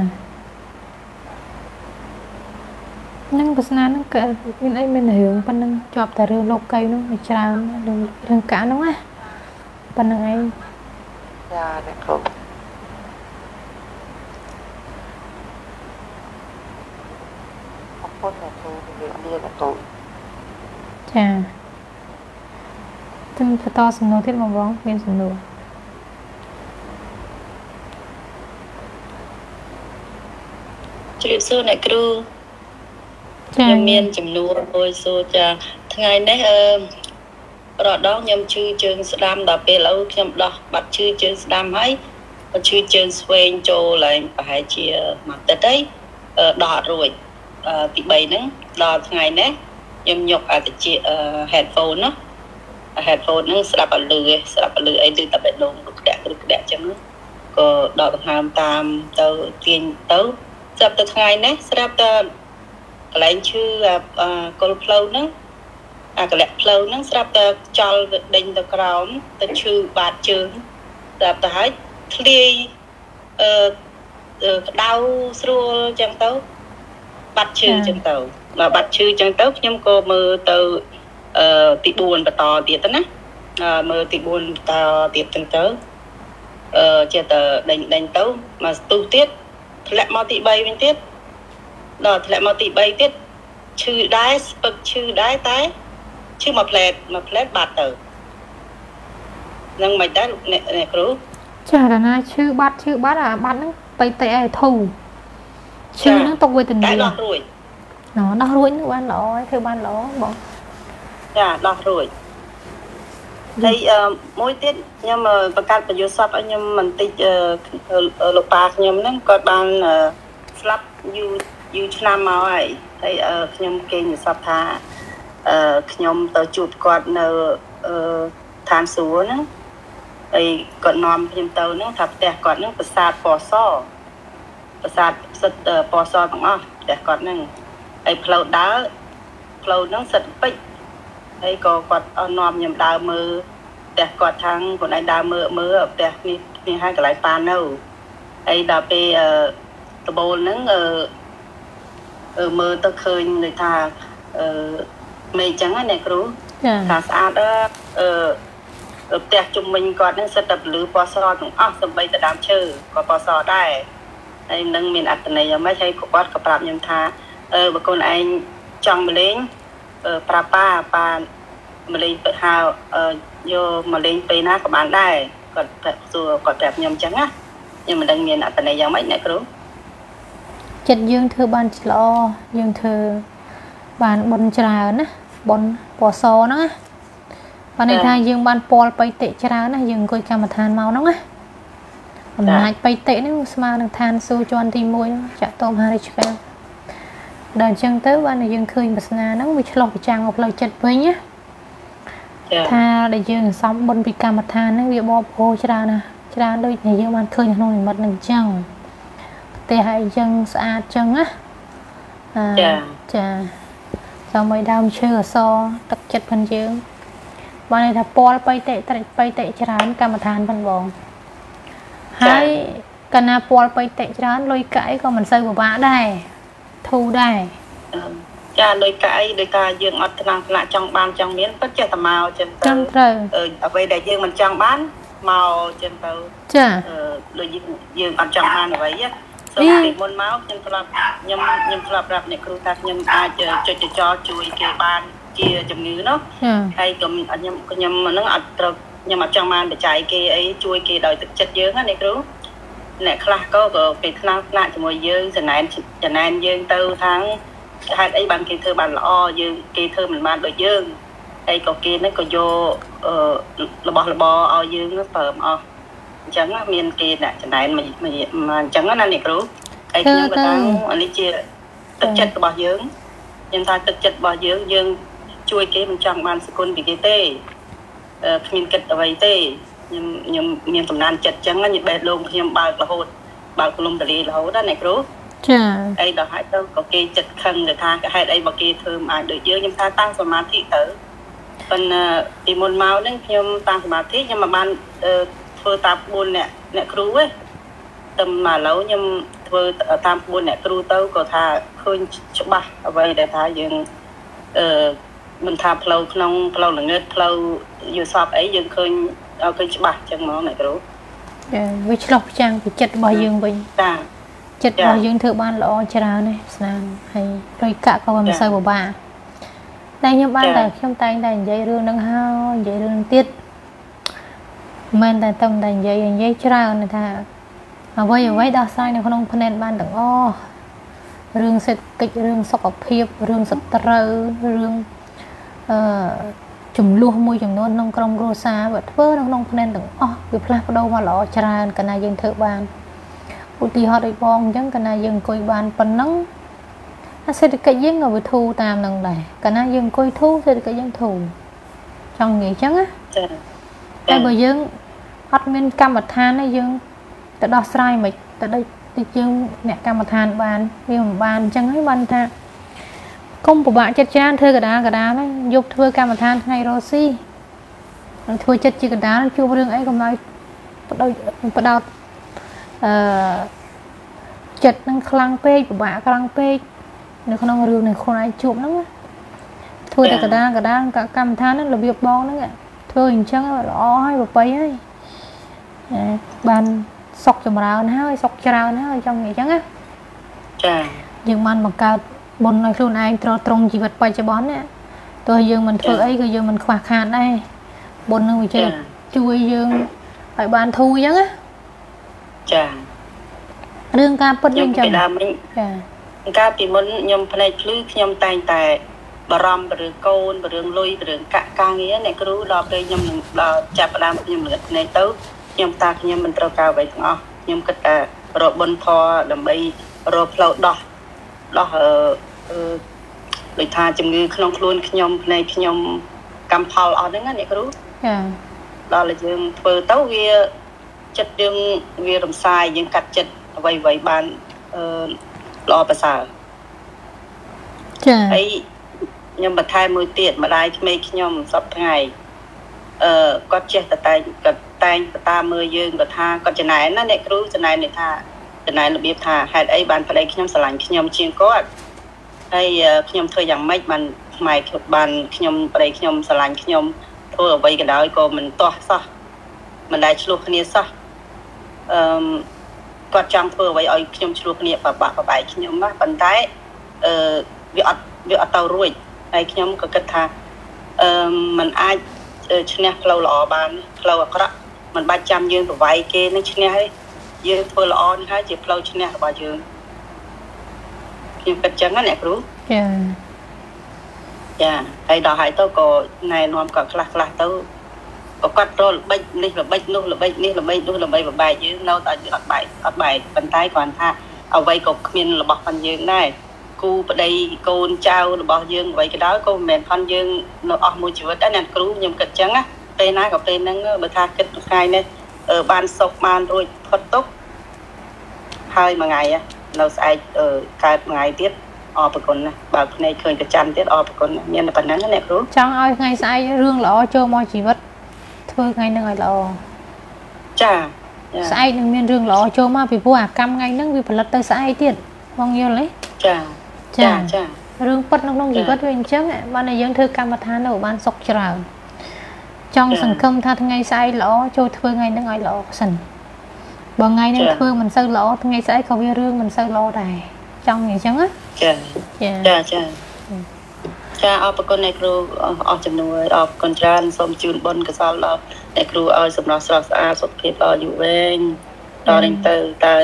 ហ្នឹងវាសនាហ្នឹងក៏មានអីមានរឿងប៉ុណ្ណឹងជាប់តែរឿងលោកកៃហ្នឹងវាច្រើនរឿងរឿងកាហ្នឹងណាប៉ុណ្ណឹងឯងចាអ្នកគ្រូអរគុណអ្នកគ្រូជំរាបលាអ្នកគ្រូចា ទិញបន្តសំណួរទៀតបងបងមានសំណួរជ្រាបសួរអ្នកគ្រូចាខ្ញុំមានចំនួនមួយសួរចាថ្ងៃនេះអឺរដងខ្ញុំឈឺជើងស្ដាំដល់ពេលឥឡូវខ្ញុំដោះបាត់ឈឺជើងស្ដាំហើយក៏ឈឺជើងស្វែងចូលឡើងប្រហែលជាមួយទឹកហើយអឺដោះអត់រួចអឺទី3ហ្នឹងដល់ថ្ងៃនេះខ្ញុំយកអាតិច headphone ណា headphone ហ្នឹងស្ដាប់ឲ្យលឺឯងស្ដាប់ឲ្យលឺអីឮតែបេះដូងក្តាក់ឬក្តាក់អញ្ចឹងក៏ដកដង្ហើមតាមទៅទាញទៅស្រាប់តែថ្ងៃនេះស្រាប់តែកន្លែងឈឺអាគល់ផ្លូវហ្នឹងអាកលៈផ្លូវហ្នឹងស្រាប់តែខ្យល់ទៅដេញទៅក្រោមទៅឈឺបាតជើងស្រាប់តែហើយធ្លាយអឺក្តៅស្រួលអញ្ចឹងទៅបាត់ឈឺអញ្ចឹងទៅមកបាត់ឈឺអញ្ចឹងទៅខ្ញុំក៏មើលទៅអឺ ទី4បន្តទៀតទៅណាអឺមើលទី4បន្តទៀតចឹងទៅអឺចេះតែដេញដេញទៅមកស្ទុះទៀតធ្លាក់មកទី3វិញទៀតដល់ធ្លាក់មកទី3ទៀតឈឺដែរស្ពឹកឈឺដែរតែឈឺមួយផ្លែតមួយផ្លែតបាត់ទៅនឹងមិនដែរលោកអ្នកអ្នកគ្រូចារណាឈឺបាត់ឈឺបាត់អាបាត់ហ្នឹងបៃតេឲ្យធូរឈឺហ្នឹងទុកវេទនាតែដោះរួចណោះដោះរួចហ្នឹងបានល្អហើយធ្វើបានល្អបង ចាដោះរួចហើយអឺមួយទៀតខ្ញុំអឺបង្កើតបញ្យុសពឲ្យខ្ញុំបន្តិចអឺលោកប៉ាខ្ញុំហ្នឹងគាត់បានអឺស្លាប់យូរយូរឆ្នាំមកហើយហើយអឺខ្ញុំគេងសពថាអឺខ្ញុំទៅជួបគាត់នៅអឺឋានសួគ៌ហ្នឹងហើយគាត់នាំខ្ញុំទៅហ្នឹងថាផ្ទះគាត់ហ្នឹងប្រាសាទពណ៌សប្រាសាទសិតពណ៌សទាំងអស់ផ្ទះគាត់ហ្នឹងហើយផ្លូវដើរផ្លូវហ្នឹងសិតពេជ្រ ហើយក៏គាត់អស់នាំខ្ញុំដើរមើលផ្ទះគាត់ខាងខ្លួនឯងដើរមើលមើលផ្ទះនេះនេះហើយកន្លែងប៉ានៅហើយដល់ពេលអឺដបូលហ្នឹងអឺអឺមើលទៅឃើញដូចថាអឺមេឃចឹងណាអ្នកគ្រូចាថាស្អាតអឺអឺផ្ទះជុំវិញគាត់ហ្នឹងសិតតែពលឺពណ៌ស្រទាំងអស់សំបីតែដើមឈើក៏ពណ៌ស្រដែរហើយនឹងមានអត្តន័យយ៉ាងម៉េចហើយគាត់ក៏ប្រាប់ខ្ញុំថាអឺបើកូនឯងចង់មកលេងអឺ ប្រាប់ប៉ាប៉ាមកលេងទៅហៅអឺយកមកលេងពេលណាក៏បានដែរគាត់ប្រាប់សួរគាត់ប្រាប់ខ្ញុំអញ្ចឹងណាខ្ញុំមិនដឹងមានអត្តន័យយ៉ាងម៉េចអ្នកគ្រូចិត្តយើងធ្វើបានល្អយើងធ្វើបានបុណ្យច្រើនណាបុណ្យពណ៌សហ្នឹងណាបានន័យថាយើងបានពលបៃតិច្រើនណាយើងអង្គុយកម្មដ្ឋានមកហ្នឹងណាអំណាចបៃតិហ្នឹងស្មើនឹងឋានសួគ៌ជាន់ទី1ហ្នឹងចាក់តោមហារិជ្ជកា ដល់អញ្ចឹងទៅបានតែយើងឃើញវាសនាហ្នឹងវាឆ្លោះប្រចាំងមកផ្លូវចិត្តវិញណាចាថាដែលយើងសំបុណ្យពីកម្មដ្ឋានហ្នឹងវាបបពោច្រើនណាស់ច្រើនដូចដែលយើងបានឃើញក្នុងនិមិត្តហ្នឹងអញ្ចឹងផ្ទះឲ្យយើងស្អាតអញ្ចឹងណាអាចាចាចាំឲ្យដើមឈើអសទឹកចិត្តផងយើងបានន័យថាពលបៃតិត្រិចបៃតិច្រើនកម្មដ្ឋានផងបងហើយកាលណាពលបៃតិច្រើនលុយកាក់អីក៏មិនសូវពិបាកដែរ ធូរដែរអឺចាដោយកាយដោយការយើងអត់ថ្នាំងថ្នាក់ចង់បានចង់មានពិតចេះតែមកចឹងទៅត្រឹមត្រូវអឺអ្វីដែលយើងមិនចង់បានមកចឹងទៅចាអឺដូចយើងយើងអត់ចង់បានអ្វីណាសូមពីមុនមកខ្ញុំធ្លាប់ខ្ញុំខ្ញុំធ្លាប់ប្រាប់អ្នកគ្រូថាខ្ញុំអាចចុចចចជួយគេបានជាជំងឺនោះចាហើយក៏ខ្ញុំខ្ញុំហ្នឹងអត់ត្រូវខ្ញុំអត់ចង់បានបច្ច័យគេអីជួយគេដោយទឹកចិត្តយើងណាអ្នកគ្រូ អ្នកខ្លះក៏ក៏គេថ្នាក់ថ្នាក់ជាមួយយើងចំណែនចំណែនយើងទៅខាងហេតុអីបានគេធ្វើបានល្អយើងគេធ្វើមិនបានដូចយើងហើយក៏គេហ្នឹងក៏យកអឺរបស់របរឲ្យយើងហ្នឹងប្រើអស់អញ្ចឹងណាមានគេអ្នកចំណែនមួយមួយអញ្ចឹងណាអ្នកគ្រូហើយខ្ញុំក៏ថាអានេះជាទឹកចិត្តរបស់យើងខ្ញុំថាទឹកចិត្តរបស់យើងយើង ជួយគេមិនចង់បានសគុណពីគេទេអឺគ្មានគិតអ្វីទេ ខ្ញុំខ្ញុំមានសំណានចិត្តចឹងណាខ្ញុំបេះដូងខ្ញុំបើករហូតបើកលំតលីរហូតណាអ្នកគ្រូចាអីដល់ហើយទៅក៏គេចិត្តខឹងទៅថាហេតុអីបើគេធ្វើមិនអាចដូចយើងខ្ញុំថាតាំងសមាធិទៅប៉ុន្តែពីមុនមកហ្នឹងខ្ញុំតាំងសមាធិខ្ញុំមិនបានអឺធ្វើតាមក្បួនអ្នកអ្នកគ្រូទេតែមកឥឡូវខ្ញុំធ្វើតាមក្បួនអ្នកគ្រូទៅក៏ថាឃើញច្បាស់អ្វីដែលថាយើងអឺមិនថាផ្លូវក្នុងផ្លូវល្ងឹតផ្លូវយល់សពអីយើងឃើញ ឲ្យឃើញច្បាស់ចឹងហ្មងអ្នកគ្រូចាវាឆ្លោះប្រចាំងពីចិត្តរបស់យើងវិញតាចិត្តរបស់យើងធ្វើបានល្អច្រើនណាស់ស្នាមហើយលុយកាក់ក៏មិនសូវពិបាកតែខ្ញុំបានចា៎តែខ្ញុំតែងតែនិយាយរឿងហ្នឹងហើយនិយាយរឿងហ្នឹងទៀតមិនមែនតែតែតែនិយាយនិយាយច្រើនថាអ្វីអ្វីដោះស្រាយនៅក្នុងផ្នែកបានទាំងអស់រឿងសេដ្ឋកិច្ចរឿងសុខភាពរឿងសត្រូវរឿងអឺ ចំនួនមួយចំនួនក្នុងក្រុមគ្រួសារវាធ្វើនៅក្នុងផ្នែកទាំងអស់វាផ្លាស់ប្ដូរមកល្អច្រើនកាលណាយើងធ្វើបានឧទាហរណ៍ដូចបងអញ្ចឹងកាលណាយើងអង្គុយបានប៉ុណ្ណឹងអាសេដ្ឋកិច្ចយើងក៏វាធូរតាមនឹងដែរកាលណាយើងអង្គុយធូរសេដ្ឋកិច្ចយើងធូរចង់និយាយអញ្ចឹងណាចាតែបើយើងអត់មានកម្មដ្ឋានទេយើងទៅដោះស្រាយមិនទៅដូចដូចយើងអ្នកកម្មដ្ឋានបានវាមិនបានអញ្ចឹងហើយបានថា កុំពិបាកចិត្តច្រើនធ្វើកដាលកដាលហ្នឹងយកធ្វើកម្មដ្ឋានថ្ងៃរស់ស៊ីនឹងធ្វើចិត្តជាកដាលជួបរឿងអីកុំឲ្យបដោបដោតអឺចិត្តនឹងខ្លាំងពេកពិបាកខ្លាំងពេកនៅក្នុងរឿងនៃខ្លួនឯងជួបហ្នឹងណាធ្វើតែកដាលកដាលកម្មដ្ឋានហ្នឹងរបៀបបងហ្នឹងណាធ្វើអញ្ចឹងល្អហើយប្របីហើយអឺបានសុកចម្រើនហើយសុកច្រើនហើយចង់និយាយអញ្ចឹងណាចាយើងបានបង្កើត បុណ្យឲ្យខ្លួនឯងត្រត្រង់ជីវិតបច្ចុប្បន្នណាទោះយើងមិនធ្វើអីក៏យើងមិនខ្វះខាតដែរបុណ្យនឹងវាចេះជួយយើងឲ្យបានធូរអញ្ចឹងណាចារឿងការពិតវាខ្ញុំអញ្ចឹងពីដើមមិញចាកាលពីមុនខ្ញុំភ្នែកភ្លឺខ្ញុំតែងតែបារម្ភពីរឿងកូនពីរឿងលុយពីរឿងកាក់ការងារអ្នកគ្រូដល់ពេលខ្ញុំនឹងដល់ចាប់ផ្ដើមខ្ញុំលឹកភ្នែកទៅខ្ញុំតាខ្ញុំមិនត្រូវការអ្វីទាំងអស់ខ្ញុំគិតតែរកបុណ្យធម៌ដើម្បីរកផ្លូវដោះ ដោះអឺអឺដូចថាជំងឺក្នុងខ្លួនខ្ញុំភ្នែកខ្ញុំកម្មផលអស់ហ្នឹងណាអ្នកគ្រូចាដល់តែយើងធ្វើទៅវាចិត្តយើងវារំសាយយើងកាត់ចិត្តអ្វីអ្វីបានអឺល្អប្រសើរចាហើយខ្ញុំបន្ថែមមួយទៀតម្ដាយក្មេកខ្ញុំសពថ្ងៃអឺគាត់ចេះតែតែងគាត់តែងទៅតាមមើលយើងគាត់ថាគាត់ចំណែនណាអ្នកគ្រូចំណែននេះថាចំ ណែនរបៀបថាហេតុអីបានប្តីខ្ញុំស្រឡាញ់ខ្ញុំជាងគាត់ហើយអឺខ្ញុំធ្វើយ៉ាងម៉េចបានផ្នែកបានខ្ញុំប្តីខ្ញុំស្រឡាញ់ខ្ញុំធ្វើអ្វីក៏ដោយក៏មិនទាស់សោះមិនដែលឆ្លោះគ្នាសោះអឺមគាត់ចង់ធ្វើអ្វីឲ្យខ្ញុំឆ្លោះគ្នាបបាក់បបែកខ្ញុំណាប៉ុន្តែអឺវាអត់វាអត់ទៅរួចហើយខ្ញុំក៏គិតថាអឺមมันអាចអឺឈ្នះផ្លូវល្អបានផ្លូវអាក្រក់มันបាច់ចាំយើងប្រវាយគេនឹងឈ្នះទេ យើងធ្វើល្អនេះហើយជាផ្លូវឈ្នះរបស់យើងខ្ញុំគិតចឹងណាអ្នកគ្រូចាចាហើយដល់ហើយទៅក៏ណែនាំក៏ខ្លះខ្លះទៅក៏គាត់រល្បិចនេះល្បិចនោះល្បិចនេះល្បិចនោះល្បីបបែកយើងនៅតែអត់បែកអត់បែកប៉ុន្តែគ្រាន់ថាអ្វីក៏គ្មានរបស់ផងយើងដែរគូប្តីកូនចៅរបស់យើងអ្វីក៏ដោយក៏មិនមែនផងយើងនៅអស់មួយជីវិតដែរអ្នកគ្រូខ្ញុំគិតចឹងណាពេលណាក៏ពេលហ្នឹងបើថាគិតថ្ងៃនេះអឺ បានសុខបានរួចផុតទុកហើយមួយថ្ងៃណានៅស្អែកអឺកើតមួយថ្ងៃទៀតអរគុណណាស់បើកភ្នែកឃើញប្រច័នទៀតអរគុណណាស់មានតែប៉ុណ្ណឹងណាអ្នកគ្រូចង់ឲ្យថ្ងៃស្អែករឿងល្អចូលមកជីវិតធ្វើថ្ងៃហ្នឹងឲ្យល្អចាចាស្អែកនឹងមានរឿងល្អចូលមកពីព្រោះអាកម្មថ្ងៃហ្នឹងវាផលិតទៅស្អែកទៀតបងយល់ទេចាចាចារឿងពិតនៅក្នុងជីវិតវាអញ្ចឹងបានតែយើងធ្វើកម្មដ្ឋានទៅបានសុខច្រើន ចង់សង្ឃឹមថាថ្ងៃស្អែកល្អចូលធ្វើថ្ងៃហ្នឹងឲ្យល្អសិនបើថ្ងៃហ្នឹងធ្វើមិនសូវល្អថ្ងៃស្អែកក៏វារឿងមិនសូវល្អដែរចង់អញ្ចឹងណាចាចាចាចាចាអរគុណអ្នកគ្រូអស់ចំនួនអរគុណច្រើនសូមជូនបុណ្យកុសលដល់អ្នកគ្រូឲ្យសម្រាប់ស្រស់ស្អាតសុខភាពល្អយូរវែងដល់នេះទៅតើ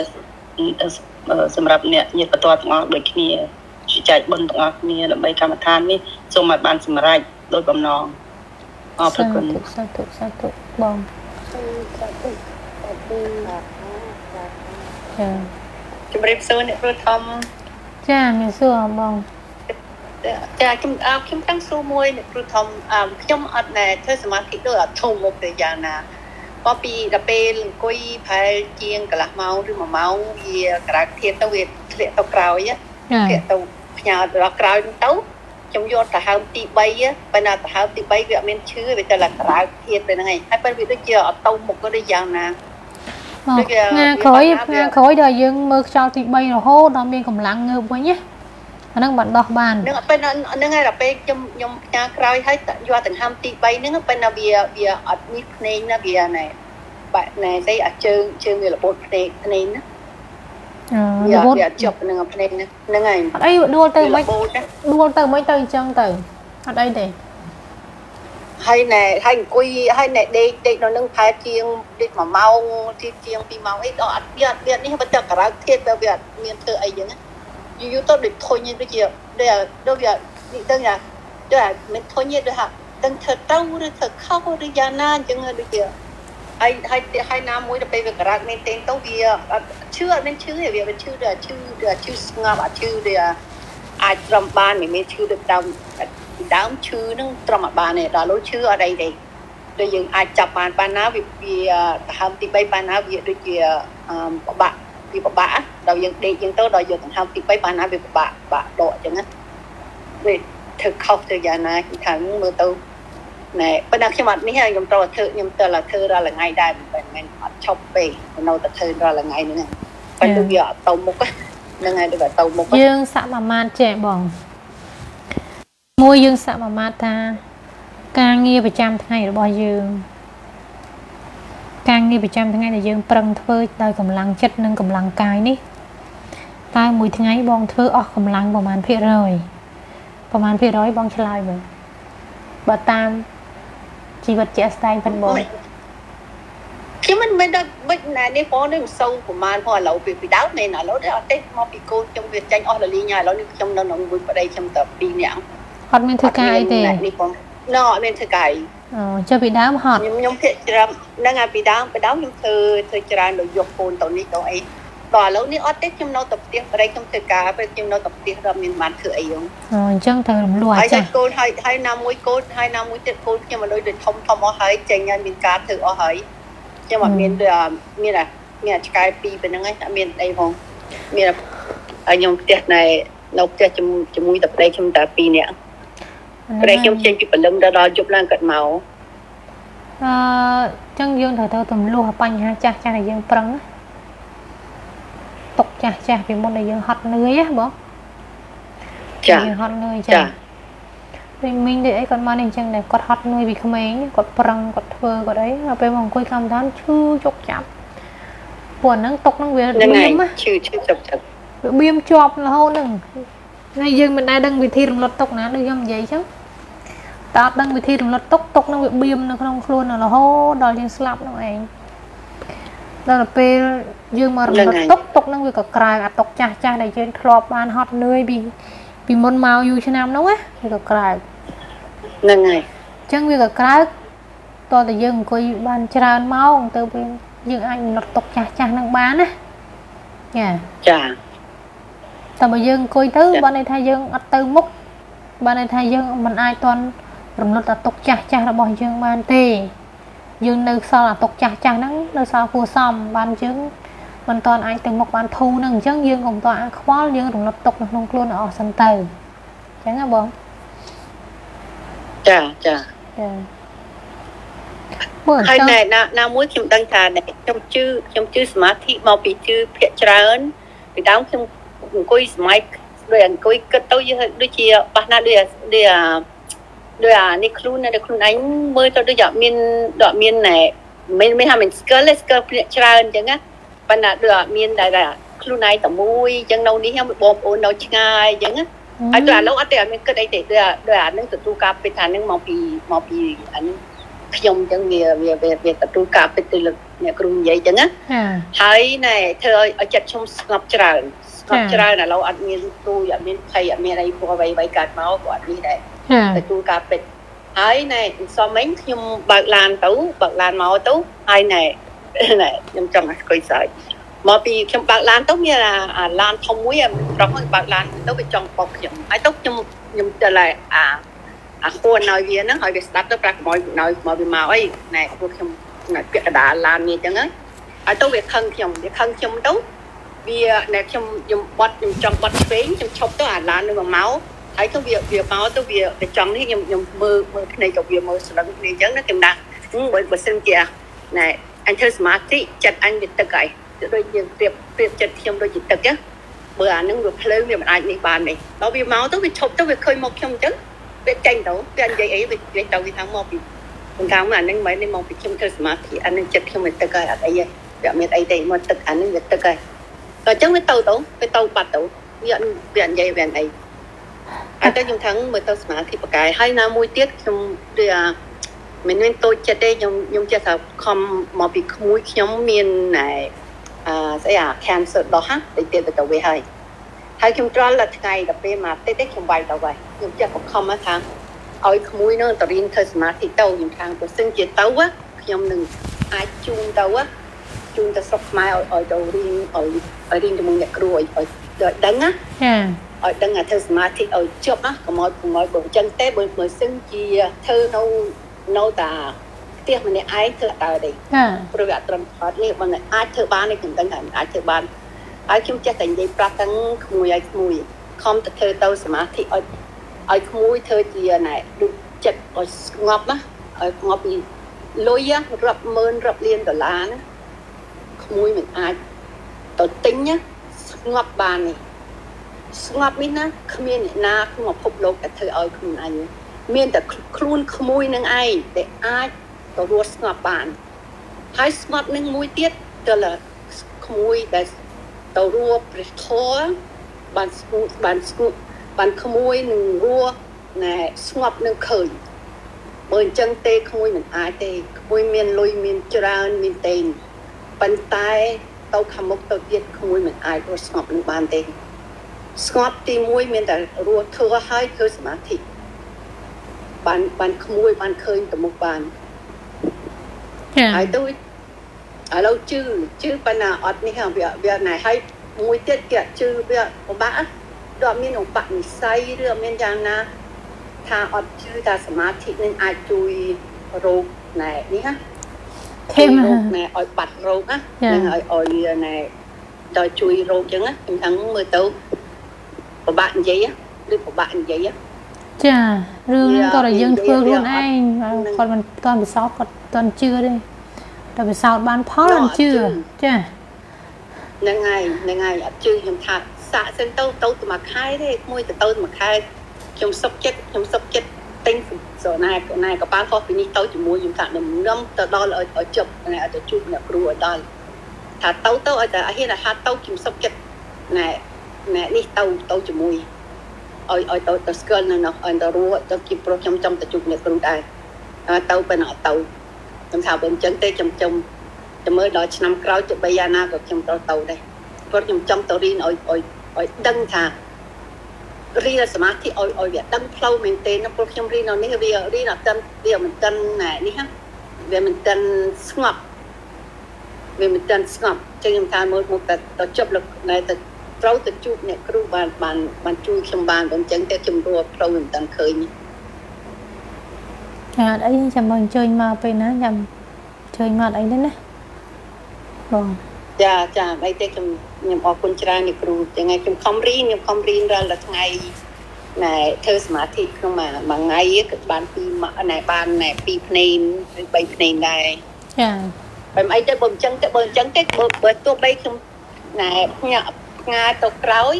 សម្រាប់អ្នកញាតិបន្ទាត់ទាំងអស់ដូចគ្នាចែកបុណ្យទាំងអស់គ្នាដើម្បីកម្មដ្ឋាននេះសូមឲ្យបានសម្រេចដោយបំណង អរគុណសាធុសាធុបងចាជំរាបសួរអ្នកគ្រូធំចាមានសួរបងចាខ្ញុំអើខ្ញុំតាំងសួរមួយអ្នកគ្រូធំអឺខ្ញុំអត់ណែធ្វើសមាធិដូចអត់ធំមកទៅយ៉ាងណាបពីដល់ពេលអង្គុយប្រហែលជាងកន្លះម៉ោងឬ1ម៉ោងវាក្រៅធៀបទៅវាធ្លាក់ទៅក្រោយធ្លាក់ទៅផ្ញើដល់ក្រោយហ្នឹងទៅ ខ្ញុំយកទៅហើមទី3ប៉ុន្តែទៅហើមទី3វាអត់មានឈឺវាទៅឡើងក្រៅធៀបទៅហ្នឹងឯងហើយប៉ុន្តែវាដូចជាអត់ទៅមុខដូចយ៉ាងណាថ្ងៃក្រោយថ្ងៃក្រោយដល់យើងមើលខ្យល់ទី3រហូតដល់មានកម្លាំងងើបវិញណាអាហ្នឹងបានដោះបាននឹងពេលហ្នឹងហើយដល់ពេលខ្ញុំខ្ញុំផ្ញើក្រោយហើយយកដង្ហើមទី3ហ្នឹងពេលណាវាវាអត់មានភ្នែកណាវាណែបែកណែស្អីអាជើងជើងវារបូតភ្នែកភ្នែកណាអឺវា រវល់វាជាប់នឹងភ្នែកហ្នឹងហ្នឹងហើយអត់អីដួលទៅមិនដួលទៅមិនទៅអញ្ចឹងទៅអត់អីទេហើយណែហើយអង្គុយហើយណែដេកដេកនៅនឹងផែជាងដេក1ម៉ោងទីជាង2ម៉ោងអីដល់អត់វាអត់វានេះបើតែការ៉ៅទៀតទៅវាអត់មានធ្វើអីចឹងយូរយូរទៅដូចធុញដូចជាដូចដូចវានេះដឹងយ៉ាដូចមិនធុញទេដូចថាដឹងធ្វើទៅឬធ្វើខុសឬយ៉ាងណាអញ្ចឹងដូចជា ហើយហើយហើយណាមួយទៅពេលវាការ៉ៅមែនទេទៅវាអត់ឈឺអត់មានឈឺទេវាមិនឈឺដូចឈឺដូចឈឺស្ងប់អត់ឈឺដូចអាចត្រឹមបានមិនមានឈឺដូចដើមពីដើមឈឺនឹងត្រឹមអត់បានទេដល់លុយឈឺអត់អីទេដូចយើងអាចចាប់បានបានណាវាវាដង្ហើមទី3បានណាវាដូចជាអឺពិបាកវាពិបាកដល់យើងដេកយើងទៅដល់យើងដង្ហើមទី3បានណាវាពិបាកពិបាកដកអញ្ចឹងណាវាធ្វើខុសទៅយ៉ាងណាខ្ញុំថាមើលទៅ ណែប៉ុន្តែខ្ញុំអត់នេះខ្ញុំត្រូវធ្វើខ្ញុំទៅလာធ្វើរាល់ថ្ងៃដែរមិនមែនអត់ឈប់ពេកនៅតែធ្វើរាល់ថ្ងៃហ្នឹងប៉ុន្តែវាអត់ទៅមុខហ្នឹងហើយដូចទៅមុខយើងសាក់មួយម៉ាតចេះបងមួយយើងសាក់មួយម៉ាតថា ការងារប្រចាំថ្ងៃរបស់យើងការងារប្រចាំថ្ងៃដែលយើងប្រឹងធ្វើដោយកម្លាំងចិត្តនិងកម្លាំងកាយនេះតើមួយថ្ងៃបងធ្វើអស់កម្លាំងប្រហែលភាគរយប្រហែលភាគរយបងឆ្លើយមើលបើតាម ជីវិតជាក់ស្ដែងប៉ុនបងខ្ញុំមិនមែនដល់មិនណានេះផងនេះមិនសូវប្រហែលផងឥឡូវពីពីដើមមែនឥឡូវនេះអត់ទេមកពីកូនខ្ញុំវាចាញ់អស់លលីងហើយឥឡូវនេះខ្ញុំនៅក្នុងមួយប្តីខ្ញុំតែ2នាក់អត់មានធ្វើការអីទេនេះផងណអត់មានធ្វើការអីអូចុះពីដើមហត់ខ្ញុំខ្ញុំភាកច្រើនហ្នឹងហើយពីដើមពីដើមខ្ញុំធ្វើធ្វើច្រើនដល់យកកូនទៅនេះទៅអី ដល់ឥឡូវនេះអត់ទេខ្ញុំនៅតែផ្ទះប្តីខ្ញុំធ្វើការពេលខ្ញុំនៅតែផ្ទះដល់មានបានធ្វើអីហ្នឹងអូអញ្ចឹងត្រូវរំលោះហើយចាតែកូនហើយហើយណាមួយកូនហើយណាមួយទៀតកូនខ្ញុំមកដូចធំធំអស់ហើយចេញហើយមានការធ្វើអស់ហើយខ្ញុំអត់មានដូចមានអាមានអាឆ្កែពីរប៉ុណ្្នឹងហើយអត់មានអីផងមានហើយខ្ញុំផ្ទះណែនៅផ្ទះជាមួយតែប្តីខ្ញុំតែ2នាក់ប្តីខ្ញុំចេញពីព្រលឹមដល់យប់ឡើងគាត់មកអឺអញ្ចឹងយើងត្រូវទៅទម្លោះបញ្ហាចាស់ចាស់ដែលយើងប្រឹងណា ຕົកចាស់ចាស់ពីមុនដែលយើងហត់នឿយណាបង ចា យើងហត់នឿយ ចា ចាវិញមីងដូចអីគាត់មកនេះអញ្ចឹងដែរគាត់ហត់នឿយពីក្មេងគាត់ប្រឹងគាត់ធ្វើគាត់អីដល់ពេលមកអង្គុយកម្មដ្ឋានឈឺជុកចាប់ពួកហ្នឹងຕົកហ្នឹងវា ហ្នឹង បៀ ហើយ មណា ឈឺឈឺចាប់ចាប់ វាបៀមជាប់រហូតហ្នឹងហើយយើងមិនដែលដឹងវិធីរំលត់ຕົកណាដូចខ្ញុំនិយាយអញ្ចឹងតើអត់ដឹងវិធីរំលត់ຕົកຕົកហ្នឹងវាបៀមនៅក្នុងខ្លួនរហូតដល់យើងស្លាប់ហ្នឹងឯង ដល់ពេលយើងមករំលឹកទុកទុកហ្នឹងវាក៏ក្រើកអាទុកចាស់ចាស់ដែលយើងធ្លាប់បានហត់នឿយពីពីមុនមកយូរឆ្នាំនោះណាវាក៏ក្រើកហ្នឹងហើយអញ្ចឹងវាក៏ក្រើកតើតើយើងអង្គុយបានច្រើនម៉ោងទៅពេលយើងអាចរំលឹកទុកចាស់ចាស់ហ្នឹងបានណាចាចាតែបើយើងអង្គុយទៅបានន័យថាយើងអត់ទៅមុខបានន័យថាយើងមិនអាចតន់រំលឹកដល់ទុកចាស់ចាស់របស់យើងបានទេ យើងនៅសល់អាទុកចាស់ចាស់ហ្នឹងនៅសល់គួរសមបានយើងមិនតន់អាចទៅមុខបានធូរហ្នឹងអញ្ចឹងយើងកុំតន់អាខ្វល់យើងរំលត់ទុកនៅក្នុងខ្លួនឲ្យអស់សិនទៅអញ្ចឹងណាបងចាចាចាមើលហើយចង់ណែណាណាមួយខ្ញុំដឹងថាណែខ្ញុំជឿខ្ញុំជឿសមាធិមកពីជឿភាកច្រើនពីដើមខ្ញុំអង្គុយសម័យដូចអង្គុយគិតទៅយើងដូចជាប៉ះណាដូចអាដូចអា ដូចអានេះខ្លួនណាដូចខ្លួនឯងមើលទៅដូចអត់មានដូចអត់មានណែមិនមិនថាមិន skill ទេ skill ភាកច្រើនអញ្ចឹងណាប៉ុន្តែដូចអត់មានតែតែខ្លួនឯងតែមួយអញ្ចឹងនៅនេះខ្ញុំបងប្អូននៅឆ្ងាយអញ្ចឹងណាហើយទៅឥឡូវអត់ទេអត់មានគិតអីទេដូចអាដូចអានឹងទទួលការពេទ្យថានឹងមកពីមកពីអានឹងខ្ញុំអញ្ចឹងវាវាវាវាទទួលការពិតទៅលើអ្នកគ្រូនិយាយអញ្ចឹងណាចាហើយណែធ្វើឲ្យឲ្យចិត្តខ្ញុំស្ងប់ច្រើនស្ងប់ចាច្រើនឥឡូវអត់មានទូអត់មានភ័យអត់មានអីព្រោះអ្វីអ្វីកើតមកក៏អត់នេះដែរ ចាទទួលការពិតហើយណែសំមិញខ្ញុំបើកឡានទៅបើកឡានមកទៅហើយណែណែខ្ញុំចង់ឲ្យស្គួយសើចមកពីខ្ញុំបើកឡានទៅមានអាអាឡានធំមួយអាប្រុសហ្នឹងបើកឡានទៅវាចង់បុកខ្ញុំហើយទៅខ្ញុំខ្ញុំទៅឡាអាអាខួនឲ្យវាហ្នឹងឲ្យវាស្ដាប់ទៅប្រាក់កម្ពុជាឲ្យមកវាមកអីណែពួកខ្ញុំណែពាក់កណ្ដាលឡាននេះអញ្ចឹងហ្នឹងហើយទៅវាខឹងខ្ញុំវាខឹងខ្ញុំទៅវាណែខ្ញុំខ្ញុំបត់ខ្ញុំចង់បត់ឆ្វេងខ្ញុំឈប់ទៅអាឡាននឹងមកមក ហើយទៅវាវាមកទៅវាវាចង់នេះខ្ញុំខ្ញុំមើលមើលភ្នែកក៏វាមើលស្លឹងគ្នាអញ្ចឹងណាខ្ញុំដាក់ហឹមបើបើសិនជាណែអញធ្វើសមាធិចិត្តអញវាទឹកហើយដូចយើងប្រៀបប្រៀបចិត្តខ្ញុំដូចជាទឹកណាបើអានឹងវាភ្លើងវាមិនអាចនេះបានទេដល់វាមកទៅវាឈប់ទៅវាឃើញមកខ្ញុំអញ្ចឹងវាចេញទៅវានិយាយអីវានិយាយទៅវាថាមកពីបង្កាំអានឹងមិននេះមកពីខ្ញុំធ្វើសមាធិអានឹងចិត្តខ្ញុំវាទឹកហើយអត់អីទេវាអត់មានអីទេមកទឹកអានឹងវាទឹកហើយក៏អញ្ចឹងវាទៅទៅវាទៅបាត់ទៅវាអត់វាអត់និយាយវាអត់អី ហើយតែខ្ញុំថាមើលទៅសមាធិបកាយហើយណាមួយទៀតខ្ញុំដូចអាមិនមែនតូចចិត្តទេខ្ញុំខ្ញុំចេះថាខំមកពីក្មួយខ្ញុំមានណែអឺស្អីអា cancer ដោះហ្នឹងតិចទៀតទៅវាហើយហើយខ្ញុំត្រល់ដល់ថ្ងៃដល់ពេលមកតិចតិចខ្ញុំវាយទៅហើយខ្ញុំចេះបង្ខំថាឲ្យក្មួយនោះទៅរៀនធ្វើសមាធិទៅខ្ញុំថាបើសិនជាទៅខ្ញុំនឹងអាចជូនទៅជូនទៅស្រុកខ្មែរឲ្យឲ្យទៅរៀនឲ្យឲ្យរៀនជាមួយអ្នកគ្រូឲ្យឲ្យដឹងណាចា ឲ្យដឹងថាធ្វើសមាធិឲ្យជប់ណាកុំឲ្យកុំឲ្យបើអញ្ចឹងទេបើមើលសឹងជាធ្វើនៅនៅតាផ្ទះម្នាក់ឯងធ្វើអត់ដែរទេចាព្រោះវាអត់ត្រឹមថតនេះបើអាចធ្វើបានទេខ្ញុំដឹងថាអាចធ្វើបានហើយខ្ញុំចេះតែនិយាយប្រាប់ទាំងក្មួយឲ្យក្មួយខំទៅធ្វើទៅសមាធិឲ្យឲ្យក្មួយធ្វើជាណែដូចចិត្តឲ្យស្ងប់ណាឲ្យស្ងប់ពីលុយរាប់ម៉ឺនរាប់លានដុល្លារណាក្មួយមិនអាចទៅទិញណាស្ងប់បានទេ ស្ងប់នេះណាគ្មានអ្នកណាក្នុងពិភពលោកដែលធ្វើឲ្យខ្លួនអញមានតែខ្លួនក្មួយនឹងឯងដែលអាចទៅរស់ស្ងប់បានហើយស្ងប់នឹងមួយទៀតដល់ក្មួយដែលទៅរស់ព្រះធម៌បានស្ងួតបានស្ងួតបានក្មួយនឹងរស់ណែស្ងប់នឹងឃើញបើអញ្ចឹងទេក្មួយមិនអាចទេក្មួយមានលុយមានច្រើនមានទេប៉ុន្តែទៅខាងមុខទៅទៀតក្មួយមិនអាចរស់ស្ងប់នឹងបានទេ ស្ងប់ទី1មានតែរស់ធัวហើយធ្វើសមាធិបានបានក្មួយបានឃើញទៅមុខបានចាហើយទៅឥឡូវជឿជឿប៉ុណ្ណាអត់នេះវាវាណែហើយមួយទៀតគេជឿវាពិបាកដល់មានឧបនិស្ស័យឬអត់មានយ៉ាងណាថាអត់ជឿថាសមាធិនឹងអាចជួយរោគណែនេះណាធេមរោគណែឲ្យបាត់រោគណានឹងឲ្យឲ្យណែដល់ជួយរោគចឹងណាខ្ញុំថាមើលទៅ ពិបាកនិយាយឬពិបាកនិយាយចារឿងហ្នឹងវាតើយើងធ្វើវាខ្លួនអត់ឯងគាត់មិនតន់ពិសោធន៍គាត់តន់ជឿទេតែពិសោធន៍បានផលអត់ជឿចាហ្នឹងហើយហ្នឹងហើយអត់ជឿខ្ញុំថាសាក់សិនទៅទៅតែមួយខែទេមួយទៅទៅមួយខែខ្ញុំសុខចិត្តខ្ញុំសុខចិត្តទិញស្រណែណែកប៉ាល់ខុសពីនេះទៅជាមួយខ្ញុំថានឹងនំទៅដល់ឲ្យឲ្យជប់ណែឲ្យទៅជួបអ្នកគ្រូឲ្យដល់ថាទៅទៅឲ្យតែហ៊ានថាទៅខ្ញុំសុខចិត្តណែ ណែនេះទៅទៅជាមួយឲ្យឲ្យទៅទៅស្គាល់នៅនោះឲ្យទៅរស់ទៅជាប្រុសខ្ញុំចង់ទៅជួបអ្នកគ្រូដែរហើយទៅប៉ុណ្ណោះទៅខ្ញុំថាបើអញ្ចឹងទេខ្ញុំខ្ញុំតែមើលដល់ឆ្នាំក្រោយទៅបីយ៉ាងណាក៏ខ្ញុំទៅទៅដែរព្រោះខ្ញុំចង់ទៅរៀនឲ្យឲ្យឲ្យដឹងថារៀនសមាធិឲ្យឲ្យវាដឹងផ្លូវមែនទេណាព្រោះខ្ញុំរៀននៅនេះវារៀនអត់ទាន់វាមិនទាន់ណែនេះណាវាមិនទាន់ស្ងប់វាមិនទាន់ស្ងប់ចឹងខ្ញុំថាមើលមកតែទៅជប់លើណែទៅ ត្រូវទៅជួបអ្នកគ្រូបានបានបានជួយខ្ញុំបានបើអញ្ចឹងតែខ្ញុំរួផ្លូវមិនទាន់ឃើញចាអត់អីចាំបងអញ្ជើញមកពេលណាចាំអញ្ជើញមកអត់អីទេណាបងចាចាអីទេខ្ញុំខ្ញុំអរគុណច្រើនអ្នកគ្រូចឹងហើយខ្ញុំខំរៀនខ្ញុំខំរៀនរាល់តែថ្ងៃណែធ្វើសមាធិក្នុងមួយមួយថ្ងៃគឺបានពីរម៉ាក់ណែបានណែពីរភ្នែនឬបីភ្នែនដែរចាបើមិនអីទេបើអញ្ចឹងទេបើអញ្ចឹងទេបើបើទោះបីខ្ញុំណែផ្ញើ ផ្ងាយទៅក្រោយ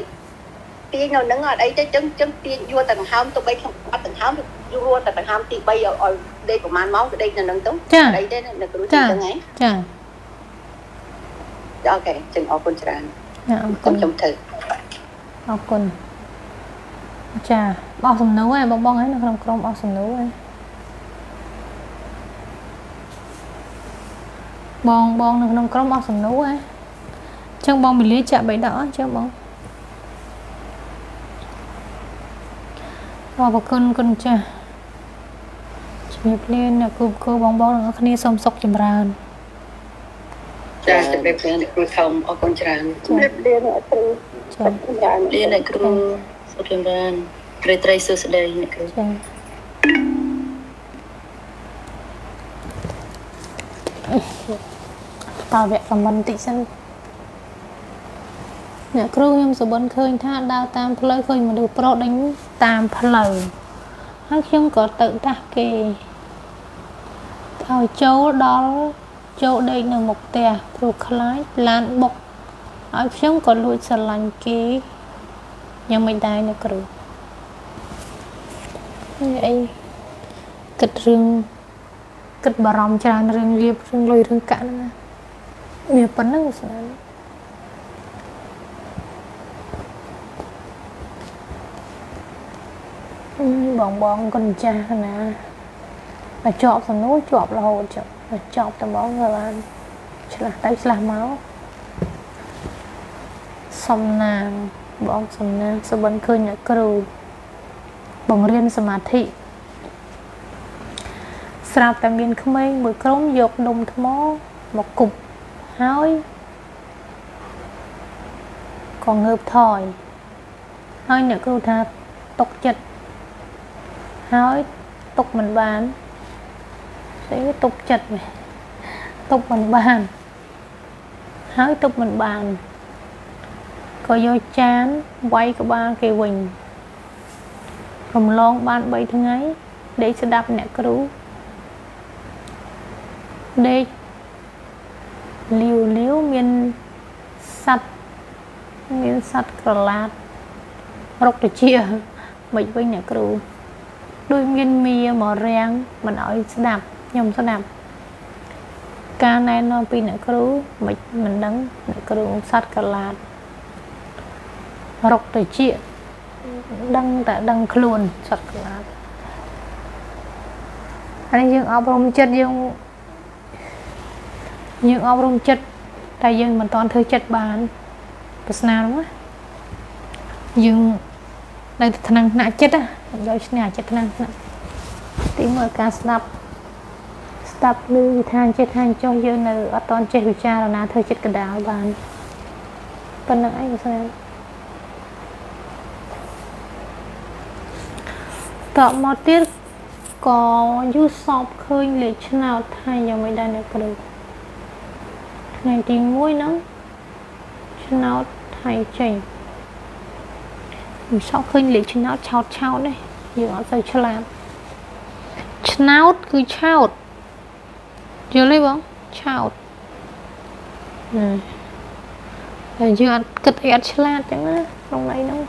ទាញនៅនឹងអត់អីទេចឹងចឹងទាញយួរតែដង្ហើមទោះបីខ្ញុំអត់ដង្ហើមយួរតែដង្ហើមទី3ឲ្យឲ្យដេកប្រហែលម៉ោងក៏ដេកនៅនឹងទៅចាអីទេអ្នកគ្រូចាចឹងហ្នឹងចាអូខេចឹងអរគុណច្រើនចាអរគុណខ្ញុំធ្វើអរគុណចាបោះសំណួរឯងបងបងឯងនៅក្នុងក្រុមបោះសំណួរឯងបងបងនៅក្នុងក្រុមបោះសំណួរឯង ចឹងបងពលាចាក់បៃដកអញ្ចឹងបងបងអរគុណគុណចាស់ជំរាបលាអ្នកគ្រូគ្រូបងបងទាំងអស់គ្នាសូមសុខចម្រើនចាជម្រាបលាអ្នកគ្រូធំអរគុណច្រើនជំរាបលាអ្នកគ្រូចាច្រើនលាអ្នកគ្រូសុខចម្រើនត្រីត្រីសួស្តីអ្នកគ្រូចាតើវគ្គខមមិនតិចសិន អ្នកគ្រូខ្ញុំសុបិនឃើញថាដើរតាមផ្លូវឃើញមនុស្សប្រុសដេញតាមផ្លូវហើយខ្ញុំក៏ទៅដាស់គេឲ្យចូលដល់ចូលដេកនៅមុខផ្ទះព្រោះខ្លាចឡានបុកហើយខ្ញុំក៏លួចស្រឡាញ់គេយ៉ាងមិនដែរអ្នកគ្រូហើយអីគិតរឿងគិតបារម្ភច្រើនរឿងលៀបរឿងលុយរឿងកាក់ហ្នឹងណាមានប៉ុណ្ណឹងស្នា បងបងគុណចាស់ណាបើជាប់សំណួរជាប់រហូតចុះបើជាប់តែហ្មងក៏បានឆ្លាស់ទៅឆ្លាស់មកសំណាងបងសំណាងសុបិនឃើញអ្នកគ្រូបង្រៀនសមាធិស្រាប់តែមានក្មេងមួយក្រុមយកដុំថ្មមកគប់ហើយក៏ងើបថយហើយអ្នកគ្រូថាຕົកចិត្ត ហើយទុកមិនបានស្អីទុកចិត្តវិញទុកមិនបានហើយទុកមិនបានក៏យកចានវាយក្បាលគេវិញរំលងបាន3ថ្ងៃដេកស្ដាប់អ្នកគ្រូដេកលាវលាវមានសัตว์មានសัตว์ក្រឡាតរុកតិជាមិនវិញអ្នកគ្រូ ដូចមានមាមករាំងមិនអោយស្ដាប់ខ្ញុំស្ដាប់ការណែនាំពីអ្នកគ្រូមិនមិនដឹងអ្នកគ្រូសัตว์ក្រឡាតរុកទៅជាដឹងតែដឹងខ្លួនសត្វក្រឡាតហើយយើងអប់រំចិត្តយើងយើងអប់រំចិត្តតែយើងមិនតន់ធ្វើចិត្តបានប្រស្នានោះយើង នៅថ្នាំងថ្នាក់ចិត្តណាយកឈ្នះចិត្តថ្នាំងថ្នាក់ទីមួយការស្ដាប់ស្ដាប់ឮវិធានចិត្តថាចុះយើងនៅអត់តន់ចេះវិចារណាធ្វើចិត្តកណ្ដាលបានប៉ុណ្្នឹងអីស្រាប់តបមកទៀតក៏យូរសពឃើញលេខឆ្នោតថាយ៉ាងមិនដែរអ្នកគ្រូថ្ងៃទី1ហ្នឹងឆ្នោតថៃចេញ យូរសពឃើញលេខឆ្នោតឆោតឆោតនេះយើងអត់សូវឆ្លាតឆ្នោតគឺឆោតយល់ទេបងឆោតតែយើងអត់គិតអីអត់ឆ្លាតចឹងណាក្នុងន័យហ្នឹង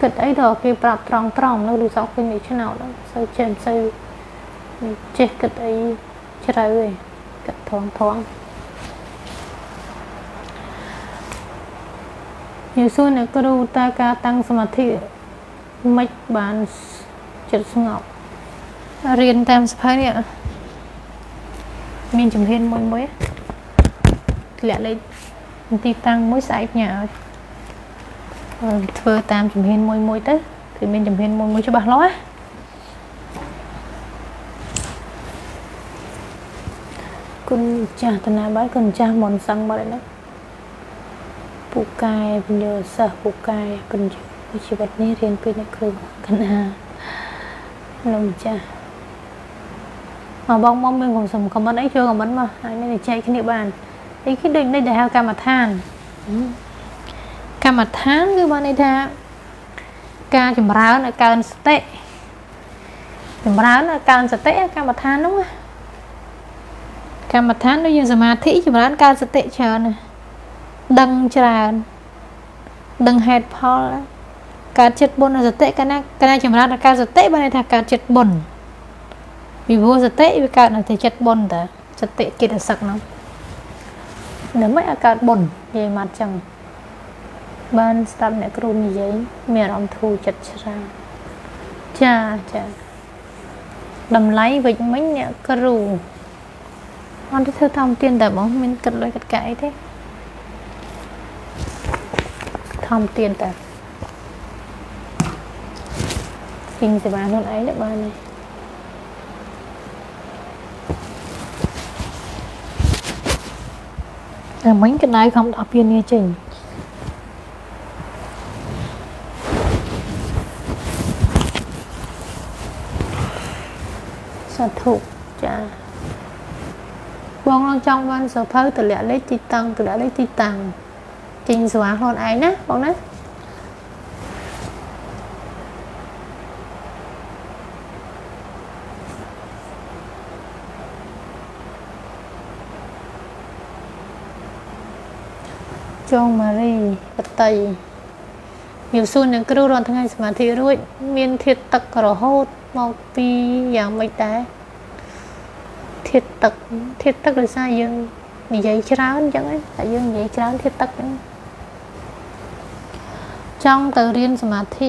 គិតអីដល់គេប្រាប់ត្រង់ត្រង់នៅលូសក់ឃើញនេះឆ្នោតសូវចេះសូវចេះគិតអីជ្រៅឯងគិតត្រ ង់ត្រង់យូសួរអ្នកគ្រូតើការតាំងសមាធិមិនបានចិត្តស្ងប់រៀនតាមសភៅនេះមានជំហានមួយមួយធ្លាក់លេខទីតាំងមួយស្អែកញ៉ាឲ្យធ្វើតាមជំហានមួយមួយទៅគឺមានជំហានមួយមួយច្បាស់លាស់គុណចាស់តណាបាយគុណចាស់មុនសឹងបាត់ហើយ ពូកែពន្យល់សិស្សពូកែគុណជីវិតនេះរៀនពីអ្នកគ្រូកណាលោកម្ចាស់មកបងមកមានកំសុំខមមិនអីចូលខមមិនមកហើយនេះចែកគ្នាបានអីគេដូចនេះដែលហៅកម្មដ្ឋានកម្មដ្ឋានគឺបានន័យថាការចម្រើនឲ្យកើនសតិចម្រើនឲ្យកើនសតិកម្មដ្ឋាននោះកម្មដ្ឋានដូចយើងសមាធិចម្រើនកើនសតិច្រើនណា ដឹងច្រើនដឹងហេតុផលកើតចិត្តបុណ្យសតិកាលណាកាលណាចម្រើនដល់កើតសតិបានន័យថាកើតចិត្តបុណ្យពីព្រោះសតិវាកើតនៅតែចិត្តបុណ្យតើសតិកិត្តសឹកហ្នឹងដើម្បីឲ្យកើតបុណ្យនិយាយមកចឹងបានស្ដាប់អ្នកគ្រូនិយាយមានអារម្មណ៍ធូរចិត្តច្រើនចាចាតម្លៃវិជ្ជមិញអ្នកគ្រូអត់ទៅធ្វើតាមទៀនតែបងមានគិតលុយគិតកាក់អីទេ ធម្មទៀនតែគិញសេវាខ្លួនឯងទៅបានហើយតែមិញកណ្ដៅខំដល់ពៀននេះចេញសាធុចាបងឡងចង់បានសភៅតម្លាក់លេខទីតាំងតម្លាក់លេខទីតាំង ចេញស្វាខ្លួនឯងណាបងណាចងម៉ារីបតីខ្ញុំសួរនឹងគ្រូរាល់ថ្ងៃសមាធិរួច មានធាតទឹករហូតមកពីយ៉ាងម៉េចដែរធាតទឹកធាតទឹកដោយសារយើងនិយាយច្រើនអញ្ចឹងតែយើងនិយាយច្រើនធាតទឹកហ្នឹង ចង់ទៅរៀនសមាធិ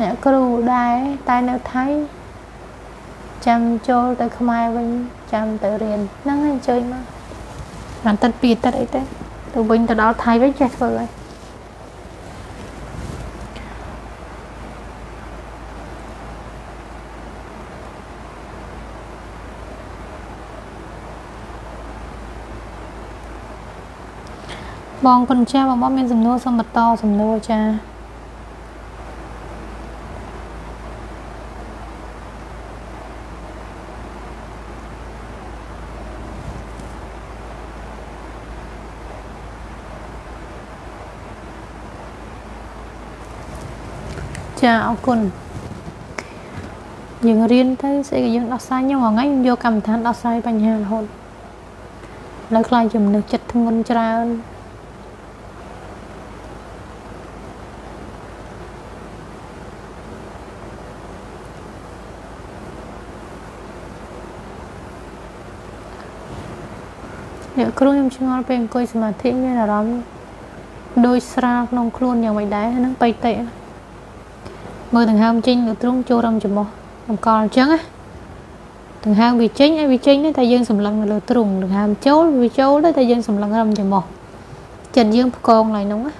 អ្នកគ្រូដែរតែនៅថៃចាំចូលទៅខ្មែរវិញចាំទៅរៀនហ្នឹងហើយអញ្ជើញមកបានទឹកពីទឹកអីទេទៅវិញទៅដល់ថៃវិញចេះធ្វើហើយ បងគុណចាស់បងមកមានសំណួរសូមបន្តសំណួរចា៎ចាអរគុណយើងរៀនទៅស្អីក៏យើងដោះស្រាយខ្ញុំថ្ងៃខ្ញុំយកកម្មវិធីដោះស្រាយបញ្ហារហូតនៅខ្លាចជំនឿចិត្តធ្ងន់ច្រើន គ្រូខ្ញុំឆ្ងល់ពេលអង្គុយសមាធិមានអារម្មណ៍ដូចស្រាលក្នុងខ្លួនយ៉ាងម៉េចដែរហ្នឹងបៃតិមើលដង្ហើមចេញទៅទ្រង់ចូលរំចំោះអង្គលអញ្ចឹងណាដង្ហើមវាចេញឲ្យវាចេញតែយើងសម្លឹងនៅលើទ្រង់ដង្ហើមចូលវាចូលទៅតែយើងសម្លឹងរំចំោះចិត្តយើងផ្គងឡើយនោះណា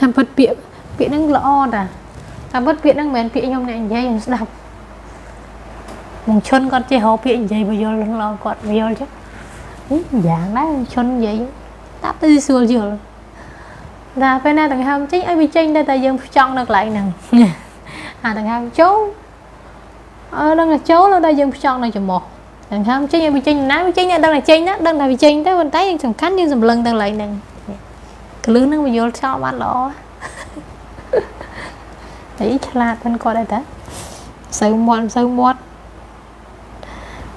ហាំពិតពាក្យពាក្យហ្នឹងល្អតាតែពិតពាក្យហ្នឹងមិនមែនពាក្យខ្ញុំអ្នកនិយាយខ្ញុំស្ដាប់ មកឈុនគាត់ចេះរកពាក្យនិយាយបយល់ឡងគាត់បយល់ចឹងយ៉ាងដែរឈុននិយាយតាប់ទៅស្រួលយល់តែពេលណាដង្ហើមចេញឲ្យវាចេញតែតែយើងចង់នៅកន្លែងហ្នឹងអាដង្ហើមចូលអឺដឹងតែចូលនៅតែយើងផ្ចង់នៅចំោះដង្ហើមចេញឲ្យវាចេញណាវាចេញដឹងតែចេញណាដឹងតែវាចេញទៅប៉ុន្តែយើងសំខាន់យើងសម្លឹងទៅកន្លែងហ្នឹងកលឹះហ្នឹងវាយល់ឆ្លងបានល្អតែឆ្លាតហ្នឹងគាត់ដែរតាសូវមាត់សូវមាត់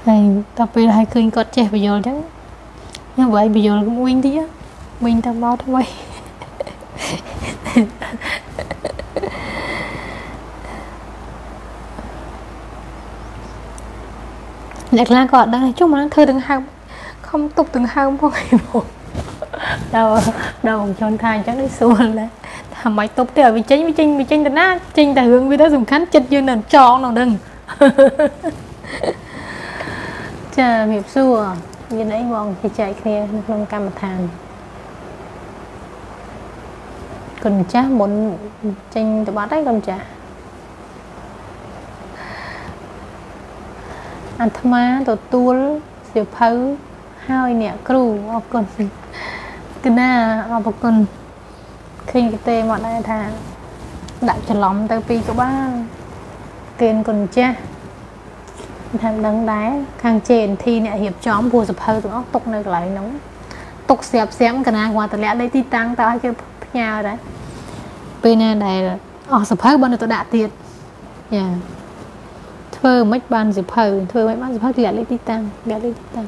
ហើយដល់ពេលឲ្យឃើញគាត់ចេះបញ្យល់អញ្ចឹងខ្ញុំបើឲ្យបញ្យល់វិញតិចវិញទៅមកថ្មីអ្នកខ្លះក៏អត់ដឹងចុះមកធ្វើទាំងហើមខំទប់ទាំងហើមផងអីមកដល់ដល់បងជន់ថាអញ្ចឹងនេះសួរដែរថាមិនទប់ទេឲ្យវាចេញវាចេញវាចេញទៅណាចេញតែរឿងវាទៅសំខាន់ចិត្តយើងនៅចងនៅនឹង ចាជំរាបសួរមានអីបងជជែកគ្នានៅក្នុងកម្មដ្ឋានគុណម្ចាស់មុនចេញទៅបាត់ហើយគុណម្ចាស់អាត្មាទទួលសៀវភៅហើយអ្នកគ្រូអរគុណគណាអរគុណឃើញកទេមកដែរថាដាក់ច្រឡំទៅពីក្បាលទានគុណម្ចាស់ ថាដឹងដែរខាង JNT អ្នករៀបចំព្រោះសភៅទាំងអស់ទុកនៅកន្លែងហ្នឹងទុកស្រាប់ស្រាប់កណាគាត់តម្លាក់លេខទីតាំងតើឲ្យគេផ្ញើដែរពេលណាដែលអស់សភៅបើនៅទៅដាក់ទៀតយ៉ាធ្វើមិនបានសភៅធ្វើមិនបានសភៅតម្លាក់លេខទីតាំងតម្លាក់លេខទីតាំង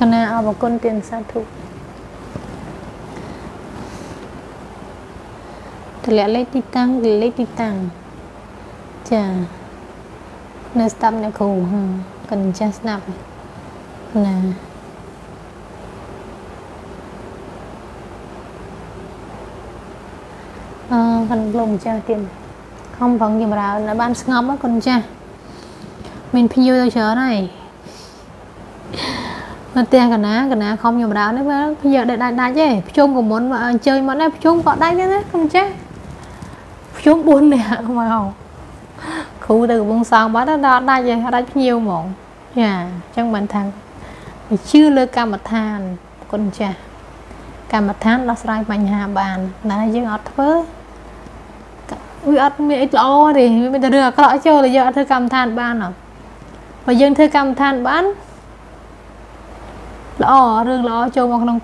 កណាអរគុណទានសាធុតម្លាក់លេខទីតាំងលេខទីតាំងចា នៅស្ដាប់អ្នកគ្រូកណ្ចាស់ស្ដាប់ណាអឺកណ្លោម្ចាស់ទៀតខំប្រឹងចម្រើនឲ្យបានស្ងប់កូនចាស់មានភ្ញៀវទៅច្រើនហើយនៅផ្ទះកណាកណាខំចម្រើននេះមើលភ្ញៀវដាច់ដាច់ដាច់ទេភ្ជុំក៏មុនអញ្ជើញមកដែរភ្ជុំក៏ដាច់ដែរណាកូនចាស់ភ្ជុំ4នាក់មក គ្រូទៅកំពង់សោមបាត់ដល់ដាច់ឯងដាច់ភ្ញៀវហ្មងចាអញ្ចឹងបានថាវាជឿលើកម្មដ្ឋានគុណចាស់កម្មដ្ឋានដោះស្រាយបញ្ហាបានតែយើងអត់ធ្វើវាអត់មានអីល្អទេវាមានតែរឿងអាក្រក់ចូលយើងអត់ធ្វើកម្មដ្ឋានបានហ៎បើយើងធ្វើកម្មដ្ឋានបានល្អរឿងល្អចូលមកក្នុង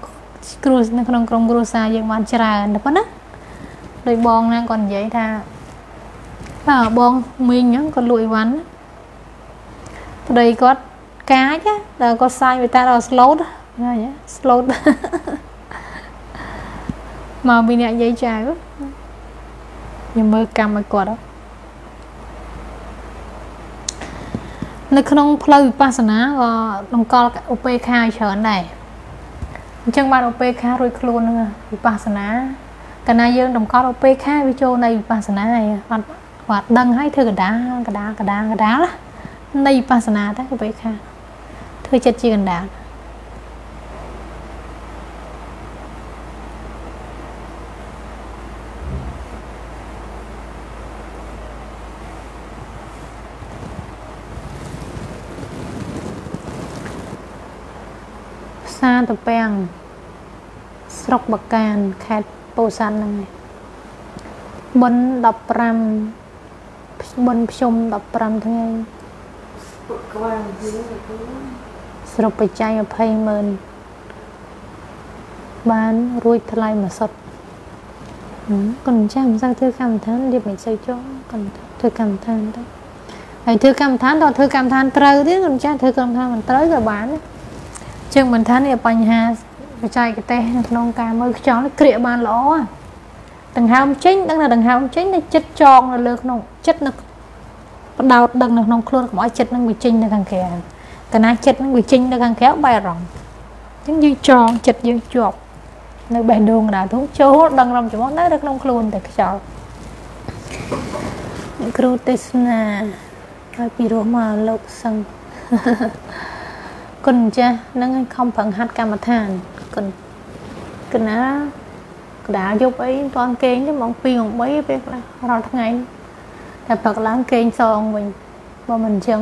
គ្រួនៅក្នុងក្រុមគ្រួសារយើងបានច្រើនតែប៉ុណ្ណាដោយបងណាគាត់និយាយថា បាទបងមីងហ្នឹងគាត់លក់អីវ៉ាន់ប្តីគាត់កាចដល់គាត់សាយវាតែដល់ slot ណាញ៉ា slot មកពីអ្នកនិយាយចៅខ្ញុំមើលកម្មឲ្យគាត់នៅក្នុងផ្លូវវិបស្សនាក៏ដង្កល់ឧបេខាច្រើនដែរអញ្ចឹងបានឧបេខារួចខ្លួននឹងវិបស្សនាកាលណាយើងតម្កល់ឧបេក្ខាវាចូលនៃវិបស្សនាហើយអត់ គាត់ដឹងហើយធ្វើកដាកដាកដាកដាណានៃវិបស្សនាតែឧបេក្ខាធ្វើចិត្តជាកណ្ដាលផ្សារតពាំងស្រុកបកានខេត្តពោធិ៍សាត់ហ្នឹងឯងបុណ្យ15 បុណ្យភ្ជុំ15ថ្ងៃក្បាលយើងគឺស្រុកបច្ច័យ20ម៉ឺនបានរួចថ្លៃមួយសុទ្ធហឹមកូនចាស់មិនសូវធ្វើកម្មដ្ឋានរៀបមិនសូវចង់កូនធ្វើកម្មដ្ឋានទៅហើយធ្វើកម្មដ្ឋានតើធ្វើកម្មដ្ឋានត្រូវទៀតកូនចាស់ធ្វើកម្មដ្ឋានមិនត្រូវក៏បានដែរជាងមិនថានេះបញ្ហាបច្ចេកទេសនៅក្នុងការមើលខ្យល់នេះក្រៀកបានល្អហ៎ ដង្ហើមចេញដឹងថាដង្ហើមចេញតែចិត្តចងនៅលើក្នុងចិត្តនៅបដោតដឹងនៅក្នុងខ្លួនកុំឲ្យចិត្តនឹងវាចេញនៅខាងក្រៅកាលណាចិត្តនឹងវាចេញនៅខាងក្រៅបែរអារម្មណ៍អញ្ចឹងយើងចងចិត្តយើងជាប់នៅបេះដូងកណ្ដាលធំចូលដឹងរំចំនៅនៅក្នុងខ្លួនតែខ្យល់អ្នកគ្រូទេសនាឲ្យពីរោះមកលោកសឹងគុណចាស់នឹងឲ្យខំប្រឹងហាត់កម្មដ្ឋានគុណកណា កដាលយប់អីមិនទាន់គេងទេម៉ោង2ម៉ោង3ពេលខ្លះរាល់ថ្ងៃតែព្រឹកឡើងគេងសងវិញបើមិនអញ្ចឹង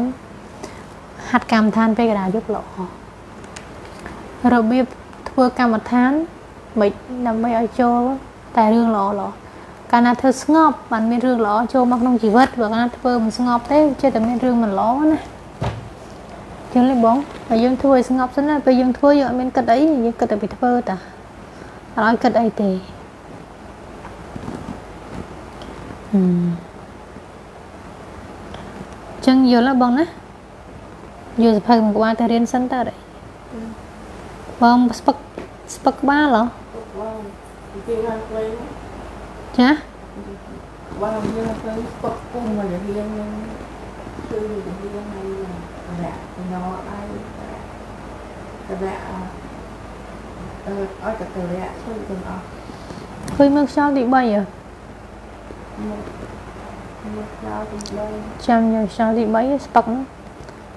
ហាត់កម្មដ្ឋានពេលកដាលយប់ល្អរបៀបធ្វើកម្មដ្ឋានមិនដើម្បីឲ្យចូលតែរឿងល្អល្អកាលណាធ្វើស្ងប់បានមានរឿងល្អចូលមកក្នុងជីវិតបើកាលណាធ្វើមិនស្ងប់ទេចេះតែមានរឿងមិនល្អណាចឹងលេបងហើយយើងធ្វើឲ្យស្ងប់សិនណាពេលយើងធ្វើយើងអត់មានគិតអីយើងគិតតែពីធ្វើតាអត់ឲ្យគិតអីទេហឹម ចឹងយល់ហើយបងណាយកសភៅមកក្បាលទៅរៀនសិនតើអីបងស្ពឹកស្ពឹកក្បាលហ៎បងពីខាងខ្លីចាបងយើងទៅស្ពឹកគុំមករៀនយើងគឺរៀនឲ្យរកញោដៃរកអឺឲ្យតែទៅរកជួយទាំងអស់ឃើញមើលខ្យល់ទី3ហ៎មកមក ចោលទីបីចាំយកខ្យល់ទី3ស្ពឹកហ្នឹង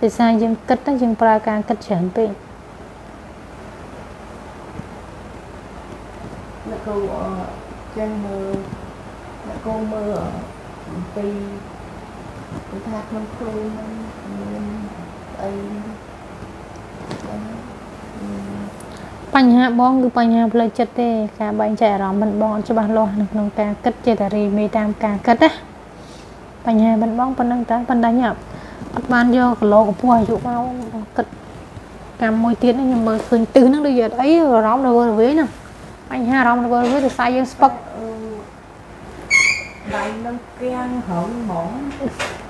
ដោយសារយើងគិតទៅយើងប្រើការគិតច្រើនពេកអ្នកគ្រូអឺចេះមើលអ្នកគ្រូមើលអំពីគឺថាក្នុងគ្រូហ្នឹងមានអីចឹង បញ្ហាបងគឺបញ្ហាផ្លូវចិត្តទេការបែងចែកអារម្មណ៍មិនបងអត់ច្បាស់លាស់នៅក្នុងការគិតចេះតែរីមេតាមការគិតណាបញ្ហាមិនបងប៉ុណ្្នឹងតើប៉ុន្តែញ៉ាប់អត់បានយកគីឡូកម្ពស់អាយុមកគិតកម្មមួយទៀតនេះខ្ញុំមើលឃើញទិសហ្នឹងដូចជាអត់អីអារម្មណ៍រវើរវាយណាបញ្ហាអារម្មណ៍រវើរវាយដោយសារយើងស្ពឹកដៃនឹងគាំងហឹងហ្មង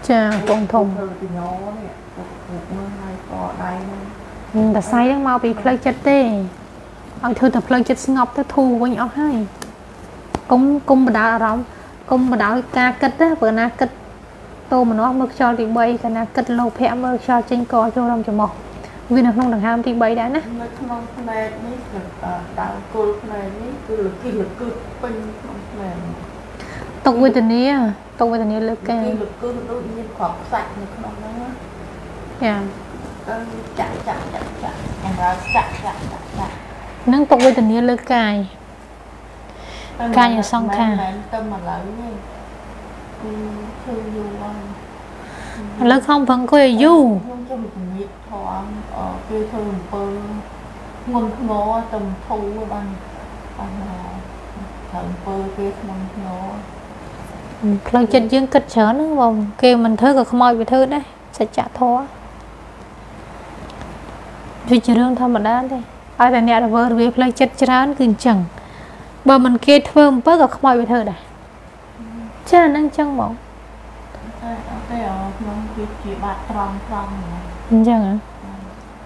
ចាកងធំធ្វើពីញោនេះពុកពុកមើលហើយកដៃហ្នឹងតែសៃហ្នឹងមកពីផ្លូវចិត្តទេ ឲ្យធ្វើតែផ្លូវចិត្តស្ងប់ទៅធូរវិញអស់ហើយកុំកុំបដាលអារម្មណ៍កុំបដាលការគិតណាព្រោះណាគិតតោមនោះមើលខ្យល់ទី3កាលណាគិតលោភៈមើលខ្យល់ចេញកចូលរំចំោះវានៅក្នុងដង្ហើមទី3ដែរណានៅក្នុងផ្នែកនេះគឺដើមគល់ផ្នែកនេះគឺលគិះលគឹះពេញក្នុងផ្នែកនេះទុកវេទនាទុកវេទនាលើកាយលគឹះដូចមានគ្រាប់ខ្សាច់នៅក្នុងហ្នឹងណាចាទៅចាក់ចាក់ចាក់ចាក់អង្រើចាក់ចាក់ចាក់ចាក់ នឹងទុកវេទនាលើកាយកាយសង្ខារមិនមែនទៅមកឡើយទេគឺធ្វើយូរហើយឥឡូវខំប្រឹងអង្គុយឲ្យយូរខ្ញុំជិះជំនាញធំអឺគេធ្វើអំពើងុនធ្ងរទៅធូរបានបានត្រូវអំពើគេក្នុងធ្ងរផ្លូវចិត្តយើងគិតច្រើនហ្នឹងបងគេមិនធ្វើក៏ខ្មោចវាធ្វើដែរសច្ចធម៌វាជារឿងធម្មតាទេ ឲ្យតែអ្នករវើរវាយផ្លូវចិត្តច្រើនគឺអញ្ចឹងបើមិនគេធ្វើអំពើក៏ខ្មោចវាធ្វើដែរចាហ្នឹងអញ្ចឹងហ្មងតែអត់ទេអត់ក្នុងវាជាបាត់ត្រង់ត្រង់ហ្មងអញ្ចឹងហ៎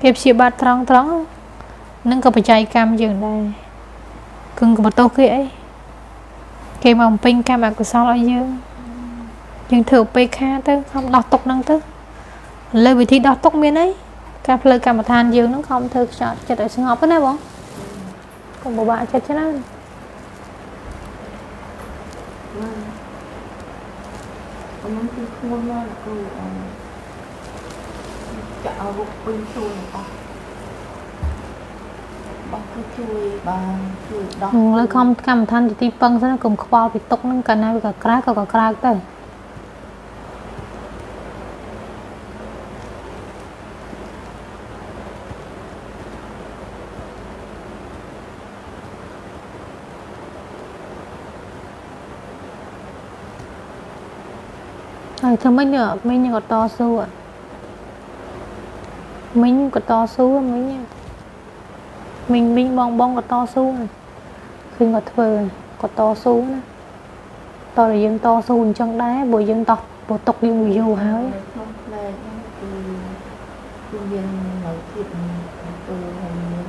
គេព្យាបាទត្រង់ត្រង់ហ្នឹងក៏បច្ច័យកម្មយើងដែរគឹងក៏បន្ទោសគេអីគេមកបំពេញកម្មអកុសលឲ្យយើងយើងធ្វើឧបេក្ខាទៅខំដោះទុកហ្នឹងទៅឥឡូវវិធីដោះទុកមានអី ការផ្លូវកម្មដ្ឋានយើងហ្នឹងខំធ្វើខ្យល់ចិត្តឲ្យស្ងប់ណាបងកុំពិបាកចិត្តច្រើនហ្នឹងអាហ្នឹងគឺខ្លួនមកគ្រូអឺចាក់អាវុធពីរខ្លួនអស់បោះគឺជួយបានជួយដោះឥឡូវខំកម្មដ្ឋានជាទីពឹងសិនកុំខ្វល់ពីទុកហ្នឹងកាលណាវាក៏ក្រើកក៏ក៏ក្រើកទៅ ធ្វើម៉េចនេះមិញក៏តស៊ូអត់មិញក៏តស៊ូមិញមិញមិញបងបងក៏តស៊ូឃើញគាត់ធ្វើក៏តស៊ូណាតើយើងតស៊ូអញ្ចឹងដែរព្រោះយើងតោះព្រោះຕົកយើងយូរហើយនៅក្នុងផ្លែកហ្នឹងគឺគឺមាននៅទៀតទៅហើយមាន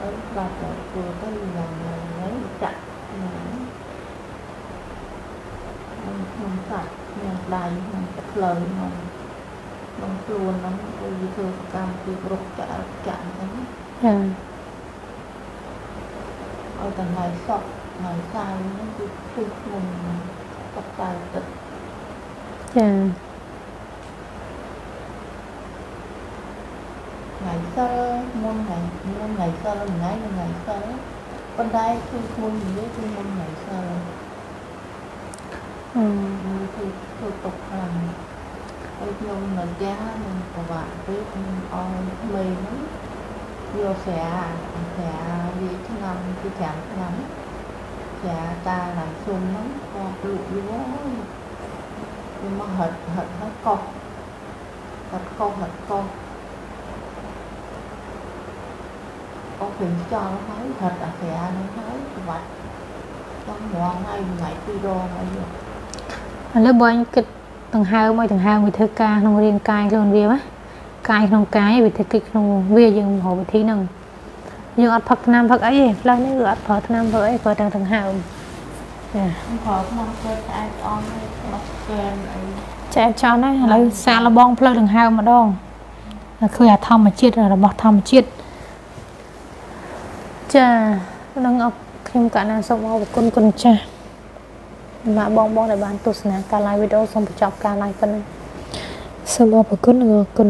អឺបាត់ទៅធ្វើទៅយ៉ាងណាហើយចាក់ហ្នឹងក្នុងសាច់ក្នុង ដៃក្នុងទឹកផ្លូវក្នុងក្នុងខ្លួនហ្នឹងគឺវាធ្វើសកម្មភាពរុកចាក់ចាក់អញ្ចឹងចាឲ្យតែថ្ងៃសក់ថ្ងៃសៅរ៍ហ្នឹងគឺគឺខ្ញុំទឹកតែទឹកចាថ្ងៃសិលមុនថ្ងៃមុនថ្ងៃសិលថ្ងៃនិងថ្ងៃសិលប៉ុន្តែគឺមុននិយាយគឺមុនថ្ងៃសិល អឺគឺគឺធ្វើຕົកខ្លាំងហើយខ្ញុំនៅផ្ទះខ្ញុំពិបាកពេកខ្ញុំអស់ក្មេងហ្នឹងយកស្រាស្រាវាឆ្នាំគឺ5ឆ្នាំស្រាតាឡើងជុំហ្នឹងក៏លក់យូ ឥឡូវបងគិតដង្ហើមឲ្យដង្ហើមវាធ្វើការក្នុងរាងកាយខ្លួនវាណាកាយក្នុងកាយវាធ្វើកិច្ចក្នុងវាយើងរកវិធីហ្នឹងយើងអត់ផឹកថ្នាំផឹកអីទេផ្លាស់នេះគឺអត់ប្រើថ្នាំផឹកអីប្រើតែដង្ហើមចាខ្ញុំប្រើក្នុងពេលស្អែកអស់ហើយក្នុងស្កែនអីចែកចោលណាឥឡូវសាកលបងផ្លូវដង្ហើមម្ដងហើយឃើញអាធម្មជាតិរបស់ធម្មជាតិចានឹងអរខ្ញុំកណាសូមអរគុណគុណចាស់ មកបងបងដែលបានទស្សនាការ live វីដេអូសូមបញ្ចប់ការ live ប៉ុណ្ណឹងសូមអរគុណនិងអរគុណ